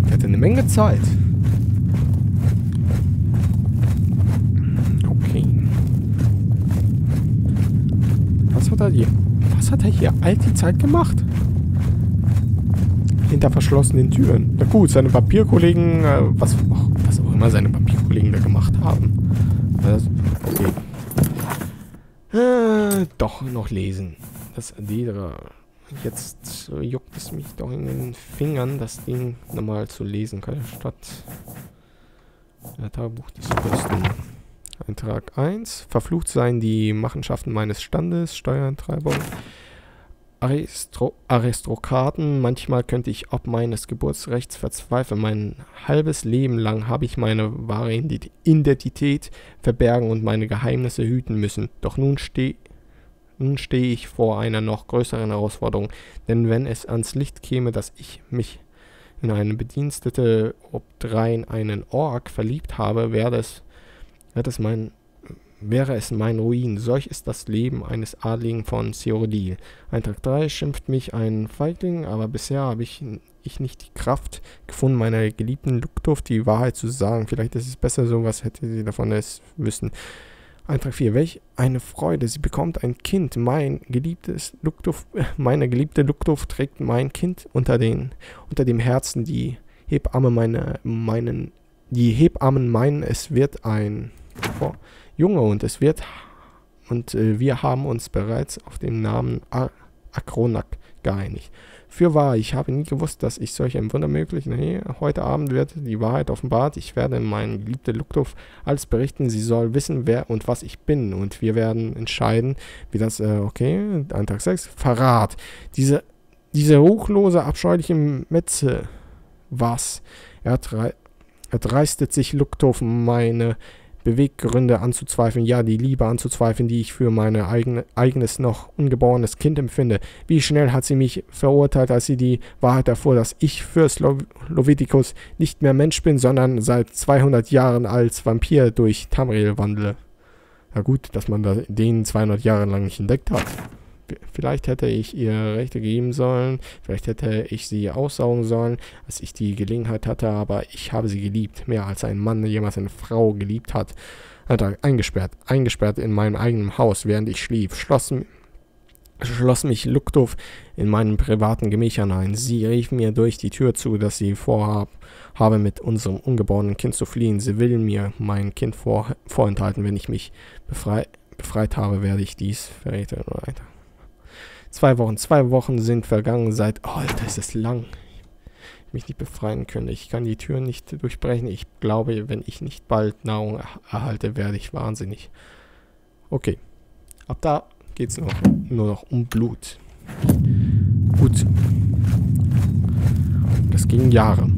Ich hatte eine Menge Zeit. Okay. Was hat er hier? Was hat er hier all die Zeit gemacht? Hinter verschlossenen Türen. Na gut, seine Vampirkollegen, äh, was, ach, was auch immer seine Vampirkollegen da gemacht haben. Das, okay. Äh, doch noch lesen. Das Adedra. Jetzt äh, juckt es mich doch in den Fingern, das Ding nochmal zu lesen. Statt Tagebuch des Fürsten. Eintrag 1. Verflucht seien die Machenschaften meines Standes, Steuereintreibung, Aristro Aristokraten. Manchmal könnte ich ob meines Geburtsrechts verzweifeln. Mein halbes Leben lang habe ich meine wahre Ident- Identität verbergen und meine Geheimnisse hüten müssen. Doch nun stehe nun stehe ich vor einer noch größeren Herausforderung, denn wenn es ans Licht käme, dass ich mich in eine Bedienstete obdrein einen Ork verliebt habe, wäre es, wäre es mein wäre es mein Ruin. Solch ist das Leben eines Adligen von Seorodil. Eintrag 3 schimpft mich ein Feigling, aber bisher habe ich, ich nicht die Kraft gefunden, meiner geliebten Luktuf die Wahrheit zu sagen. Vielleicht ist es besser so, was hätte sie davon es wissen. Eintrag 4. Welch eine Freude. Sie bekommt ein Kind. Mein geliebtes Luktuf, meine geliebte Luktuf trägt mein Kind unter, den, unter dem Herzen. Die Hebamme meine, meinen, die Hebammen meinen, es wird ein oh, Junge und es wird und äh, wir haben uns bereits auf den Namen A Akronak geeinigt. Fürwahr, ich habe nie gewusst, dass ich solch ein Wunder möglich. Nee, heute Abend wird die Wahrheit offenbart. Ich werde meine geliebte Luktuf alles berichten. Sie soll wissen, wer und was ich bin. Und wir werden entscheiden, wie das, äh, okay, Antrag 6, Verrat. Diese, diese ruchlose, abscheuliche Metze, was? Er, er dreistet sich Luktuf meine Beweggründe anzuzweifeln, ja, die Liebe anzuzweifeln, die ich für mein eigene, eigenes noch ungeborenes Kind empfinde. Wie schnell hat sie mich verurteilt, als sie die Wahrheit erfuhr, dass ich Fürst Lo Lovetikus nicht mehr Mensch bin, sondern seit 200 Jahren als Vampir durch Tamriel wandle. Na gut, dass man da den 200 Jahre lang nicht entdeckt hat. Vielleicht hätte ich ihr Rechte geben sollen, vielleicht hätte ich sie aussaugen sollen, als ich die Gelegenheit hatte, aber ich habe sie geliebt, mehr als ein Mann jemals eine Frau geliebt hat. Hat er eingesperrt, eingesperrt in meinem eigenen Haus, während ich schlief, schloss, schloss mich Luktuf in meinen privaten Gemächern ein. Sie rief mir durch die Tür zu, dass sie vorhab, habe, mit unserem ungeborenen Kind zu fliehen. Sie will mir mein Kind vor, vorenthalten, wenn ich mich befrei, befreit habe, werde ich dies verrichten. Weiter. Zwei Wochen. Zwei Wochen sind vergangen seit... Oh, Alter, ist das lang. Ich mich nicht befreien könnte. Ich kann die Türen nicht durchbrechen. Ich glaube, wenn ich nicht bald Nahrung er erhalte, werde ich wahnsinnig. Okay. Ab da geht es nur, nur noch um Blut. Gut. Das ging Jahre.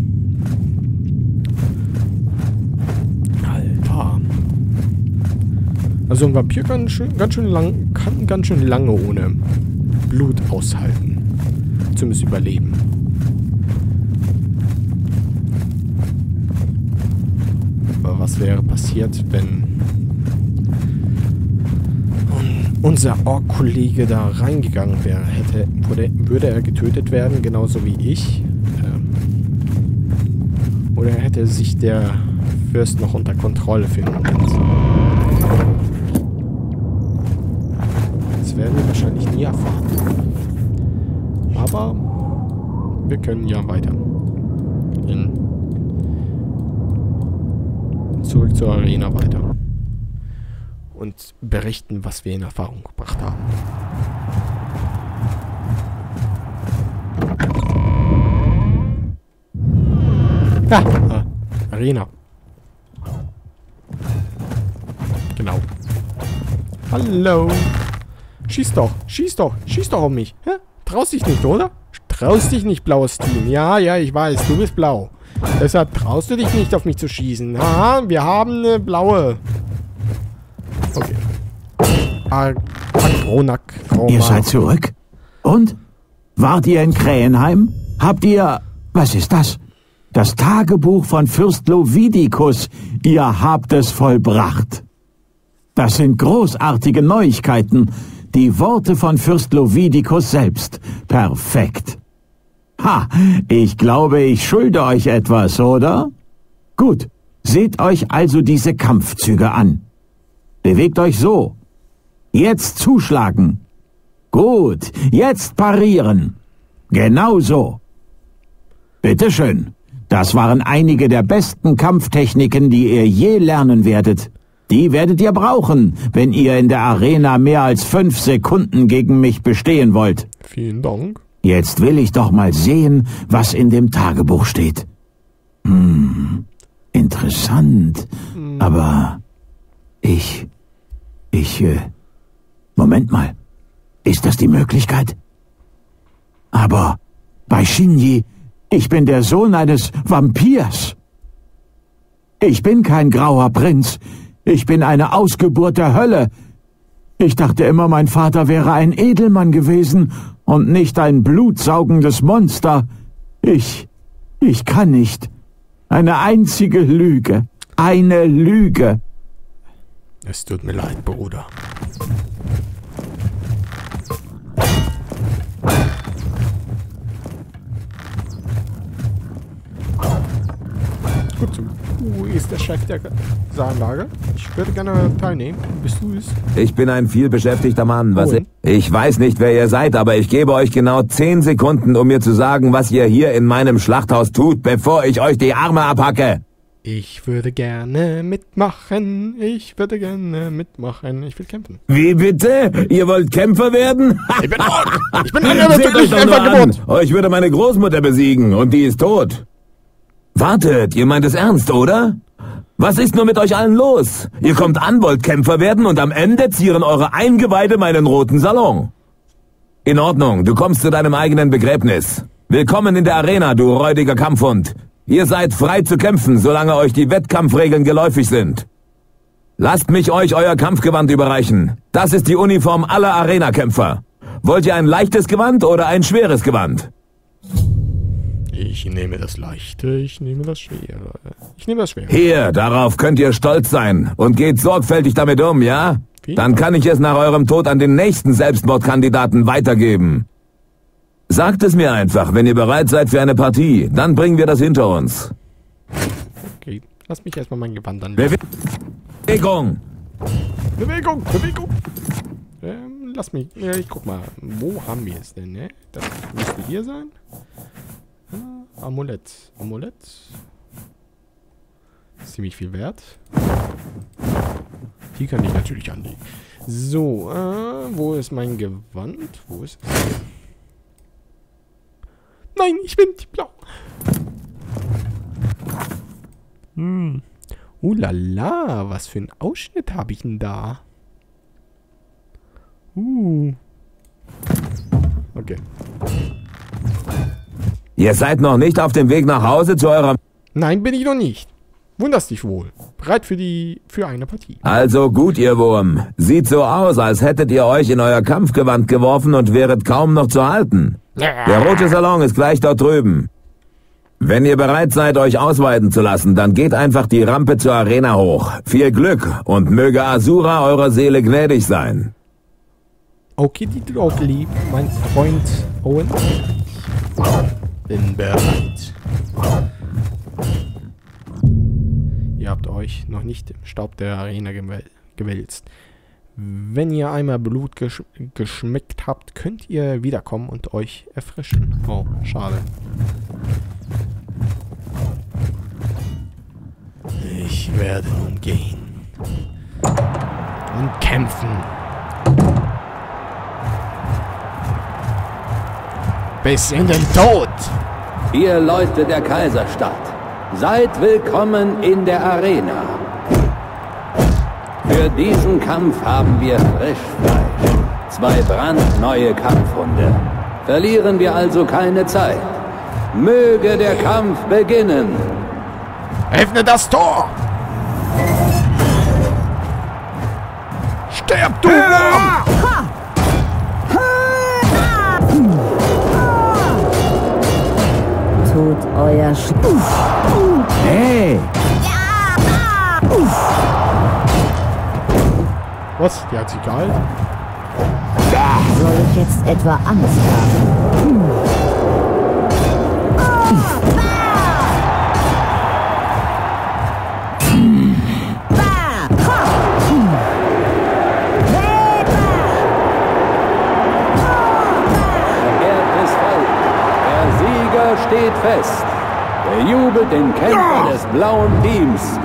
Alter. Also ein Vampir kann ganz schön lang, kann ganz schön lange ohne Blut aushalten. Zumindest überleben. Aber was wäre passiert, wenn unser Ork-Kollege da reingegangen wäre? Hätte, wurde, würde er getötet werden, genauso wie ich? Ähm, oder hätte sich der Fürst noch unter Kontrolle für den Moment? Das werden wir wahrscheinlich nie erfahren. Aber wir können ja weiter. In zurück zur Arena weiter. Und berichten, was wir in Erfahrung gebracht haben. Ah, Arena. Genau. Hallo. Schieß doch, schieß doch, schieß doch auf mich. Traust dich nicht, oder? Traust dich nicht, blaues Team. Ja, ja, ich weiß, du bist blau. Deshalb traust du dich nicht, auf mich zu schießen. Aha, wir haben eine blaue. Okay. Akronak. Ihr seid zurück? Und? Wart ihr in Krähenheim? Habt ihr... Was ist das? Das Tagebuch von Fürst Lovidikus. Ihr habt es vollbracht. Das sind großartige Neuigkeiten. Die Worte von Fürst Lovidikus selbst. Perfekt. Ha, ich glaube, ich schulde euch etwas, oder? Gut, seht euch also diese Kampfzüge an. Bewegt euch so. Jetzt zuschlagen. Gut, jetzt parieren. Genau so. Bitteschön. Das waren einige der besten Kampftechniken, die ihr je lernen werdet. Die werdet ihr brauchen, wenn ihr in der Arena mehr als fünf Sekunden gegen mich bestehen wollt. Vielen Dank. Jetzt will ich doch mal sehen, was in dem Tagebuch steht. Hm, interessant. Aber ich, ich, äh, Moment mal. Ist das die Möglichkeit? Aber bei Shinji, ich bin der Sohn eines Vampirs. Ich bin kein grauer Prinz. Ich bin eine Ausgeburt der Hölle. Ich dachte immer, mein Vater wäre ein Edelmann gewesen und nicht ein blutsaugendes Monster. Ich, ich kann nicht. Eine einzige Lüge. Eine Lüge. Es tut mir leid, Bruder. Gut, wo ist der Chef der Anlage? Ich würde gerne teilnehmen. Bist du es? Ich bin ein vielbeschäftigter Mann. Was Wohin? ich weiß nicht, wer ihr seid, aber ich gebe euch genau zehn Sekunden, um mir zu sagen, was ihr hier in meinem Schlachthaus tut, bevor ich euch die Arme abhacke. Ich würde gerne mitmachen. Ich würde gerne mitmachen. Ich will kämpfen. Wie bitte? Ihr wollt Kämpfer werden? Ich bin Ork. Ich bin nur einfach an. gewohnt. Euch würde meine Großmutter besiegen und die ist tot. Wartet, ihr meint es ernst, oder? Was ist nur mit euch allen los? Ihr kommt an, wollt Kämpfer werden und am Ende zieren eure Eingeweide meinen roten Salon. In Ordnung, du kommst zu deinem eigenen Begräbnis. Willkommen in der Arena, du räudiger Kampfhund. Ihr seid frei zu kämpfen, solange euch die Wettkampfregeln geläufig sind. Lasst mich euch euer Kampfgewand überreichen. Das ist die Uniform aller Arena-Kämpfer. Wollt ihr ein leichtes Gewand oder ein schweres Gewand? Ich nehme das Leichte, ich nehme das Schwere. Ich nehme das Schwere. Hier, darauf könnt ihr stolz sein und geht sorgfältig damit um, ja? Wie? Dann kann ich es nach eurem Tod an den nächsten Selbstmordkandidaten weitergeben. Sagt es mir einfach, wenn ihr bereit seid für eine Partie, dann bringen wir das hinter uns. Okay, lass mich erstmal mein Gewand an. Bewe Bewegung! Bewegung, Bewegung. Ähm, lass mich. Ja, ich guck mal. Wo haben wir es denn, ne? Das müsste hier sein. Ah, Amulett. Amulett. Ziemlich viel wert. Die kann ich natürlich anlegen. So, äh, wo ist mein Gewand? Wo ist es? Nein, ich bin die blau. Hm. Uh lala, was für ein Ausschnitt habe ich denn da? Uh. Okay. Ihr seid noch nicht auf dem Weg nach Hause zu eurer... Nein, bin ich noch nicht. Wunderst dich wohl. Bereit für die für eine Partie. Also gut, ihr Wurm. Sieht so aus, als hättet ihr euch in euer Kampfgewand geworfen und wäret kaum noch zu halten. Der rote Salon ist gleich dort drüben. Wenn ihr bereit seid, euch ausweiten zu lassen, dann geht einfach die Rampe zur Arena hoch. Viel Glück und möge Asura eurer Seele gnädig sein. Okay, die Dogli, mein Freund Owen. Bin bereit. Ihr habt euch noch nicht im Staub der Arena gewäl- gewälzt. Wenn ihr einmal Blut gesch geschmeckt habt, könnt ihr wiederkommen und euch erfrischen. Oh, schade. Ich werde nun gehen. Und kämpfen. Bis in den Tod. Ihr Leute der Kaiserstadt, seid willkommen in der Arena. Für diesen Kampf haben wir Frischfleisch, zwei brandneue Kampfhunde. Verlieren wir also keine Zeit. Möge der Kampf beginnen. Öffne das Tor! Sterb, du Wurm! Euer Sch... Hey! Was? Die hat sich gehalten? Soll ich jetzt etwa Angst haben? Verkehrt ist voll. Der Sieger steht fest. Bejubelt den Kämpfer des blauen Teams.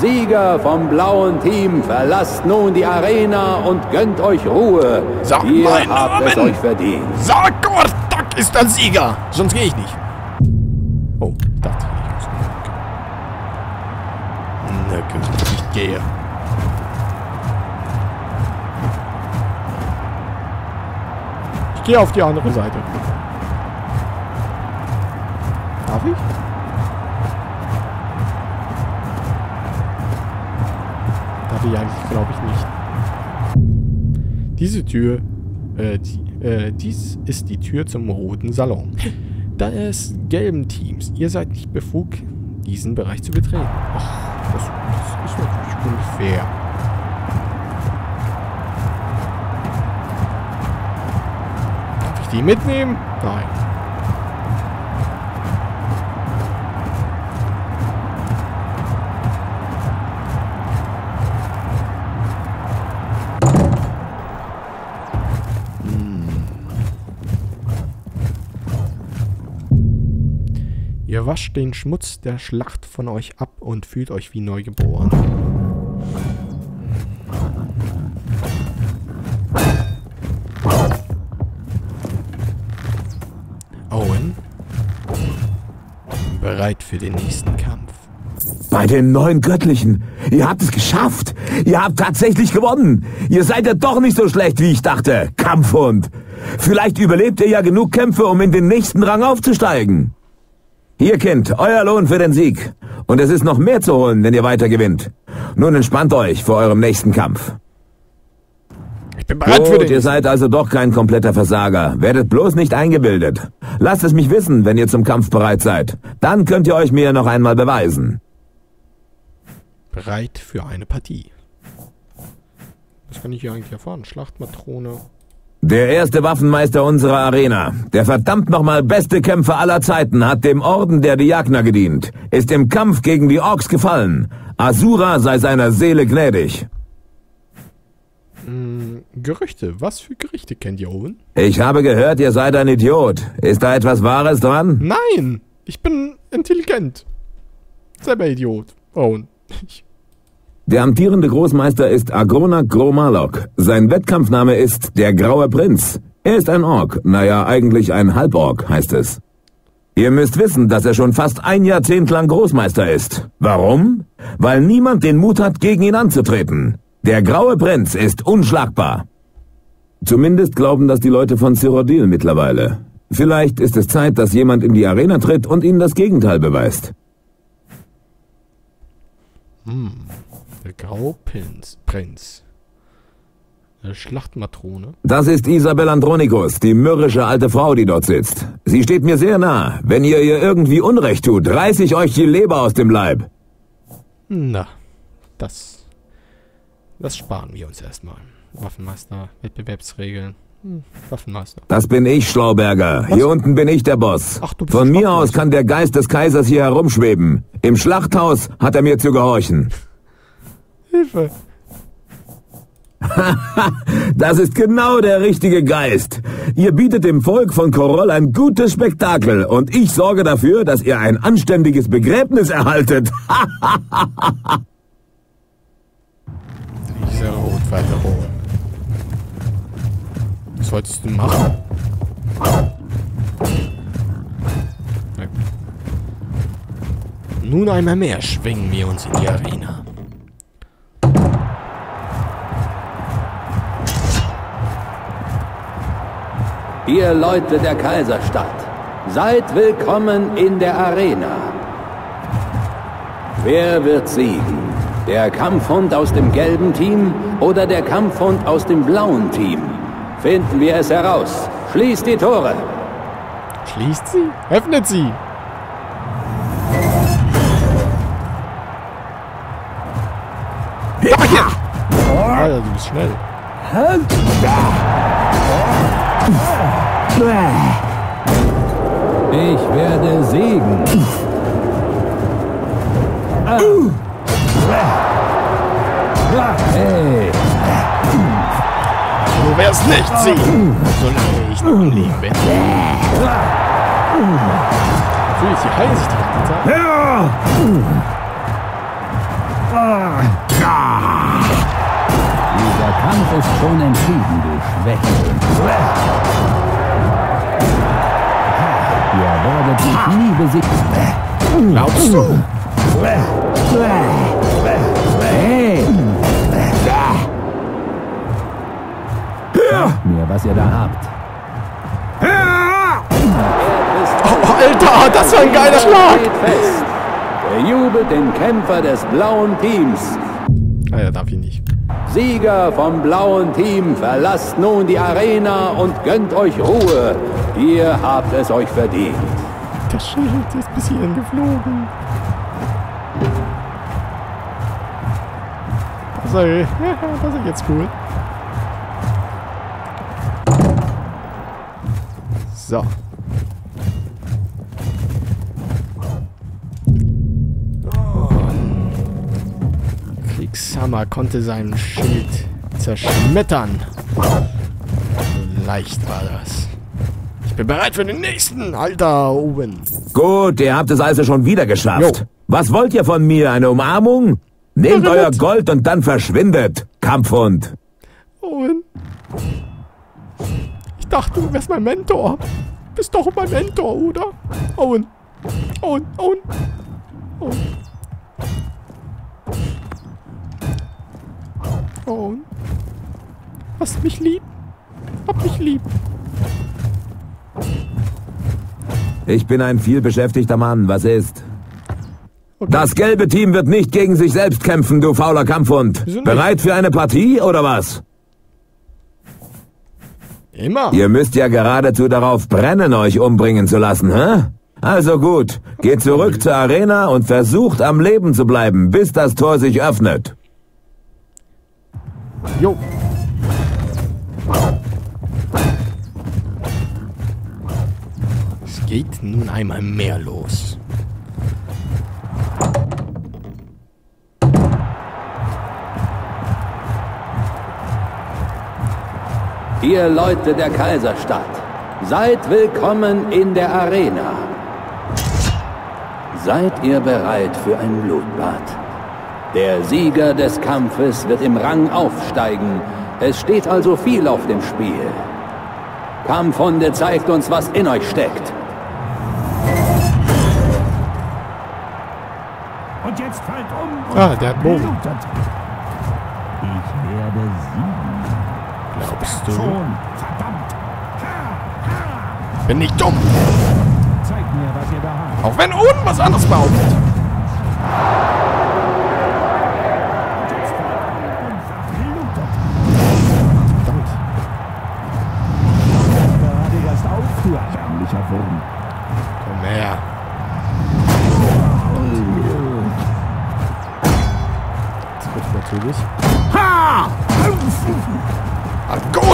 Sieger vom blauen Team, verlasst nun die Arena und gönnt euch Ruhe. Sag Ihr habt es Namen. euch verdient. Sag Gortak ist der Sieger! Sonst gehe ich nicht. Oh, dachte ich. Okay. Na gut, ich gehe. Ich gehe auf die andere Seite. Diese Tür, äh, die, äh, dies ist die Tür zum roten Salon. Des gelben Teams. Ihr seid nicht befugt, diesen Bereich zu betreten. Ach, das, das ist natürlich unfair. Darf ich die mitnehmen? Nein. Wascht den Schmutz der Schlacht von euch ab und fühlt euch wie neugeboren. Owen, bereit für den nächsten Kampf. Bei den neuen Göttlichen. Ihr habt es geschafft. Ihr habt tatsächlich gewonnen. Ihr seid ja doch nicht so schlecht, wie ich dachte. Kampfhund. Vielleicht überlebt ihr ja genug Kämpfe, um in den nächsten Rang aufzusteigen. Hier, Kind, euer Lohn für den Sieg. Und es ist noch mehr zu holen, wenn ihr weiter gewinnt. Nun entspannt euch vor eurem nächsten Kampf. Ich bin bereit für Gut, den ihr seid also doch kein kompletter Versager. Werdet bloß nicht eingebildet. Lasst es mich wissen, wenn ihr zum Kampf bereit seid. Dann könnt ihr euch mir noch einmal beweisen. Bereit für eine Partie. Was kann ich hier eigentlich erfahren? Schlachtmatrone. Der erste Waffenmeister unserer Arena, der verdammt nochmal beste Kämpfer aller Zeiten, hat dem Orden der Diakner gedient, ist im Kampf gegen die Orks gefallen. Asura sei seiner Seele gnädig. Hm, Gerüchte. Was für Gerüchte kennt ihr, Owen? Ich habe gehört, ihr seid ein Idiot. Ist da etwas Wahres dran? Nein! Ich bin intelligent. Selber Idiot. Owen. Ich, Der amtierende Großmeister ist Agrona Gromalok. Sein Wettkampfname ist der Graue Prinz. Er ist ein Ork, naja, eigentlich ein Halbork, heißt es. Ihr müsst wissen, dass er schon fast ein Jahrzehnt lang Großmeister ist. Warum? Weil niemand den Mut hat, gegen ihn anzutreten. Der Graue Prinz ist unschlagbar. Zumindest glauben das die Leute von Cyrodiil mittlerweile. Vielleicht ist es Zeit, dass jemand in die Arena tritt und ihnen das Gegenteil beweist. Hm. Der Grauprinz. Prinz. Eine Schlachtmatrone. Das ist Isabel Andronikos, die mürrische alte Frau, die dort sitzt. Sie steht mir sehr nah. Wenn ihr ihr irgendwie Unrecht tut, reiß ich euch die Leber aus dem Leib. Na, das. Das sparen wir uns erstmal. Waffenmeister, Wettbewerbsregeln. Hm, Waffenmeister. Das bin ich, Schlauberger. Was? Hier unten bin ich der Boss. Ach, du bist Von mir aus kann der Geist des Kaisers hier herumschweben. Im Schlachthaus hat er mir zu gehorchen. Hilfe! Das ist genau der richtige Geist. Ihr bietet dem Volk von Koroll ein gutes Spektakel und ich sorge dafür, dass ihr ein anständiges Begräbnis erhaltet. Diese Rotweiterrohr. Was solltest du machen? Nun einmal mehr schwingen wir uns in die Arena. Ihr Leute der Kaiserstadt, seid willkommen in der Arena. Wer wird siegen? Der Kampfhund aus dem gelben Team oder der Kampfhund aus dem blauen Team? Finden wir es heraus. Schließt die Tore. Schließt sie? Öffnet sie! Alter, du bist schnell. Ich werde siegen. Hey, Du wirst nicht siegen, solange ich noch Leben bin. Natürlich, sie heilen sich die ganze Zeit. dieser Kampf ist schon entschieden, du Schwäche. Ihr werdet mich nie besiegen. Glaubst du? Hey! Sagt mir, was ihr da habt. Oh, Alter, das war ein geiler Schlag! Fest. Bejubelt den Kämpfer des blauen Teams. Ah ja, darf ich nicht. Sieger vom blauen Team, verlasst nun die Arena und gönnt euch Ruhe. Ihr habt es euch verdient. Der Schild ist bis hierhin geflogen. Das ist, das ist jetzt cool. So. Kriegshammer konnte seinen Schild zerschmettern. Leicht war das. Bin bereit für den nächsten, alter Owen. Gut, ihr habt es also schon wieder geschafft. Jo. Was wollt ihr von mir? Eine Umarmung? Nehmt Ja, euer. Gold und dann verschwindet, Kampfhund. Owen. Ich dachte, du wärst mein Mentor. Bist doch mein Mentor, oder? Owen. Owen, Owen. Owen. Owen. Hast mich lieb. Hab mich lieb. Ich bin ein vielbeschäftigter Mann, was ist? Okay. Das gelbe Team wird nicht gegen sich selbst kämpfen, du fauler Kampfhund. Bereit für eine Partie oder was? Immer. Ihr müsst ja geradezu darauf brennen, euch umbringen zu lassen, hä? Also gut, geht zurück zur Arena und versucht am Leben zu bleiben, bis das Tor sich öffnet. Jo. Geht nun einmal mehr los. Ihr Leute der Kaiserstadt, seid willkommen in der Arena. Seid ihr bereit für ein Blutbad? Der Sieger des Kampfes wird im Rang aufsteigen. Es steht also viel auf dem Spiel. Kampfhunde zeigt uns, was in euch steckt. Ah, der hat Bogen. Ich werde siegen. Glaubst du? Bin nicht dumm. Auch wenn Oden was anderes behauptet.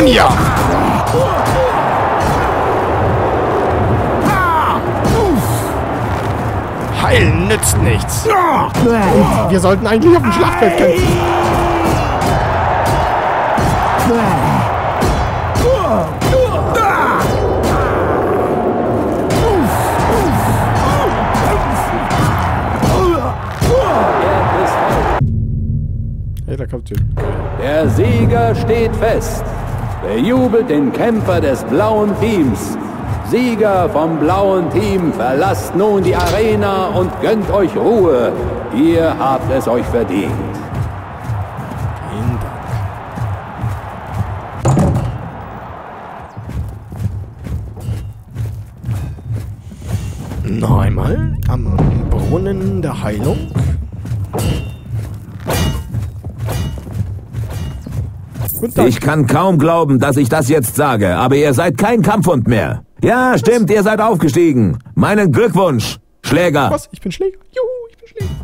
Argonia! Heilen nützt nichts. Wir sollten eigentlich auf dem Schlachtfeld kämpfen. Hey, da kommt sie. Der Sieger steht fest. Bejubelt den Kämpfer des blauen Teams. Sieger vom blauen Team, verlasst nun die Arena und gönnt euch Ruhe. Ihr habt es euch verdient. Kann kaum glauben, dass ich das jetzt sage, aber ihr seid kein Kampfhund mehr. Ja, stimmt, ihr seid aufgestiegen. Meinen Glückwunsch, Schläger. Was? Ich bin Schläger? Juhu, ich bin Schläger.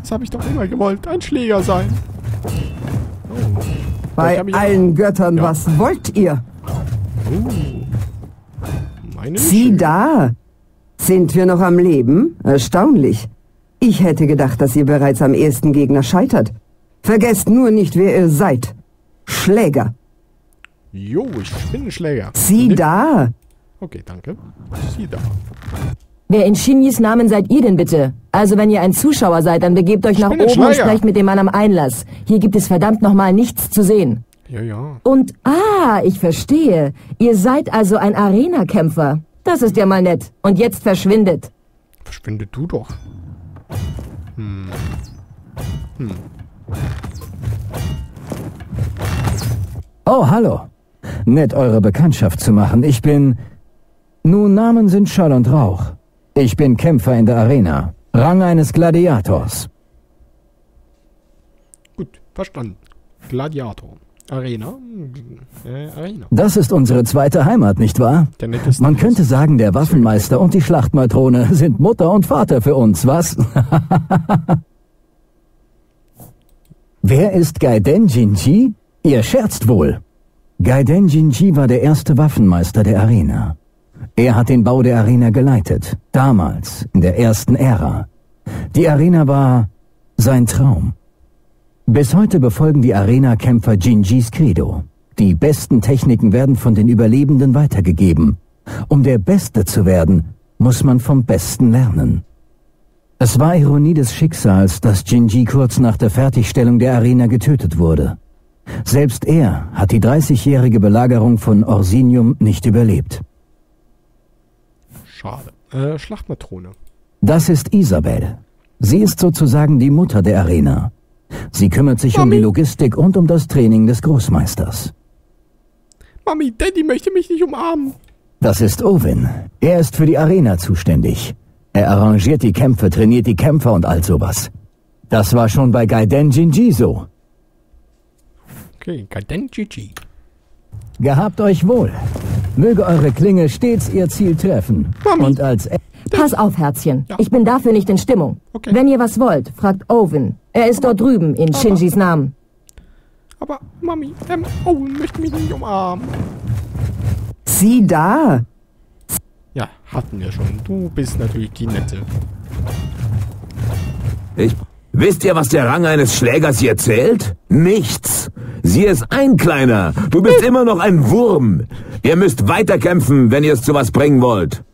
Das habe ich doch immer gewollt, ein Schläger sein. Oh. Bei allen Göttern, Ja. was wollt ihr? Meine Sieh da! Sind wir noch am Leben? Erstaunlich. Ich hätte gedacht, dass ihr bereits am ersten Gegner scheitert. Vergesst nur nicht, wer ihr seid. Schläger. Jo, ich bin ein Schläger. Sieh Nee. da! Okay, danke. Sieh da. Wer in Shinyis Namen seid ihr denn bitte? Also wenn ihr ein Zuschauer seid, dann begebt euch nach oben und sprecht mit dem Mann am Einlass. Hier gibt es verdammt nochmal nichts zu sehen. Ja, ja. Und, ah, ich verstehe. Ihr seid also ein Arena-Kämpfer. Das ist ja mal nett. Und jetzt verschwindet. Verschwinde du doch. Oh, hallo. Nett, eure Bekanntschaft zu machen. Ich bin... Nun, Namen sind Schall und Rauch. Ich bin Kämpfer in der Arena. Rang eines Gladiators. Gut, verstanden. Gladiator. Arena. Äh, Arena. Das ist unsere zweite Heimat, nicht wahr? Man könnte sagen, der Waffenmeister und die Schlachtmatrone sind Mutter und Vater für uns, was? Wer ist Gaiden Jinji? Ihr scherzt wohl. Gaiden Jinji war der erste Waffenmeister der Arena. Er hat den Bau der Arena geleitet, damals, in der ersten Ära. Die Arena war sein Traum. Bis heute befolgen die Arena-Kämpfer Jinjis Credo. Die besten Techniken werden von den Überlebenden weitergegeben. Um der Beste zu werden, muss man vom Besten lernen. Es war Ironie des Schicksals, dass Jinji kurz nach der Fertigstellung der Arena getötet wurde. Selbst er hat die 30-jährige Belagerung von Orsinium nicht überlebt. Schade. Äh, Schlachtmatrone. Das ist Isabel. Sie ist sozusagen die Mutter der Arena. Sie kümmert sich um die Logistik und um das Training des Großmeisters. Mami, Daddy möchte mich nicht umarmen. Das ist Owen. Er ist für die Arena zuständig. Er arrangiert die Kämpfe, trainiert die Kämpfer und all sowas. Das war schon bei Gaiden Jinji so. Okay, Gaiden GG. Gehabt euch wohl. Möge eure Klinge stets ihr Ziel treffen. Mami. Und als E- Pass auf, Herzchen. Ja. Ich bin dafür nicht in Stimmung. Okay. Wenn ihr was wollt, fragt Owen. Er ist dort drüben, in Shinjis Namen. Aber Mami, ähm, Owen möchte mich nicht umarmen. Sieh da! Ja, hatten wir schon. Du bist natürlich die Nette. Ich, wisst ihr, was der Rang eines Schlägers hier zählt? Nichts. Sie ist ein Kleiner. Du bist immer noch ein Wurm. Ihr müsst weiterkämpfen, wenn ihr es zu was bringen wollt.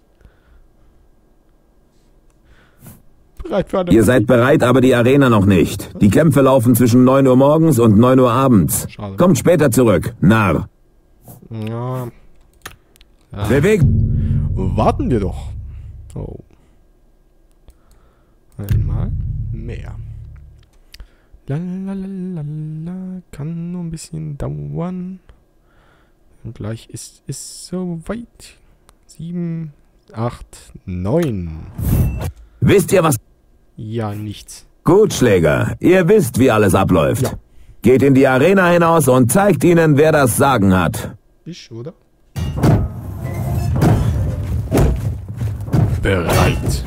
Ihr seid bereit, aber die Arena noch nicht. Die Kämpfe laufen zwischen 9 Uhr morgens und 9 Uhr abends. Schade. Kommt später zurück, Narr. Ja, Bewegt. Warten wir doch. Oh. Einmal mehr. Lalalala, kann nur ein bisschen dauern. Und gleich ist es soweit. Sieben, acht, neun. Wisst ihr was? Ja, nichts. Gut, Schläger. Ihr wisst, wie alles abläuft. Ja. Geht in die Arena hinaus und zeigt ihnen, wer das Sagen hat. Ich, oder? Bereit.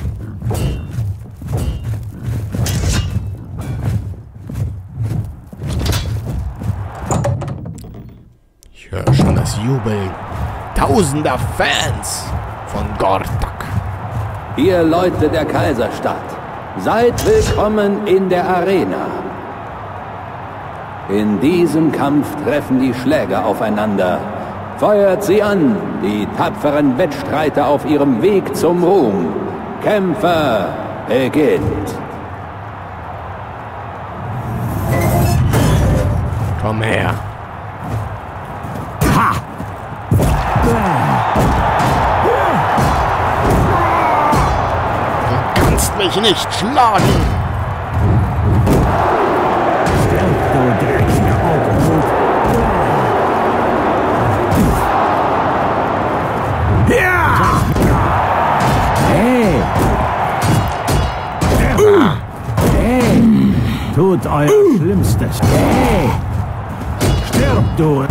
Ich höre schon das Jubeln tausender Fans von Gortak. Ihr Leute der Kaiserstadt, seid willkommen in der Arena. In diesem Kampf treffen die Schläger aufeinander. Feuert sie an, die tapferen Wettstreiter auf ihrem Weg zum Ruhm. Kämpfer beginnt. Komm her. Du kannst mich nicht schlagen. Tut euer Schlimmstes. Hey! Stirb, du!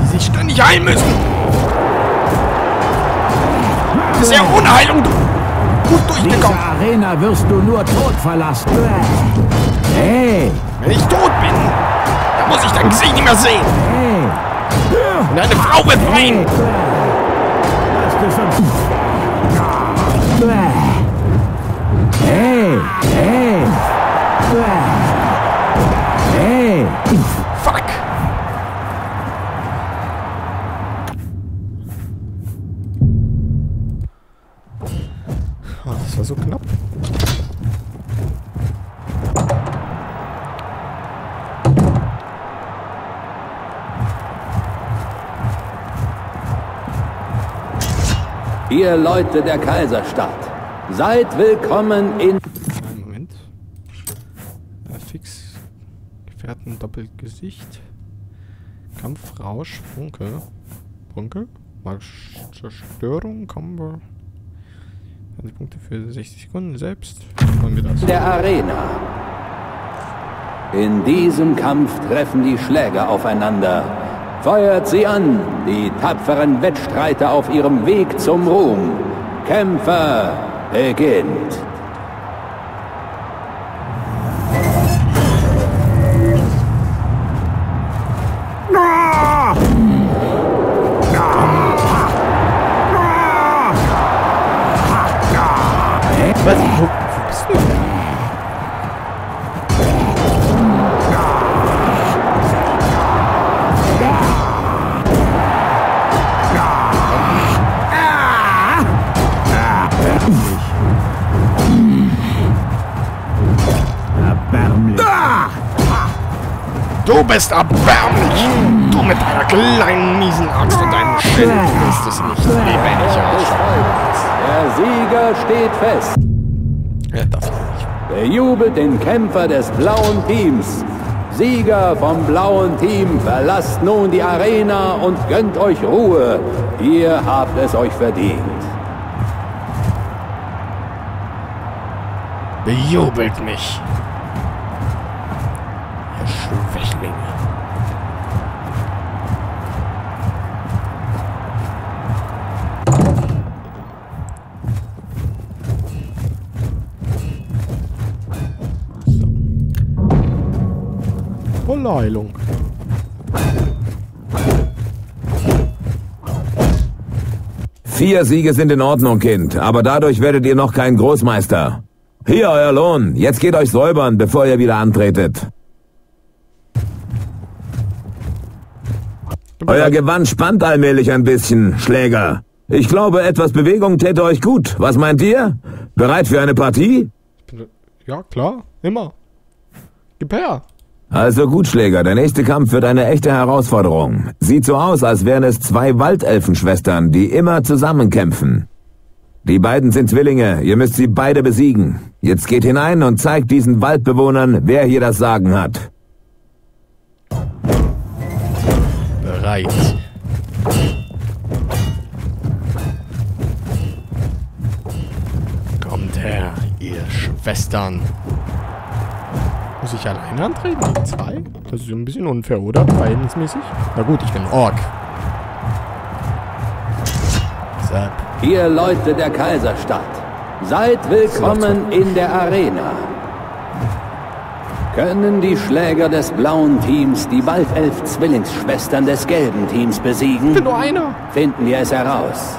die sich ständig heilen müssen. Ja ohne Heilung gut Diese durchgekommen. Arena wirst du nur tot verlassen. Hey! Wenn ich tot bin, dann muss ich dein Gesicht nicht mehr sehen. Hey! Und deine Frau wird weinen. Lass du Ihr Leute der Kaiserstadt, seid willkommen in... Einen Moment. Ja, fix. Gefährten doppelt Gesicht. Kampfrausch, Funke. Funke? Zerstörung, Combo. 20 Punkte für 60 Sekunden selbst. Wollen wir das? der Arena. In diesem Kampf treffen die Schläger aufeinander. Feuert sie an, die tapferen Wettstreiter auf ihrem Weg zum Ruhm. Kämpfer beginnt. Du bist erbärmlich! Du mit deiner kleinen miesen Axt und deinem Schild wirst es nicht lebendig. Der Sieger steht fest. Ja, das ich. Bejubelt den Kämpfer des blauen Teams. Sieger vom blauen Team, verlasst nun die Arena und gönnt euch Ruhe. Ihr habt es euch verdient. Bejubelt mich. Heilung. Vier Siege sind in Ordnung, Kind, aber dadurch werdet ihr noch kein Großmeister. Hier euer Lohn. Jetzt geht euch säubern, bevor ihr wieder antretet. Euer Gewand spannt allmählich ein bisschen, Schläger. Ich glaube, etwas Bewegung täte euch gut. Was meint ihr? Bereit für eine Partie? Ja, klar. Immer. Gib her. Also gut, Schläger, der nächste Kampf wird eine echte Herausforderung. Sieht so aus, als wären es zwei Waldelfenschwestern, die immer zusammenkämpfen. Die beiden sind Zwillinge, ihr müsst sie beide besiegen. Jetzt geht hinein und zeigt diesen Waldbewohnern, wer hier das Sagen hat. Bereit. Kommt her, ihr Schwestern. Muss ich alleine antreten gegen zwei? Das ist ein bisschen unfair, oder? Verhältnismäßig? Na gut, ich bin Ork. Zap. Ihr Leute der Kaiserstadt, seid willkommen in der Arena. Können die Schläger des blauen Teams die Waldelf-Zwillingsschwestern des gelben Teams Ich bin besiegen? nur einer. Finden wir es heraus.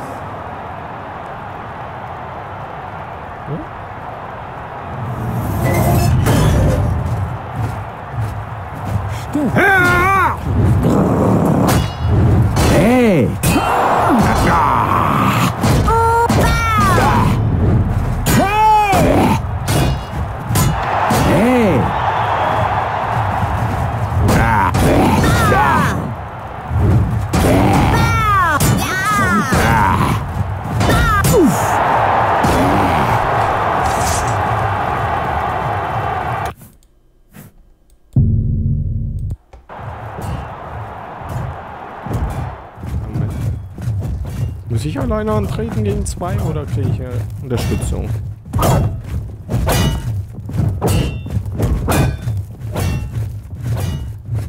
Ich alleine antreten gegen zwei oder kriege ich äh, Unterstützung?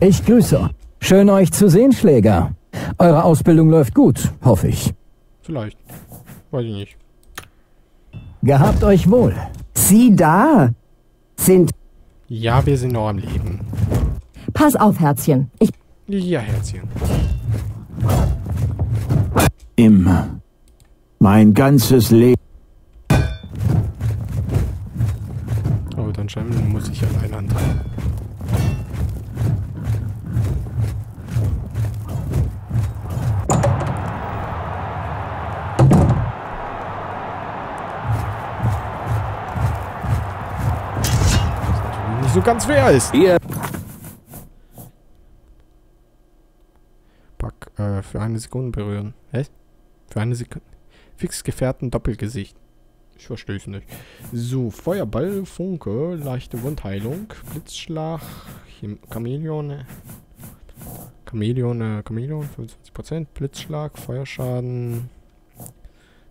Ich grüße. Schön euch zu sehen, Schläger. Eure Ausbildung läuft gut, hoffe ich. Vielleicht. Weiß ich nicht. Gehabt euch wohl. Sie da sind Ja, wir sind noch am Leben. Pass auf, Herzchen. Ich Ja, Herzchen. Immer. Mein ganzes Leben. Aber dann scheinbar muss ich natürlich Nicht so ganz fair ist. Ihr Pack, äh, für eine Sekunde berühren. Hä? Für eine Sekunde. Fix Gefährten Doppelgesicht. Ich verstehe es nicht. So, Feuerball, Funke, leichte Wundheilung, Blitzschlag, Chim Chamäleon, äh, Chamäleon, äh, Chamäleon, 25%, Blitzschlag, Feuerschaden,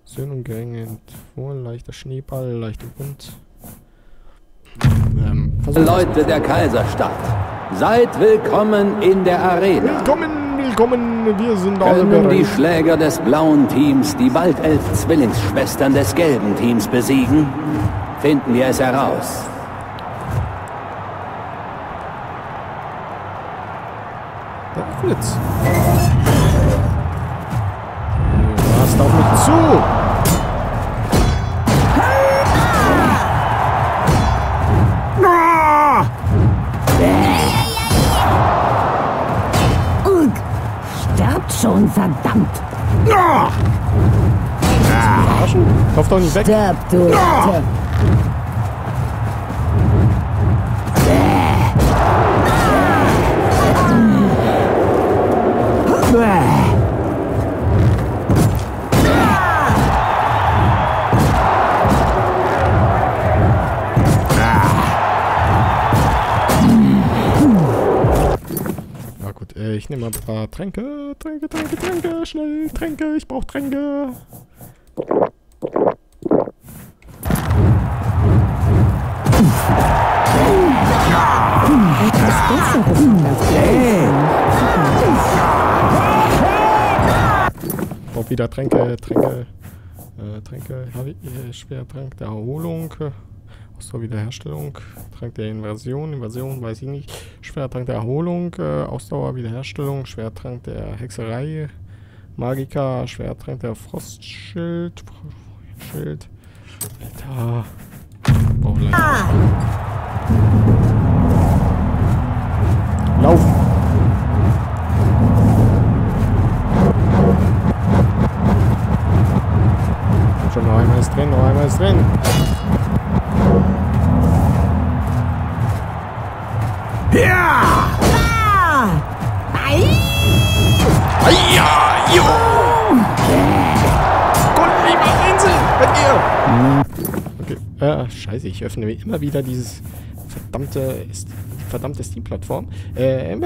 Söhn und geringe Entwurf, leichter Schneeball, leichte Wund. Ähm, Leute der Kaiserstadt, seid willkommen in der Arena. Willkommen, willkommen, wir sind alle Können die bereit. Schläger des blauen Teams die Waldelf-Zwillingsschwestern des gelben Teams besiegen? Finden wir es heraus. Blitz. Du hast auf mich zu. Schon, verdammt! Arschen. Lauf doch nicht weg. Stirb, du ich nehme mal ein paar Tränke. Tränke, Tränke, Tränke. Schnell, Tränke. Ich brauche Tränke. Brauch wieder Tränke, Tränke. Äh, Tränke, äh, Schwertrank der Erholung. Ausdauer Wiederherstellung, Trank der Invasion, Invasion weiß ich nicht, Schwertrank der Erholung, äh, Ausdauer Wiederherstellung, Schwertrank der Hexerei, Magika, Schwertrank der Frostschild, Schild, Alter, braucht leider. Ah. Lauf! Schon noch einmal ist drin, noch einmal ist drin. Ja! Aia, jo! Gut, lieber Insel, mit ihr! Okay, äh, scheiße, ich öffne mir immer wieder dieses verdammte, verdammte Steam-Plattform. Äh,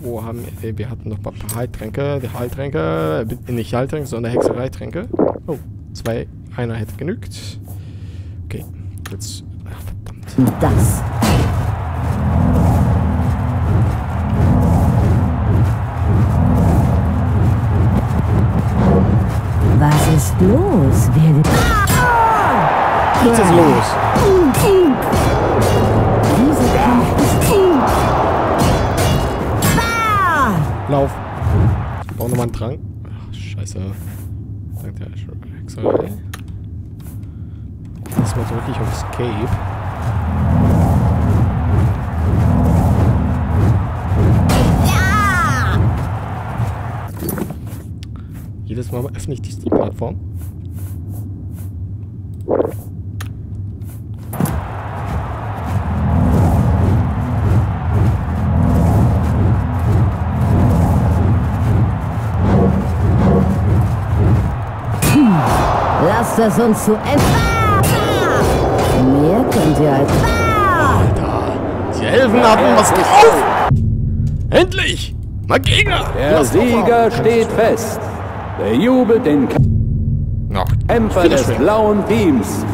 wo haben wir, wir hatten noch ein paar Heiltränke, Heiltränke, äh, nicht Heiltränke, sondern Hexereitränke. Oh, zwei, einer hätte genügt. Okay, jetzt, ach, verdammt. Das. Ist los? Wer Was ist los? Dieser Kampf ist zu. Lauf. Ich brauche nochmal einen Trank. Ach, scheiße. Dank der Hexerei. Das war wirklich auf Escape. Jedes Mal öffne ich die Steam-Plattform. Lasst es uns zu Ende. Mehr könnt ihr als. Die Helfen hatten was drauf! Endlich! Mal Gegner! Der Sieger steht fest. Bejubelt den. Kämpfer des blauen Teams.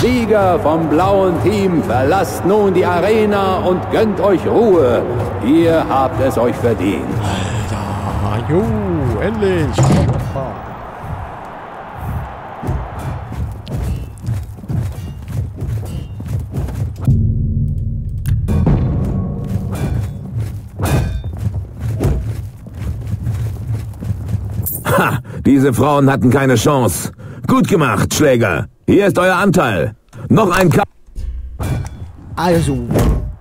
Sieger vom blauen Team, verlasst nun die Arena und gönnt euch Ruhe. Ihr habt es euch verdient. Ah, jo, endlich! Diese Frauen hatten keine Chance. Gut gemacht, Schläger. Hier ist euer Anteil. Noch ein Ka Also,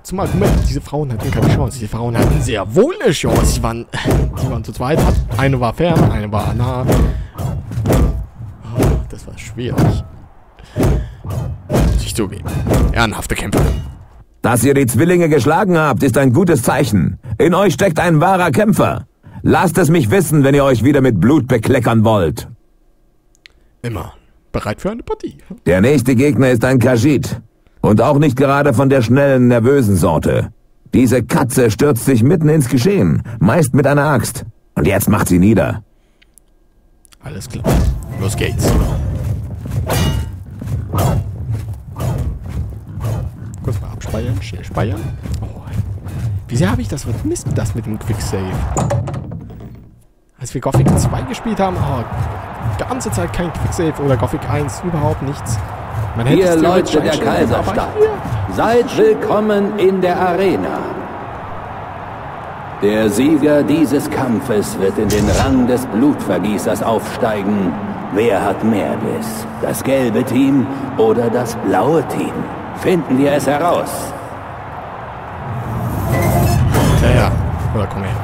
zum Argument, diese Frauen hatten keine Chance. Die Frauen hatten sehr wohl eine Chance. Sie waren, die waren zu zweit. Eine war fern, eine war nah. Oh, das war schwierig. Ich zugeben. Ehrenhafte Kämpfer. Dass ihr die Zwillinge geschlagen habt, ist ein gutes Zeichen. In euch steckt ein wahrer Kämpfer. Lasst es mich wissen, wenn ihr euch wieder mit Blut bekleckern wollt. Immer bereit für eine Partie. Der nächste Gegner ist ein Kajit. Und auch nicht gerade von der schnellen, nervösen Sorte. Diese Katze stürzt sich mitten ins Geschehen, meist mit einer Axt. Und jetzt macht sie nieder. Alles klar. Los geht's. Kurz mal abspeichern, schnell speichern. Oh. Wie sehr habe ich das vermisst, das mit dem Quicksave? Als wir Gothic 2 gespielt haben, oh, ganze Zeit kein Quicksave oder Gothic 1, überhaupt nichts. Man hätte Ihr Leute der Kaiserstadt, seid willkommen in der Arena. Der Sieger dieses Kampfes wird in den Rang des Blutvergießers aufsteigen. Wer hat mehr Biss? Das gelbe Team oder das blaue Team? Finden wir es heraus. Ja, ja. Oder komm her.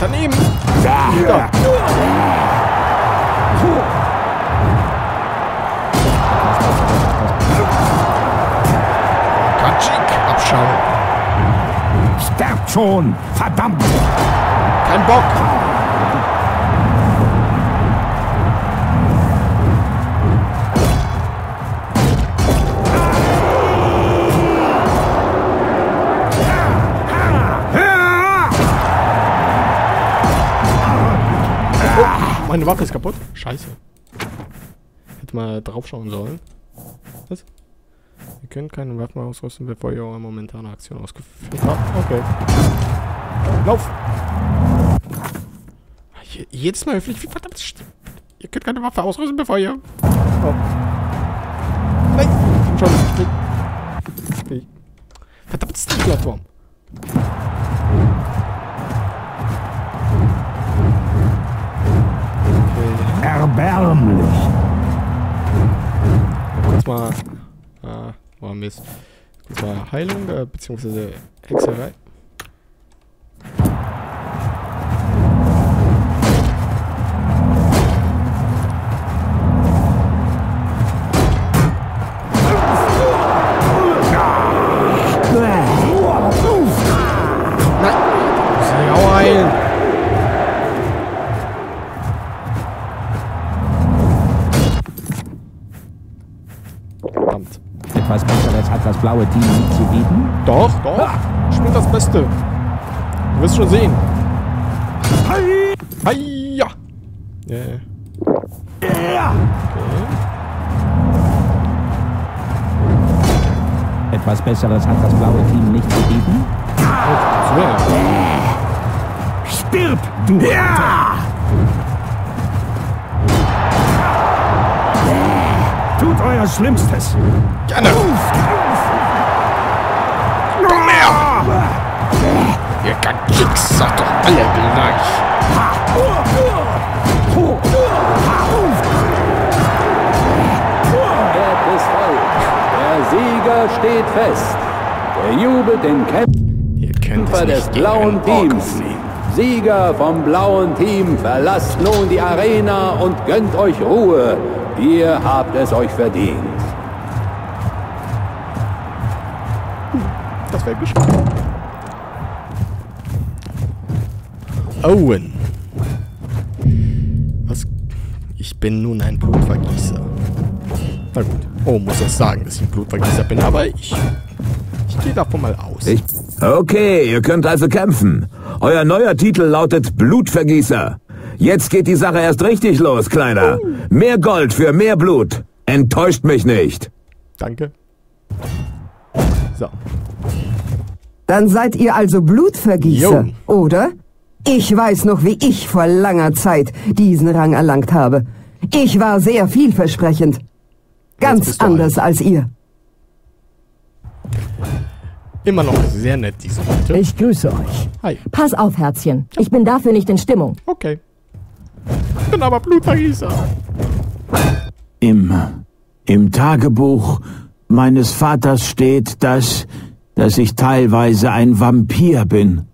Daneben. Ja. Katschik, abschauen. Sterbt schon! Verdammt! Kein Bock. Meine Waffe ist kaputt. Scheiße. Hätte mal draufschauen sollen. Was? Ihr könnt keine Waffen ausrüsten, bevor ihr eure momentane Aktion ausgeführt habt. Okay. Lauf! Je jedes Mal höflich, wie verdammt. Ihr könnt keine Waffe ausrüsten, bevor ihr. Oh. Nein! Schon. Verdammt, Plattform. Erbärmlich! Kurz mal. Ah, war Mist. Kurz mal Heilung, äh, beziehungsweise Hexerei. Blaue Team nicht zu bieten? Doch, doch. Ich bin das Beste. Du wirst schon sehen. Hi! Hi! Ja! Yeah. Okay. Etwas Besseres hat das blaue Team nicht zu bieten? Das wär- Stirb, du ja! Tut euer Schlimmstes. Gerne! Komm her! Ihr Kicks sagt doch alle gleich. Er ist voll. Der Sieger steht fest. Der jubelt den Kämpfer es des blauen Teams. Sieger vom blauen Team, verlasst nun die Arena und gönnt euch Ruhe. Ihr habt es euch verdient. Das wäre gespannt. Owen. Was? Ich bin nun ein Blutvergießer. Na gut. Oh, muss das sagen, dass ich ein Blutvergießer bin, aber ich. Ich gehe davon mal aus. Ich okay, ihr könnt also kämpfen. Euer neuer Titel lautet Blutvergießer. Jetzt geht die Sache erst richtig los, Kleiner. Mehr Gold für mehr Blut. Enttäuscht mich nicht. Danke. So. Dann seid ihr also Blutvergießer, Jo. oder? Ich weiß noch, wie ich vor langer Zeit diesen Rang erlangt habe. Ich war sehr vielversprechend. Ganz anders als ihr. Immer noch sehr nett, diese Leute. Ich grüße euch. Hi. Pass auf, Herzchen. Ich bin dafür nicht in Stimmung. Okay. Ich bin aber Blutvergießer. Im, im Tagebuch meines Vaters steht, dass, dass ich teilweise ein Vampir bin.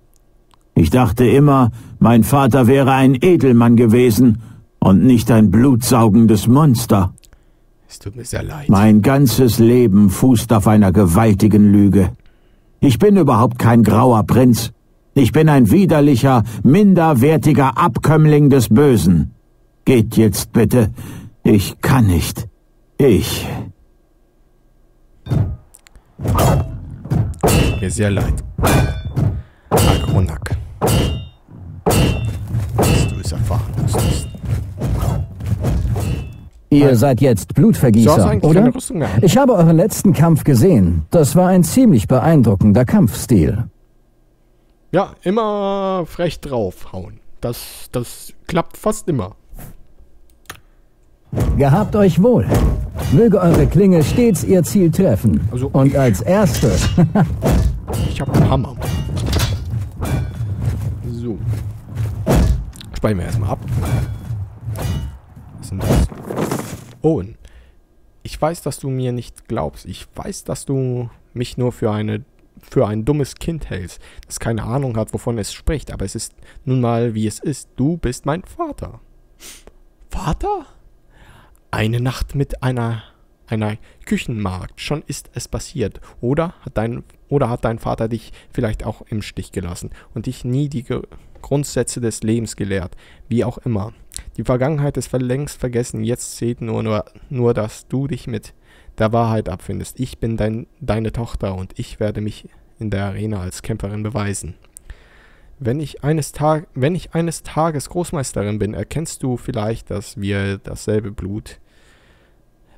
Ich dachte immer, mein Vater wäre ein Edelmann gewesen und nicht ein blutsaugendes Monster. Es tut mir sehr leid. Mein ganzes Leben fußt auf einer gewaltigen Lüge. Ich bin überhaupt kein grauer Prinz. Ich bin ein widerlicher, minderwertiger Abkömmling des Bösen. Geht jetzt bitte. Ich kann nicht. Ich. Tut mir sehr leid. Agronak. Dass du es erfahren musstest. Ihr seid jetzt Blutvergießer, eigentlich oder? Ich habe euren letzten Kampf gesehen. Das war ein ziemlich beeindruckender Kampfstil. Ja, immer frech draufhauen. Das, das klappt fast immer. Gehabt euch wohl. Möge eure Klinge stets ihr Ziel treffen. Also- Und als erste Ich habe einen Hammer. So. Speichern wir erstmal ab. Was ist denn das? Owen. Ich weiß, dass du mir nicht glaubst. Ich weiß, dass du mich nur für eine für ein dummes Kind hältst, das keine Ahnung hat, wovon es spricht, aber es ist nun mal, wie es ist. Du bist mein Vater. Vater? Eine Nacht mit einer einer Küchenmarkt. Schon ist es passiert. Oder hat dein oder hat dein Vater dich vielleicht auch im Stich gelassen und dich nie die Ge Grundsätze des Lebens gelehrt. Wie auch immer. Die Vergangenheit ist längst vergessen. Jetzt zählt nur, nur, nur, dass du dich mit der Wahrheit abfindest. Ich bin dein, deine Tochter und ich werde mich in der Arena als Kämpferin beweisen. Wenn ich, eines Tag, wenn ich eines Tages Großmeisterin bin, erkennst du vielleicht, dass wir dasselbe Blut,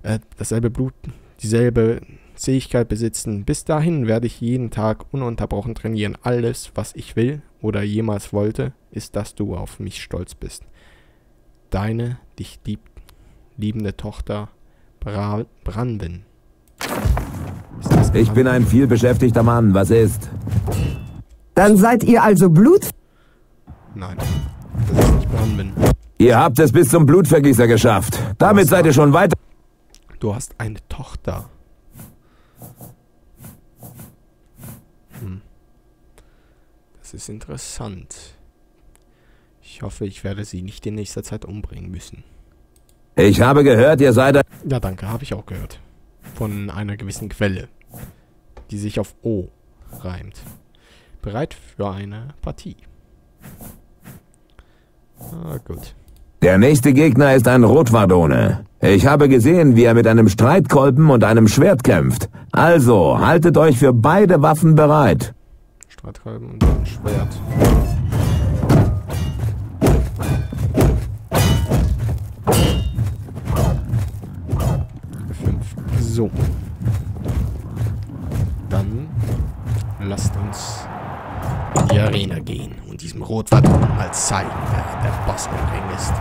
äh, dasselbe Blut, dieselbe Fähigkeit besitzen. Bis dahin werde ich jeden Tag ununterbrochen trainieren. Alles, was ich will oder jemals wollte, ist, dass du auf mich stolz bist. Deine, dich lieb, liebende Tochter Bra das Ich bin ein vielbeschäftigter Mann. Was ist? Dann seid ihr also Blut... Nein, das ist nicht Brandon. Ihr habt es bis zum Blutvergießer geschafft. Damit seid ihr schon weiter. Du hast eine Tochter. Hm. Das ist interessant. Ich hoffe, ich werde sie nicht in nächster Zeit umbringen müssen. Ich habe gehört, ihr seid... Ja, danke, habe ich auch gehört. Von einer gewissen Quelle, die sich auf O reimt. Bereit für eine Partie. Ah, gut. Der nächste Gegner ist ein Rotwardone. Ich habe gesehen, wie er mit einem Streitkolben und einem Schwert kämpft. Also, haltet euch für beide Waffen bereit. Streitkolben und ein Schwert. Fünf. So. Dann lasst uns in die Arena gehen diesem Rotwadon mal zeigen, wer der Boss im Ring ist.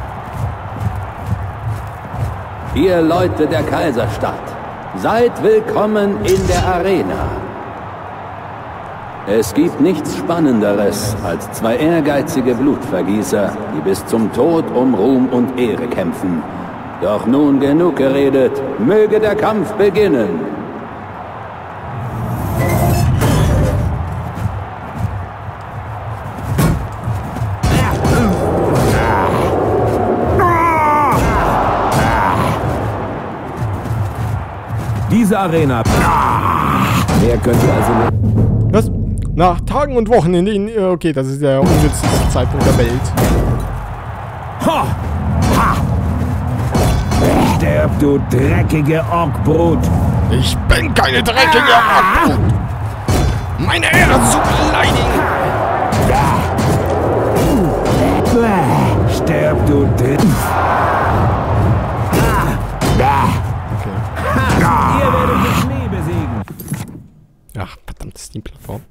Ihr Leute der Kaiserstadt, seid willkommen in der Arena. Es gibt nichts Spannenderes als zwei ehrgeizige Blutvergießer, die bis zum Tod um Ruhm und Ehre kämpfen. Doch nun genug geredet, möge der Kampf beginnen. Diese Arena. Wer könnte also... Was? Nach Tagen und Wochen, in denen... äh, Okay, das ist der ungünstigste Zeitpunkt der Welt. Ha! Ha! Sterb, du dreckige Orkbrut! Ich bin keine dreckige Orkbrut. Meine Ehre zu beleidigen. Sterb, du Dreck... Verdammt, Steam-Plattform.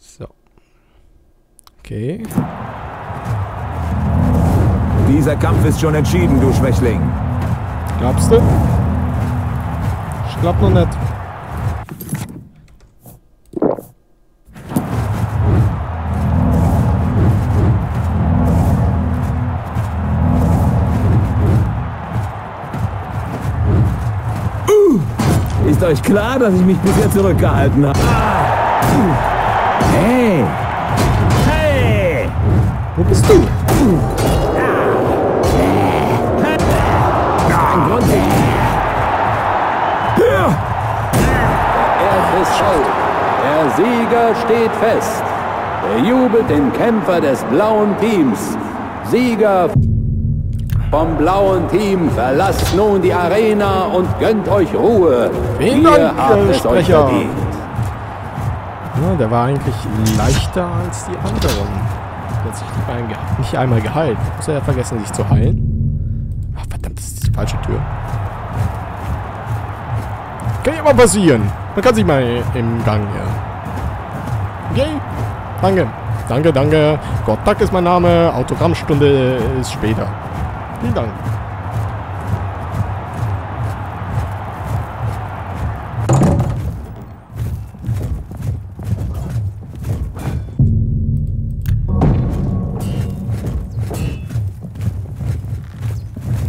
So. Okay. Dieser Kampf ist schon entschieden, du Schwächling. Glaubst du? Ich glaub noch nicht. Ist euch klar, dass ich mich bisher zurückgehalten habe? Hey! Hey! Wo bist du? Er. Der Sieger steht fest. Bejubelt den Kämpfer des blauen Teams. Sieger vom blauen Team, verlasst nun die Arena und gönnt euch Ruhe. Vielen Ihr Dank, habt es euch verdient. Ja, der war eigentlich leichter als die anderen. Der hat sich nicht, nicht einmal geheilt. Muss er ja vergessen, sich zu heilen. Ach, verdammt, das ist die falsche Tür. Kann ja mal passieren. Man kann sich mal im Gang hier. Okay. Danke. Danke, danke. Gottak ist mein Name. Autogrammstunde ist später. Vielen Dank.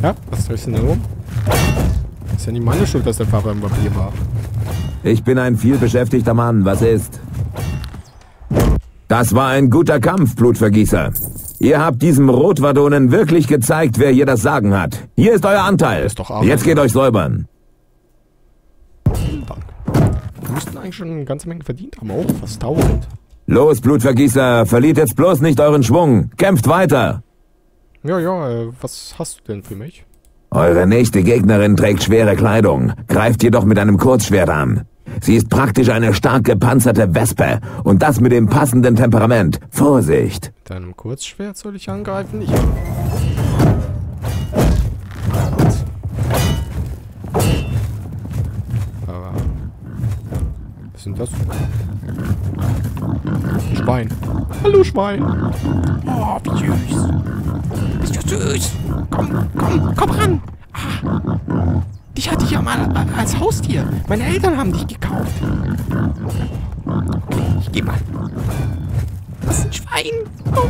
Ja, was ist denn da rum? Ist ja nicht meine Schuld, dass der Fahrer im Papier war. Ich bin ein vielbeschäftigter Mann. Was ist? Das war ein guter Kampf, Blutvergießer. Ihr habt diesem Rotwadonen wirklich gezeigt, wer hier das Sagen hat. Hier ist euer Anteil. Ist doch. Jetzt geht euch säubern. Dank. Wir müssten eigentlich schon eine ganze Menge verdient haben. Auch fast 1000. Los, Blutvergießer, verliert jetzt bloß nicht euren Schwung. Kämpft weiter. Ja, ja, äh, was hast du denn für mich? Eure nächste Gegnerin trägt schwere Kleidung, greift jedoch mit einem Kurzschwert an. Sie ist praktisch eine stark gepanzerte Wespe und das mit dem passenden Temperament. Vorsicht! Mit deinem Kurzschwert soll ich angreifen? Ich. Aber. Was sind das? Schwein. Hallo Schwein. Oh, wie süß. Bist du süß? Komm, komm, komm ran. Ah, dich hatte ich ja mal als Haustier. Meine Eltern haben dich gekauft. Okay, ich geh mal. Das ist ein Schwein. Oh.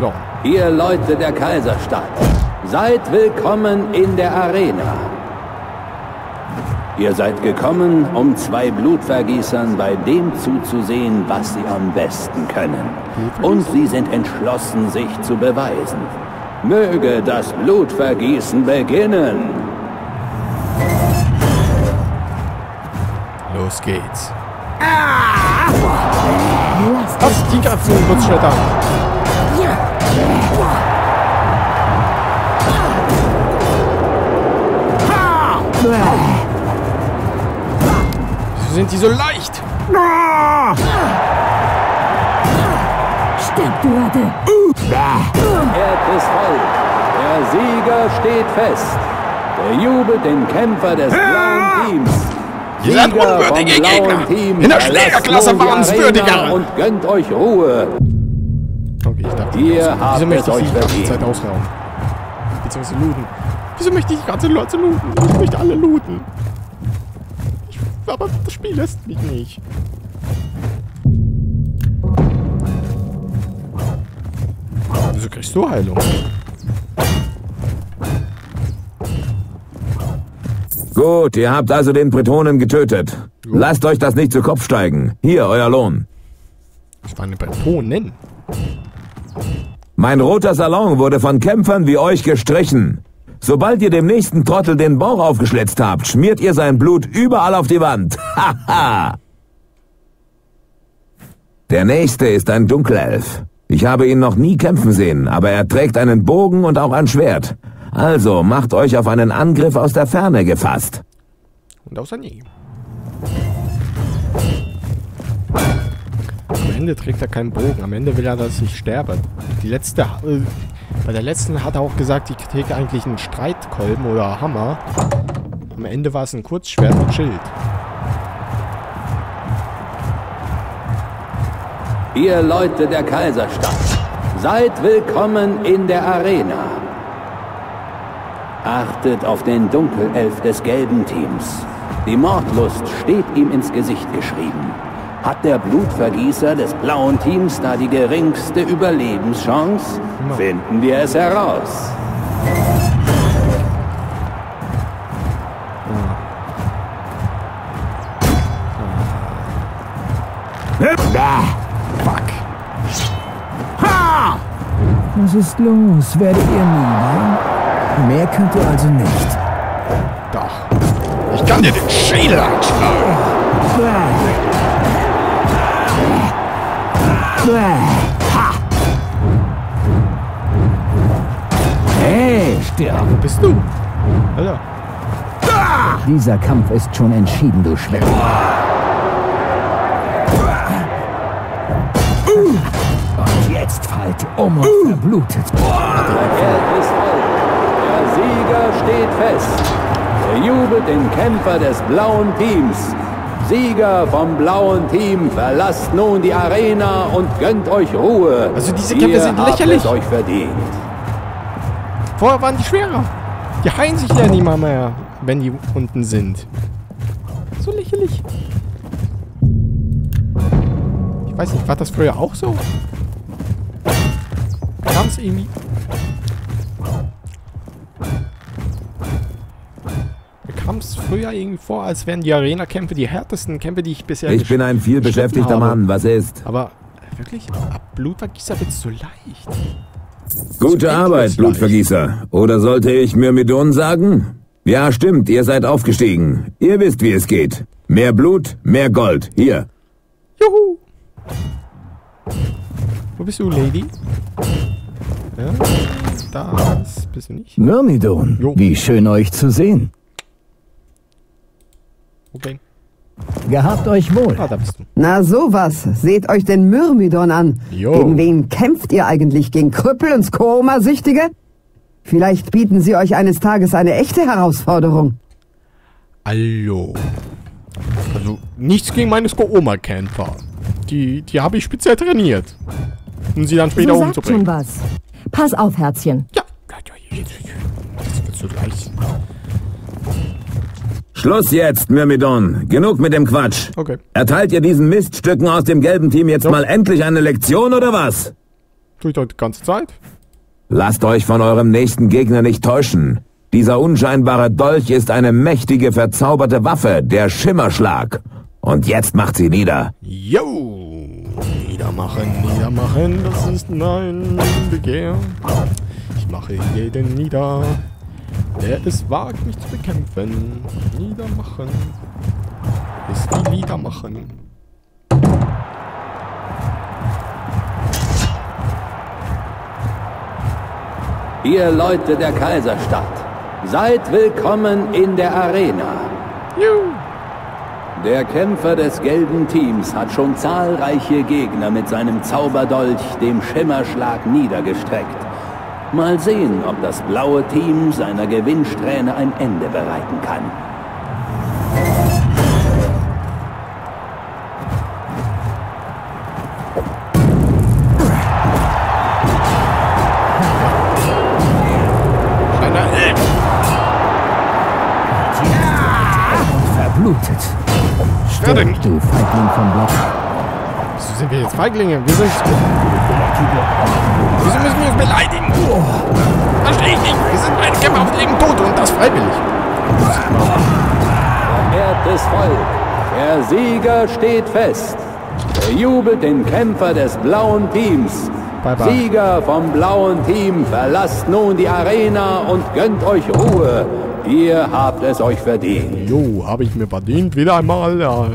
Ja, Ihr Leute der Kaiserstadt, seid willkommen in der Arena. Ihr seid gekommen, um zwei Blutvergießern bei dem zuzusehen, was sie am besten können. Und sie sind entschlossen, sich zu beweisen. Möge das Blutvergießen beginnen. Los geht's. Was? Die greifen ihn kurz schneller an. Wieso sind die so leicht? Stirb, du Ratte! Erd ist voll. Der Sieger steht fest. Bejubelt den Kämpfer des blauen Teams. Ihr seid Sieger unwürdige vom blauen Gegner. Team In der Schlägerklasse waren es Arena würdiger. Und gönnt euch Ruhe. Okay, ich dachte, Ihr Wieso habt möchte es ich euch die ganze. Zeit ausrauben? Beziehungsweise looten. Wieso möchte ich die ganze Leute looten? Ich möchte alle looten. Aber das Spiel lässt mich nicht. Wieso kriegst du Heilung? Gut, ihr habt also den Bretonen getötet. Lasst euch das nicht zu Kopf steigen. Hier, euer Lohn. Das war eine Bretonin. Mein roter Salon wurde von Kämpfern wie euch gestrichen. Sobald ihr dem nächsten Trottel den Bauch aufgeschlitzt habt, schmiert ihr sein Blut überall auf die Wand. Haha! Der nächste ist ein Dunkelelf. Ich habe ihn noch nie kämpfen sehen, aber er trägt einen Bogen und auch ein Schwert. Also macht euch auf einen Angriff aus der Ferne gefasst. Und außer nie. Am Ende trägt er keinen Bogen. Am Ende will er, dass ich sterbe. Die letzte. Äh, bei der letzten hat er auch gesagt, ich träge eigentlich einen Streitkolben oder Hammer. Am Ende war es ein Kurzschwert mit Schild. Ihr Leute der Kaiserstadt, seid willkommen in der Arena. Achtet auf den Dunkelelf des gelben Teams. Die Mordlust steht ihm ins Gesicht geschrieben. Hat der Blutvergießer des blauen Teams da die geringste Überlebenschance? Finden wir es heraus. Was ist los? Werdet ihr müde? Mehr könnt ihr also nicht. Doch. Ich kann dir den Schädel einschlagen. Hey, stirb! Wo bist du? Alter. Dieser Kampf ist schon entschieden, du Schwächer. Und jetzt fallt um und verblutet. Erd ist voll. Der Sieger steht fest. Bejubelt den Kämpfer des blauen Teams. Sieger vom blauen Team, verlasst nun die Arena und gönnt euch Ruhe. Also diese Kämpfe Ihr sind lächerlich. euch verdient. Vorher waren die schwerer. Die heilen sich ja nicht mal mehr, wenn die unten sind. So lächerlich. Ich weiß nicht, war das früher auch so? Kam es irgendwie... früher irgendwie vor, als wären die Arena-Kämpfe die härtesten Kämpfe, die ich bisher Ich bin ein viel beschäftigter habe. Mann. Was ist? Aber wirklich, ab Blutvergießer wird es so leicht. Gute endlos Arbeit, leicht. Blutvergießer. Oder sollte ich Myrmidon sagen? Ja, stimmt, ihr seid aufgestiegen. Ihr wisst, wie es geht. Mehr Blut, mehr Gold. Hier. Juhu! Wo bist du, Lady? Ja, das bist du nicht. Myrmidon, Jo. wie schön euch zu sehen. Okay. Gehabt euch wohl. Ah, da bist du. Na sowas, seht euch den Myrmidon an. Jo. Gegen wen kämpft ihr eigentlich? Gegen Krüppel und Skoma-Süchtige? Vielleicht bieten sie euch eines Tages eine echte Herausforderung. Hallo. Also, nichts gegen meine Sko-Oma-Kämpfer. Die, die habe ich speziell trainiert. Um sie dann später so sagt schon umzubringen. was. Pass auf, Herzchen. Ja. Das wird so gleich. Schluss jetzt, Myrmidon. Genug mit dem Quatsch. Okay. Erteilt ihr diesen Miststücken aus dem gelben Team jetzt Jo. mal endlich eine Lektion oder was? Tue ich doch die ganze Zeit. Lasst euch von eurem nächsten Gegner nicht täuschen. Dieser unscheinbare Dolch ist eine mächtige, verzauberte Waffe, der Schimmerschlag. Und jetzt macht sie nieder. Yo! Niedermachen, niedermachen, das ist mein Begehr. Ich mache jeden nieder, der es wagt, mich zu bekämpfen. Niedermachen ist die Lieder machen. Ihr Leute der Kaiserstadt, seid willkommen in der Arena. Der Kämpfer des gelben Teams hat schon zahlreiche Gegner mit seinem Zauberdolch, dem Schimmerschlag, niedergestreckt. Mal sehen, ob das blaue Team seiner Gewinnsträhne ein Ende bereiten kann. Verblutet. Stirb, du Feigling vom Block. Wieso sind wir jetzt Feiglinge? Wir sind... Wieso müssen wir uns beleidigen? Verstehe ich nicht. Wir sind ein Kämpfer auf Leben und Tod und das freiwillig. Verehrtes Volk, der Sieger steht fest. Bejubelt den Kämpfer des blauen Teams. Bye, bye. Sieger vom blauen Team, verlasst nun die Arena und gönnt euch Ruhe. Ihr habt es euch verdient. Jo, habe ich mir verdient. Wieder einmal. Ja.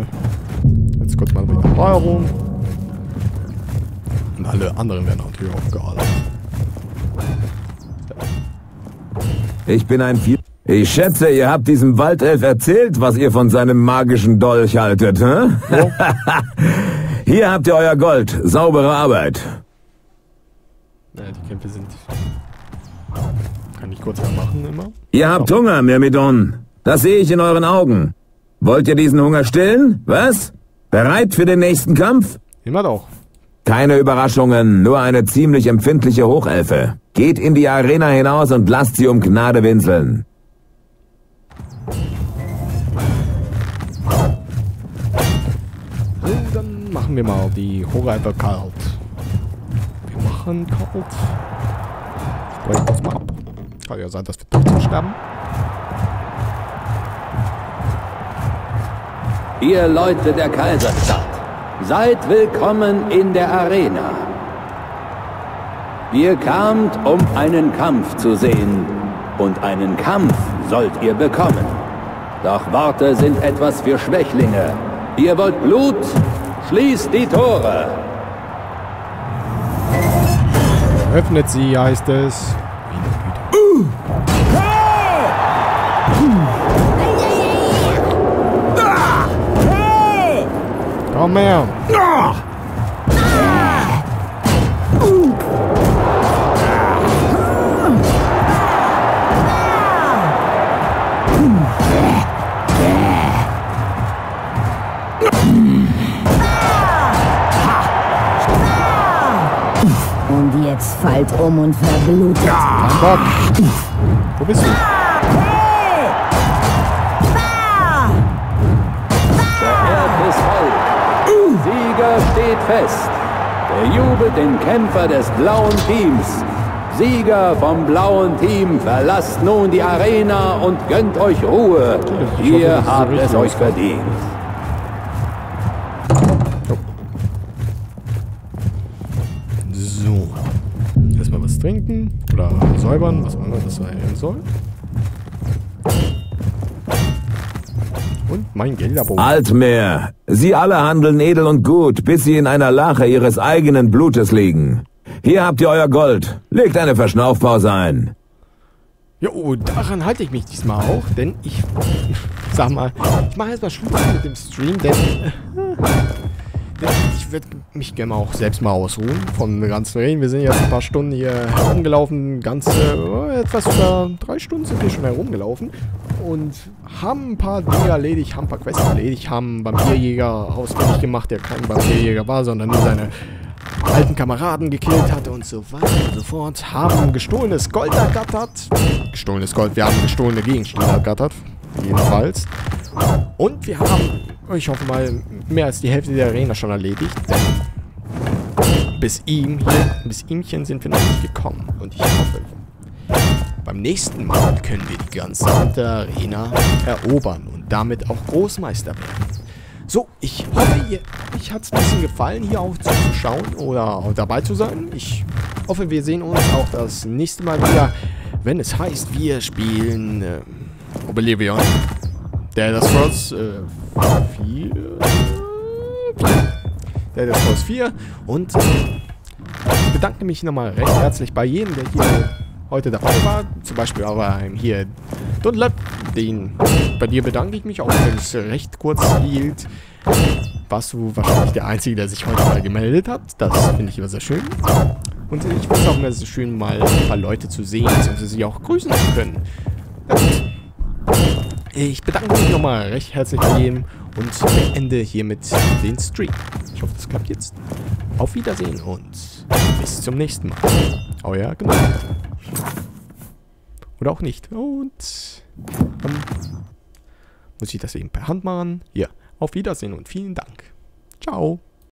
Jetzt kommt mal wieder Neuerung. Und alle anderen werden natürlich auch gealtert. Ich bin ein Vier... Ich schätze, ihr habt diesem Waldelf erzählt, was ihr von seinem magischen Dolch haltet, hä? Hier habt ihr euer Gold. Saubere Arbeit. Ja, die Kämpfe sind... Kann ich kurz mal machen immer. Ihr habt Hunger, Myrmidon. Das sehe ich in euren Augen. Wollt ihr diesen Hunger stillen? Was? Bereit für den nächsten Kampf? Immer doch. Keine Überraschungen, nur eine ziemlich empfindliche Hochelfe. Geht in die Arena hinaus und lasst sie um Gnade winseln. So, dann machen wir mal die Horror kalt. Wir machen kalt. Ich breche das mal ab. Kann ja sein, dass wir trotzdem sterben. Ihr Leute der Kaiserstadt, seid willkommen in der Arena. Ihr kamt, um einen Kampf zu sehen. Und einen Kampf sollt ihr bekommen. Doch Worte sind etwas für Schwächlinge. Ihr wollt Blut? Schließt die Tore! Öffnet sie, heißt es. Komm her. Und jetzt fallt um und verblutet. Bock. Wo bist du? Fest. Bejubelt den Kämpfer des blauen Teams. Sieger vom blauen Team, verlasst nun die Arena und gönnt euch Ruhe. Hoffe, Ihr habt es euch verdient. So. Erstmal was trinken. Oder säubern, was auch immer das sein soll. Und mein Gelderbogen. Altmeer. Sie alle handeln edel und gut, bis sie in einer Lache ihres eigenen Blutes liegen. Hier habt ihr euer Gold. Legt eine Verschnaufpause ein. Jo, daran halte ich mich diesmal auch, denn ich sag mal, ich mache erstmal Schluss mit dem Stream, denn, denn ich würde mich gerne auch selbst mal ausruhen von den ganzen Reden. Wir sind jetzt ein paar Stunden hier herumgelaufen, ganze, äh, etwas über drei Stunden sind wir schon herumgelaufen und haben ein paar Dinge erledigt, haben ein paar Quests erledigt, haben einen Vampirjäger ausfindig gemacht, der kein Vampirjäger war, sondern nur seine alten Kameraden gekillt hatte und so weiter und so fort. Haben gestohlenes Gold ergattert. Gestohlenes Gold, wir haben gestohlene Gegenstände ergattert. Jedenfalls. Und wir haben, ich hoffe mal, mehr als die Hälfte der Arena schon erledigt. Denn bis ihm hier, bis ihmchen sind wir noch nicht gekommen. Und ich hoffe, beim nächsten Mal können wir die ganze Arena erobern und damit auch Großmeister werden. So, ich hoffe, ihr, euch hat es ein bisschen gefallen, hier auch zuzuschauen oder dabei zu sein. Ich Hoffe, wir sehen uns auch das nächste Mal wieder, wenn es heißt, wir spielen äh, Oblivion. Der das Scrolls äh, 4. Der Elder Scrolls 4. Und ich bedanke mich nochmal recht herzlich bei jedem, der hier heute dabei war. Zum Beispiel auch beim hier Dunlap. Den, bei dir bedanke ich mich auch, wenn es recht kurz hielt. Warst du wahrscheinlich der Einzige, der sich heute mal gemeldet hat. Das finde ich immer sehr schön. Und ich finde es auch immer sehr schön, mal ein paar Leute zu sehen, beziehungsweise sie auch grüßen zu können. Ja, gut. Ich bedanke mich nochmal recht herzlich bei jedem und beende hiermit den Stream. Ich hoffe, das klappt jetzt. Auf Wiedersehen und bis zum nächsten Mal. Euer Genau. Oder auch nicht. Und dann muss ich das eben per Hand machen. Hier. Auf Wiedersehen und vielen Dank. Ciao.